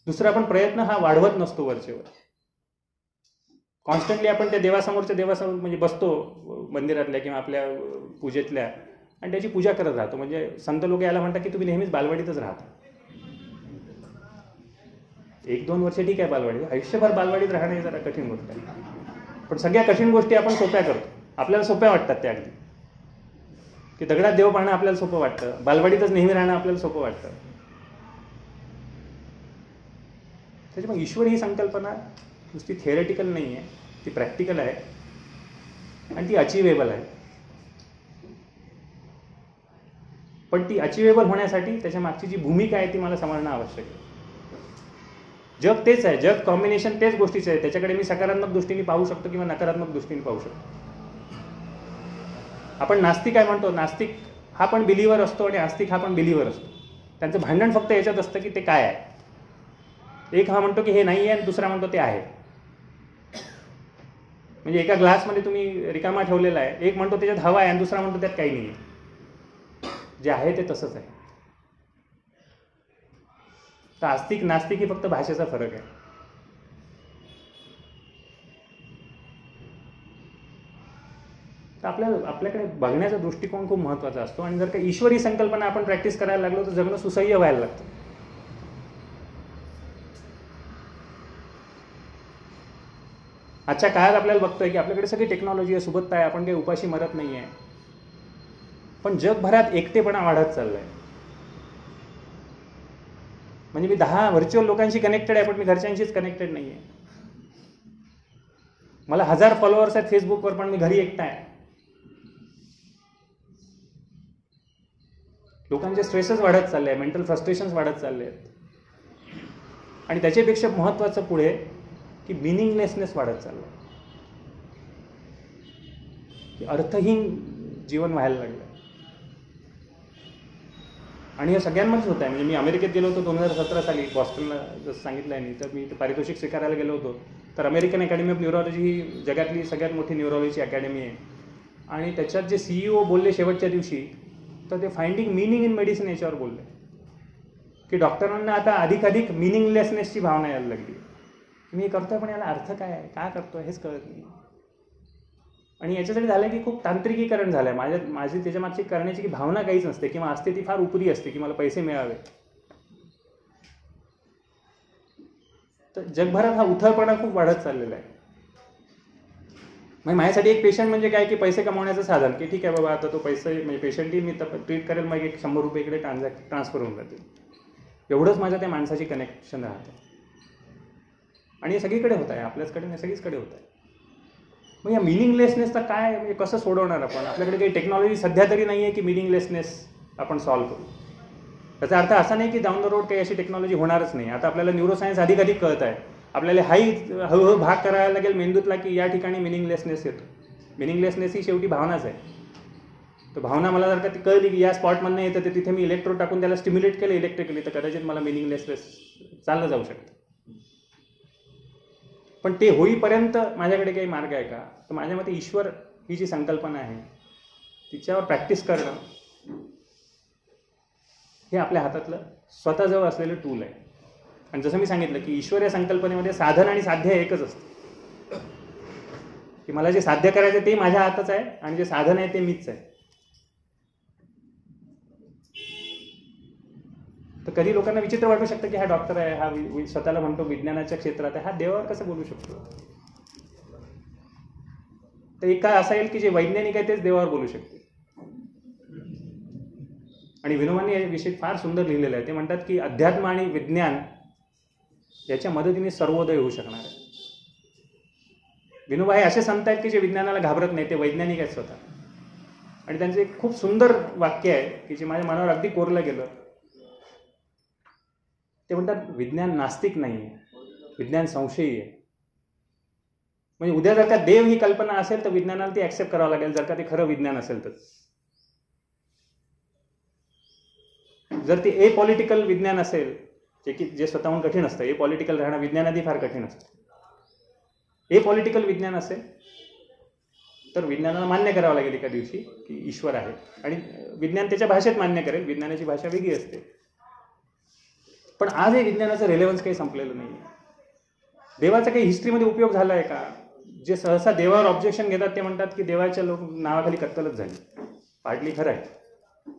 दुसरा आपण प्रयत्न हा वाढवत नसतो वरचेवर. कॉन्स्टंटली आपण त्या देवासमोरच्या देवासमोर म्हणजे बसतो मंदिरातल्या किंवा आपल्या पूजेतल्या. आणि त्याची पूजा करत राहतो. म्हणजे संत लोक याला म्हणतात की तुम्ही नेहमीच बालवाडीतच राहता. एक दोन वर्ष ठीक आहे बालवाडी. आयुष्यभर बालवाडीत राहणं हे जरा कठीण गोष्ट आहे. पण सगळ्या कठीण गोष्टी आपण सोप्या करतो. आपल्याला सोप्या वाटतात त्या अगदी. की दगडात देव पाहणं आपल्याला सोपं वाटतं. बालवाडीतच नेहमी राहणं आपल्याला सोपं वाटतं. त्याच्यामुळे ईश्वर ही संकल्पना नुसती थिअरेटिकल नाही आहे ती प्रॅक्टिकल आहे आणि ती अचिवेबल आहे पण ती अचिवेबल होण्यासाठी त्याच्या मागची जी भूमिका आहे ती मला समजणं आवश्यक आहे. जग तेच आहे जग कॉम्बिनेशन तेच गोष्टीचं आहे. त्याच्याकडे मी सकारात्मक दृष्टीने पाहू शकतो किंवा नकारात्मक दृष्टीने पाहू शकतो. आपण नास्तिक काय म्हणतो नास्तिक हा पण बिलीवर असतो आणि आस्तिक हा पण बिलीवर असतो. त्यांचं भांडण फक्त याच्यात असतं की ते काय आहे. एक हा म्हणतो की हे नाही आहे आणि दुसरा म्हणतो ते आहे. म्हणजे एका ग्लासमध्ये तुम्ही रिकामा ठेवलेला आहे. एक म्हणतो त्याच्यात हवा आहे आणि दुसरा म्हणतो त्यात काही नाही आहे. जे आहे ते तसंच आहे. तर आस्तिक नास्तिक ही फक्त भाषेचा फरक आहे. तर आपल्या आपल्याकडे बघण्याचा दृष्टिकोन खूप महत्त्वाचा असतो. आणि जर का ईश्वरी संकल्पना आपण प्रॅक्टिस करायला लागलो तर जगणं सुसह्य व्हायला लागतं. आजच्या काळात आपल्याला बघतोय की आपल्याकडे सगळी टेक्नॉलॉजी आहे सुबत्ता आहे आपण काही उपाशी मरत नाही आहे पण जगभरात एकटेपणा वाढत चाललाय. म्हणजे मी दहा व्हर्च्युअल लोकांशी कनेक्टेड आहे पण मी घरच्यांशीच कनेक्टेड नाही आहे मला हजार फॉलोअर्स आहेत फेसबुकवर पण मी घरी एकटा आहे. लोकांचे स्ट्रेसेस वाढत चालले आहे मेंटल फ्रस्ट्रेशन्स वाढत चालले आहेत. आणि त्याच्यापेक्षा महत्त्वाचं पुढे की मिनिंगलेसनेस वाढत चाललं की अर्थहीन जीवन व्हायला लागलं आणि हे सगळ्यांमध्येच होत आहे म्हणजे मी अमेरिकेत गेलो होतो दोन हजार सतरा साली. बॉस्टनला जसं सांगितलं आहे मी तर मी पारितोषिक स्वीकारायला गेलो होतो. तर अमेरिकन अकॅडमी ऑफ न्यूरोलॉजी ही जगातली सगळ्यात मोठी न्यूरोलॉजी अकॅडमी आहे. आणि त्याच्यात जे सीईओ बोलले शेवटच्या दिवशी तर ते फाइंडिंग मिनिंग इन मेडिसिन याच्यावर बोलले. की डॉक्टरांना आता अधिकाधिक मिनिंगलेसनेसची भावना यायला लागली. मी करतोय पण याला अर्थ काय आहे? का करतोय? हेच कळत नाही. आणि याच्यासाठी झालं की खूप तांत्रिकीकरण झालं आहे माझ्या माझी त्याच्या मागची करण्याची की भावना काहीच नसते. किंवा असते ती फार उपरी असते की मला पैसे मिळावे. तर जगभरात हा उथळपणा खूप वाढत चाललेला आहे. म्हणजे माझ्यासाठी एक पेशंट म्हणजे काय की पैसे कमावण्याचं साधन की ठीक आहे बाबा आता तो पैसे म्हणजे पेशंटही मी ट्रीट करेल मग एक शंभर रुपये इकडे ट्रान्झॅक्ट ट्रान्सफर होऊन जातील. एवढंच माझ्या त्या माणसाची कनेक्शन राहतं. आणि हे सगळीकडे होत आहे आपल्याचकडे नाही सगळीचकडे होत आहे. मग या मिनिंगलेसनेसचं काय म्हणजे कसं सोडवणार आपण? आपल्याकडे काही टेक्नॉलॉजी सध्या तरी नाही आहे की मिनिंगलेसनेस आपण सॉल्व्ह करू. त्याचा अर्थ असा नाही की डाऊन द रोड काही अशी टेक्नॉलॉजी होणारच नाही. आता आपल्याला न्यूरोसायन्स अधिक अधिक कळत आहे. आपल्याला हाही हळूहळू भाग करायला लागेल मेंदूतला की या ठिकाणी मिनिंगलेसनेस येतो. मिनिंगलेसनेस ही शेवटी भावनाच आहे. तर भावना मला जर का ती कळली की या स्पॉटमधनं येतं तर तिथे मी इलेक्ट्रो टाकून त्याला स्टिम्युलेट केलं इलेक्ट्रिकली तर कदाचित मला मिनिंगलेसनेस चाललं जाऊ शकतं. पण ते होईपर्यंत माझ्याकडे काही मार्ग आहे का? तर माझ्या मते ईश्वर ही जी संकल्पना आहे तिच्यावर प्रॅक्टिस करणं हे आपल्या हातातलं स्वतःजवळ असलेलं टूल आहे. आणि जसं मी सांगितलं की ईश्वर या संकल्पनेमध्ये साधन आणि साध्य एकच असतं. की मला जे साध्य करायचं ते माझ्या हातच आहे आणि जे साधन आहे ते मीच आहे. तर कधी लोकांना विचित्र वाटू शकतं की हा डॉक्टर आहे हा स्वतःला म्हणतो विज्ञानाच्या क्षेत्रात आहे हा देवावर कसं बोलू शकतो? तर एक काय असा येईल की जे वैज्ञानिक आहे तेच देवावर बोलू शकते आणि विनोबांनी याविषयी फार सुंदर लिहिलेलं आहे. ते म्हणतात की अध्यात्म आणि विज्ञान याच्या मदतीने सर्वोदय होऊ शकणार आहे. विनोबा हे असे संत आहेत की जे विज्ञानाला घाबरत नाही ते वैज्ञानिक आहेत स्वतः. आणि त्यांचं एक खूप सुंदर वाक्य आहे की जे माझ्या मनावर अगदी कोरलं गेलं. ते म्हणतात विज्ञान नास्तिक नाही आहे विज्ञान संशयी आहे. म्हणजे उद्या जर का देव ही कल्पना असेल तर विज्ञानाला ती ॲक्सेप्ट करावं लागेल. जर का ते खरं विज्ञान असेल तर. जर ते ए पॉलिटिकल विज्ञान असेल जे की जे स्वतःहून कठीण असतं. ए पॉलिटिकल राहणं विज्ञानादी फार कठीण असतं. ए पॉलिटिकल विज्ञान असेल तर विज्ञानाला मान्य करावं लागेल एका दिवशी की ईश्वर आहे. आणि विज्ञान त्याच्या भाषेत मान्य करेल. विज्ञानाची भाषा वेगळी असते. पण आज हे विज्ञानाचं रेलेव्हन्स काही संपलेलं नाही देवाचा काही हिस्ट्रीमध्ये उपयोग झाला आहे का? जे सहसा देवावर ऑब्जेक्शन घेतात ते म्हणतात की देवाच्या लोक नावाखाली कत्तलच झाली. पाडली खरं आहे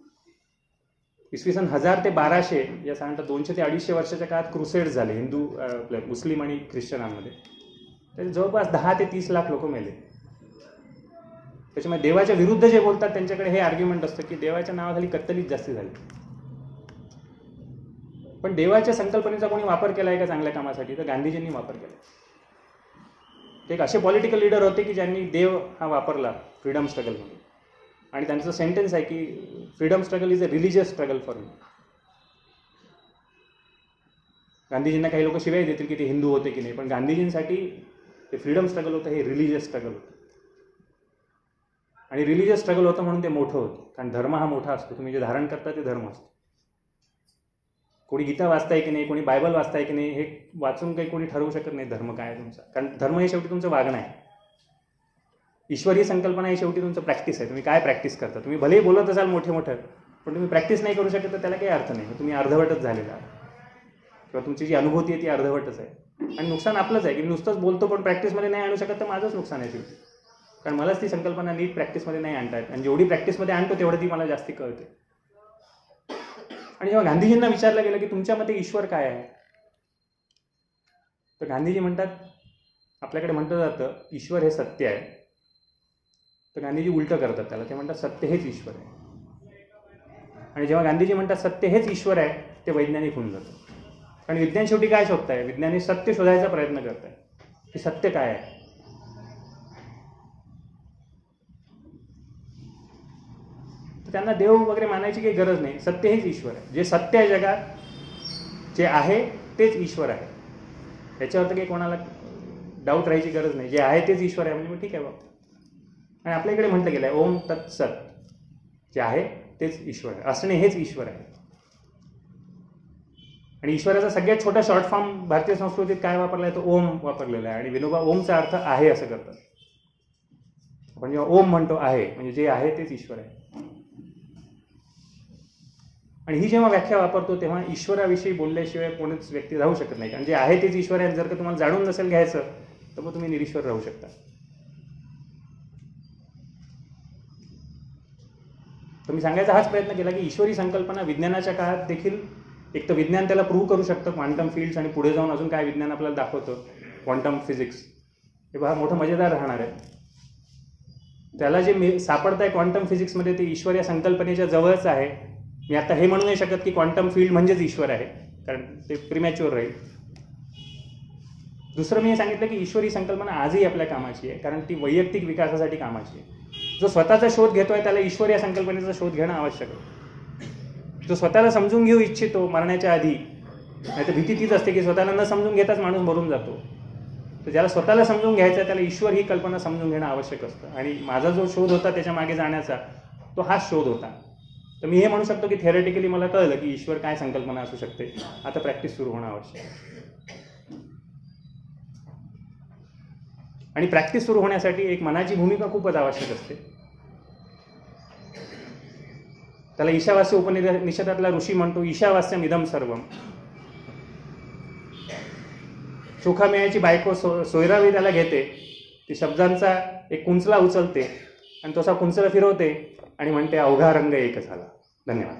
इसवी सन हजार ते बाराशे या साधारणतः दोनशे ते अडीचशे वर्षाच्या काळात क्रुसेड झाले. हिंदू आपल्या मुस्लिम आणि ख्रिश्चनांमध्ये तर जवळपास दहा ते तीस लाख लोक मेले. त्याच्यामुळे देवाच्या विरुद्ध जे बोलतात त्यांच्याकडे हे आर्ग्युमेंट असतं की देवाच्या नावाखाली कत्तलीच जास्ती झाली. पण देवाच्या संकल्पनेचा कोणी वापर केला आहे का चांगल्या कामासाठी? तर गांधीजींनी वापर केला ते एक असे पॉलिटिकल लीडर होते की ज्यांनी देव हा वापरला फ्रीडम स्ट्रगलमध्ये आणि त्यांचं सेंटेन्स आहे की freedom struggle is a religious struggle for me गांधीजींना काही लोक शिवाय देतील की ते हिंदू होते की नाही पण गांधीजींसाठी ते फ्रीडम स्ट्रगल होतं हे रिलिजियस स्ट्रगल होतं. आणि रिलिजियस स्ट्रगल होतं म्हणून ते मोठं होतं. कारण धर्म हा मोठा असतो. तुम्ही जे धारण करता ते धर्म असतो. कोणी गीता वाचताय की नाही कोणी बायबल वाचताय की नाही हे वाचून काही कोणी ठरवू शकत नाही धर्म काय आहे तुमचा. कारण धर्म हे शेवटी तुमचं वागणं आहे. ईश्वरी संकल्पना ही शेवटी तुमचं प्रॅक्टिस आहे. तुम्ही काय प्रॅक्टिस करता? तुम्ही भलेही बोलत असाल मोठे मोठं पण तुम्ही प्रॅक्टिस नाही करू शकत तर त्याला काही अर्थ नाही. तुम्ही अर्धवटच झालेला किंवा तुमची जी अनुभूती आहे ती अर्धवटच आहे. आणि नुकसान आपलंच आहे. की नुसतंच बोलतो पण प्रॅक्टिसमध्ये नाही आणू शकत तर माझंच नुकसान आहे शेवटी. कारण मलाच ती संकल्पना नीट प्रॅक्टिसमध्ये नाही आणता येत. आणि जेवढी प्रॅक्टिसमध्ये आणतो तेवढं ती मला जास्ती कळते. आणि जेव्हा गांधीजींना विचारलं गेलं की तुमच्या मते ईश्वर काय आहे? तर गांधीजी म्हणतात आपल्याकडे म्हटलं जातं ईश्वर हे सत्य आहे. तर गांधीजी उलटं करतात त्याला. ते म्हणतात सत्य हेच ईश्वर आहे. आणि जेव्हा गांधीजी म्हणतात सत्य हेच ईश्वर आहे ते वैज्ञानिक होऊन जातं. कारण विज्ञान शेवटी काय शोधताय? विज्ञानी सत्य शोधायचा प्रयत्न करत आहे की सत्य काय आहे? त्यांना देव वगैरे मानायची काही गरज नाही. सत्य हेच ईश्वर आहे. जे सत्य आहे जगात जे आहे तेच ईश्वर आहे. त्याच्यावर तर काही कोणाला डाऊट राहायची गरज नाही. जे आहे तेच ईश्वर आहे. म्हणजे मग ठीक आहे बाबा आणि आपल्या इकडे म्हटलं गेलं आहे ओम तत् सत. जे आहे तेच ईश्वर आहे. असणे हेच ईश्वर आहे. आणि ईश्वराचा सगळ्यात छोटा शॉर्ट फॉर्म भारतीय संस्कृतीत काय वापरला आहे? तो ओम वापरलेला आहे. आणि विनोबा ओमचा अर्थ आहे असं करतात. आपण जेव्हा ओम म्हणतो आहे म्हणजे जे आहे तेच ईश्वर आहे. आणि ही जेव्हा व्याख्या वापरतो तेव्हा ईश्वराविषयी बोलल्याशिवाय कोणीच व्यक्ती राहू शकत नाही. कारण जे आहे तेच ईश्वर आहे जर का तुम्हाला जाणून नसेल घ्यायचं तर मग तुम्ही निरीश्वर राहू शकता. तर मी सांगायचा हाच प्रयत्न केला की ईश्वरी संकल्पना विज्ञानाच्या काळात देखील एक तर विज्ञान त्याला प्रूव्ह करू शकतं क्वांटम फील्ड्स आणि पुढे जाऊन अजून काय विज्ञान आपल्याला दाखवतं क्वांटम फिजिक्स हे बघा मोठं मजेदार राहणार आहे. त्याला जे मी सापडत आहे क्वांटम फिजिक्समध्ये ते ईश्वर या संकल्पनेच्या जवळच आहे. मी आता हे म्हणू नाही शकत की क्वांटम फील्ड म्हणजेच ईश्वर आहे कारण ते प्रिमॅच्युअर राहील. दुसरं मी हे सांगितलं की ईश्वरी संकल्पना आजही आपल्या कामाची आहे कारण ती वैयक्तिक विकासासाठी कामाची आहे. जो स्वतःचा शोध घेतोय त्याला ईश्वर या संकल्पनेचा शोध घेणं आवश्यक आहे. जो स्वतःला समजून घेऊ इच्छितो मरण्याच्या आधी नाही तर भीती तीच असते की स्वतःला न समजून घेताच माणूस मरून जातो. तर ज्याला स्वतःला समजून घ्यायचं आहे त्याला ईश्वर ही कल्पना समजून घेणं आवश्यक असतं. आणि माझा जो शोध होता त्याच्यामागे जाण्याचा तो हाच शोध होता. तर मी हे म्हणू शकतो की थेरटिकली मला कळलं की ईश्वर काय संकल्पना असू शकते. आता प्रॅक्टिस सुरू होणं आवश्यक आणि प्रॅक्टिस सुरू होण्यासाठी एक मनाची भूमिका खूपच आवश्यक असते. त्याला ईशावास्य उपनिषदातला ऋषी म्हणतो ईशावास्यम इदम सर्वम सुखामेयाची बायको सो सोयरावी त्याला घेते. ती शब्दांचा एक कुंचला उचलते आणि तसा कुंचला फिरवते. आणि म्हणते अवघा रंग एक झाला. धन्यवाद.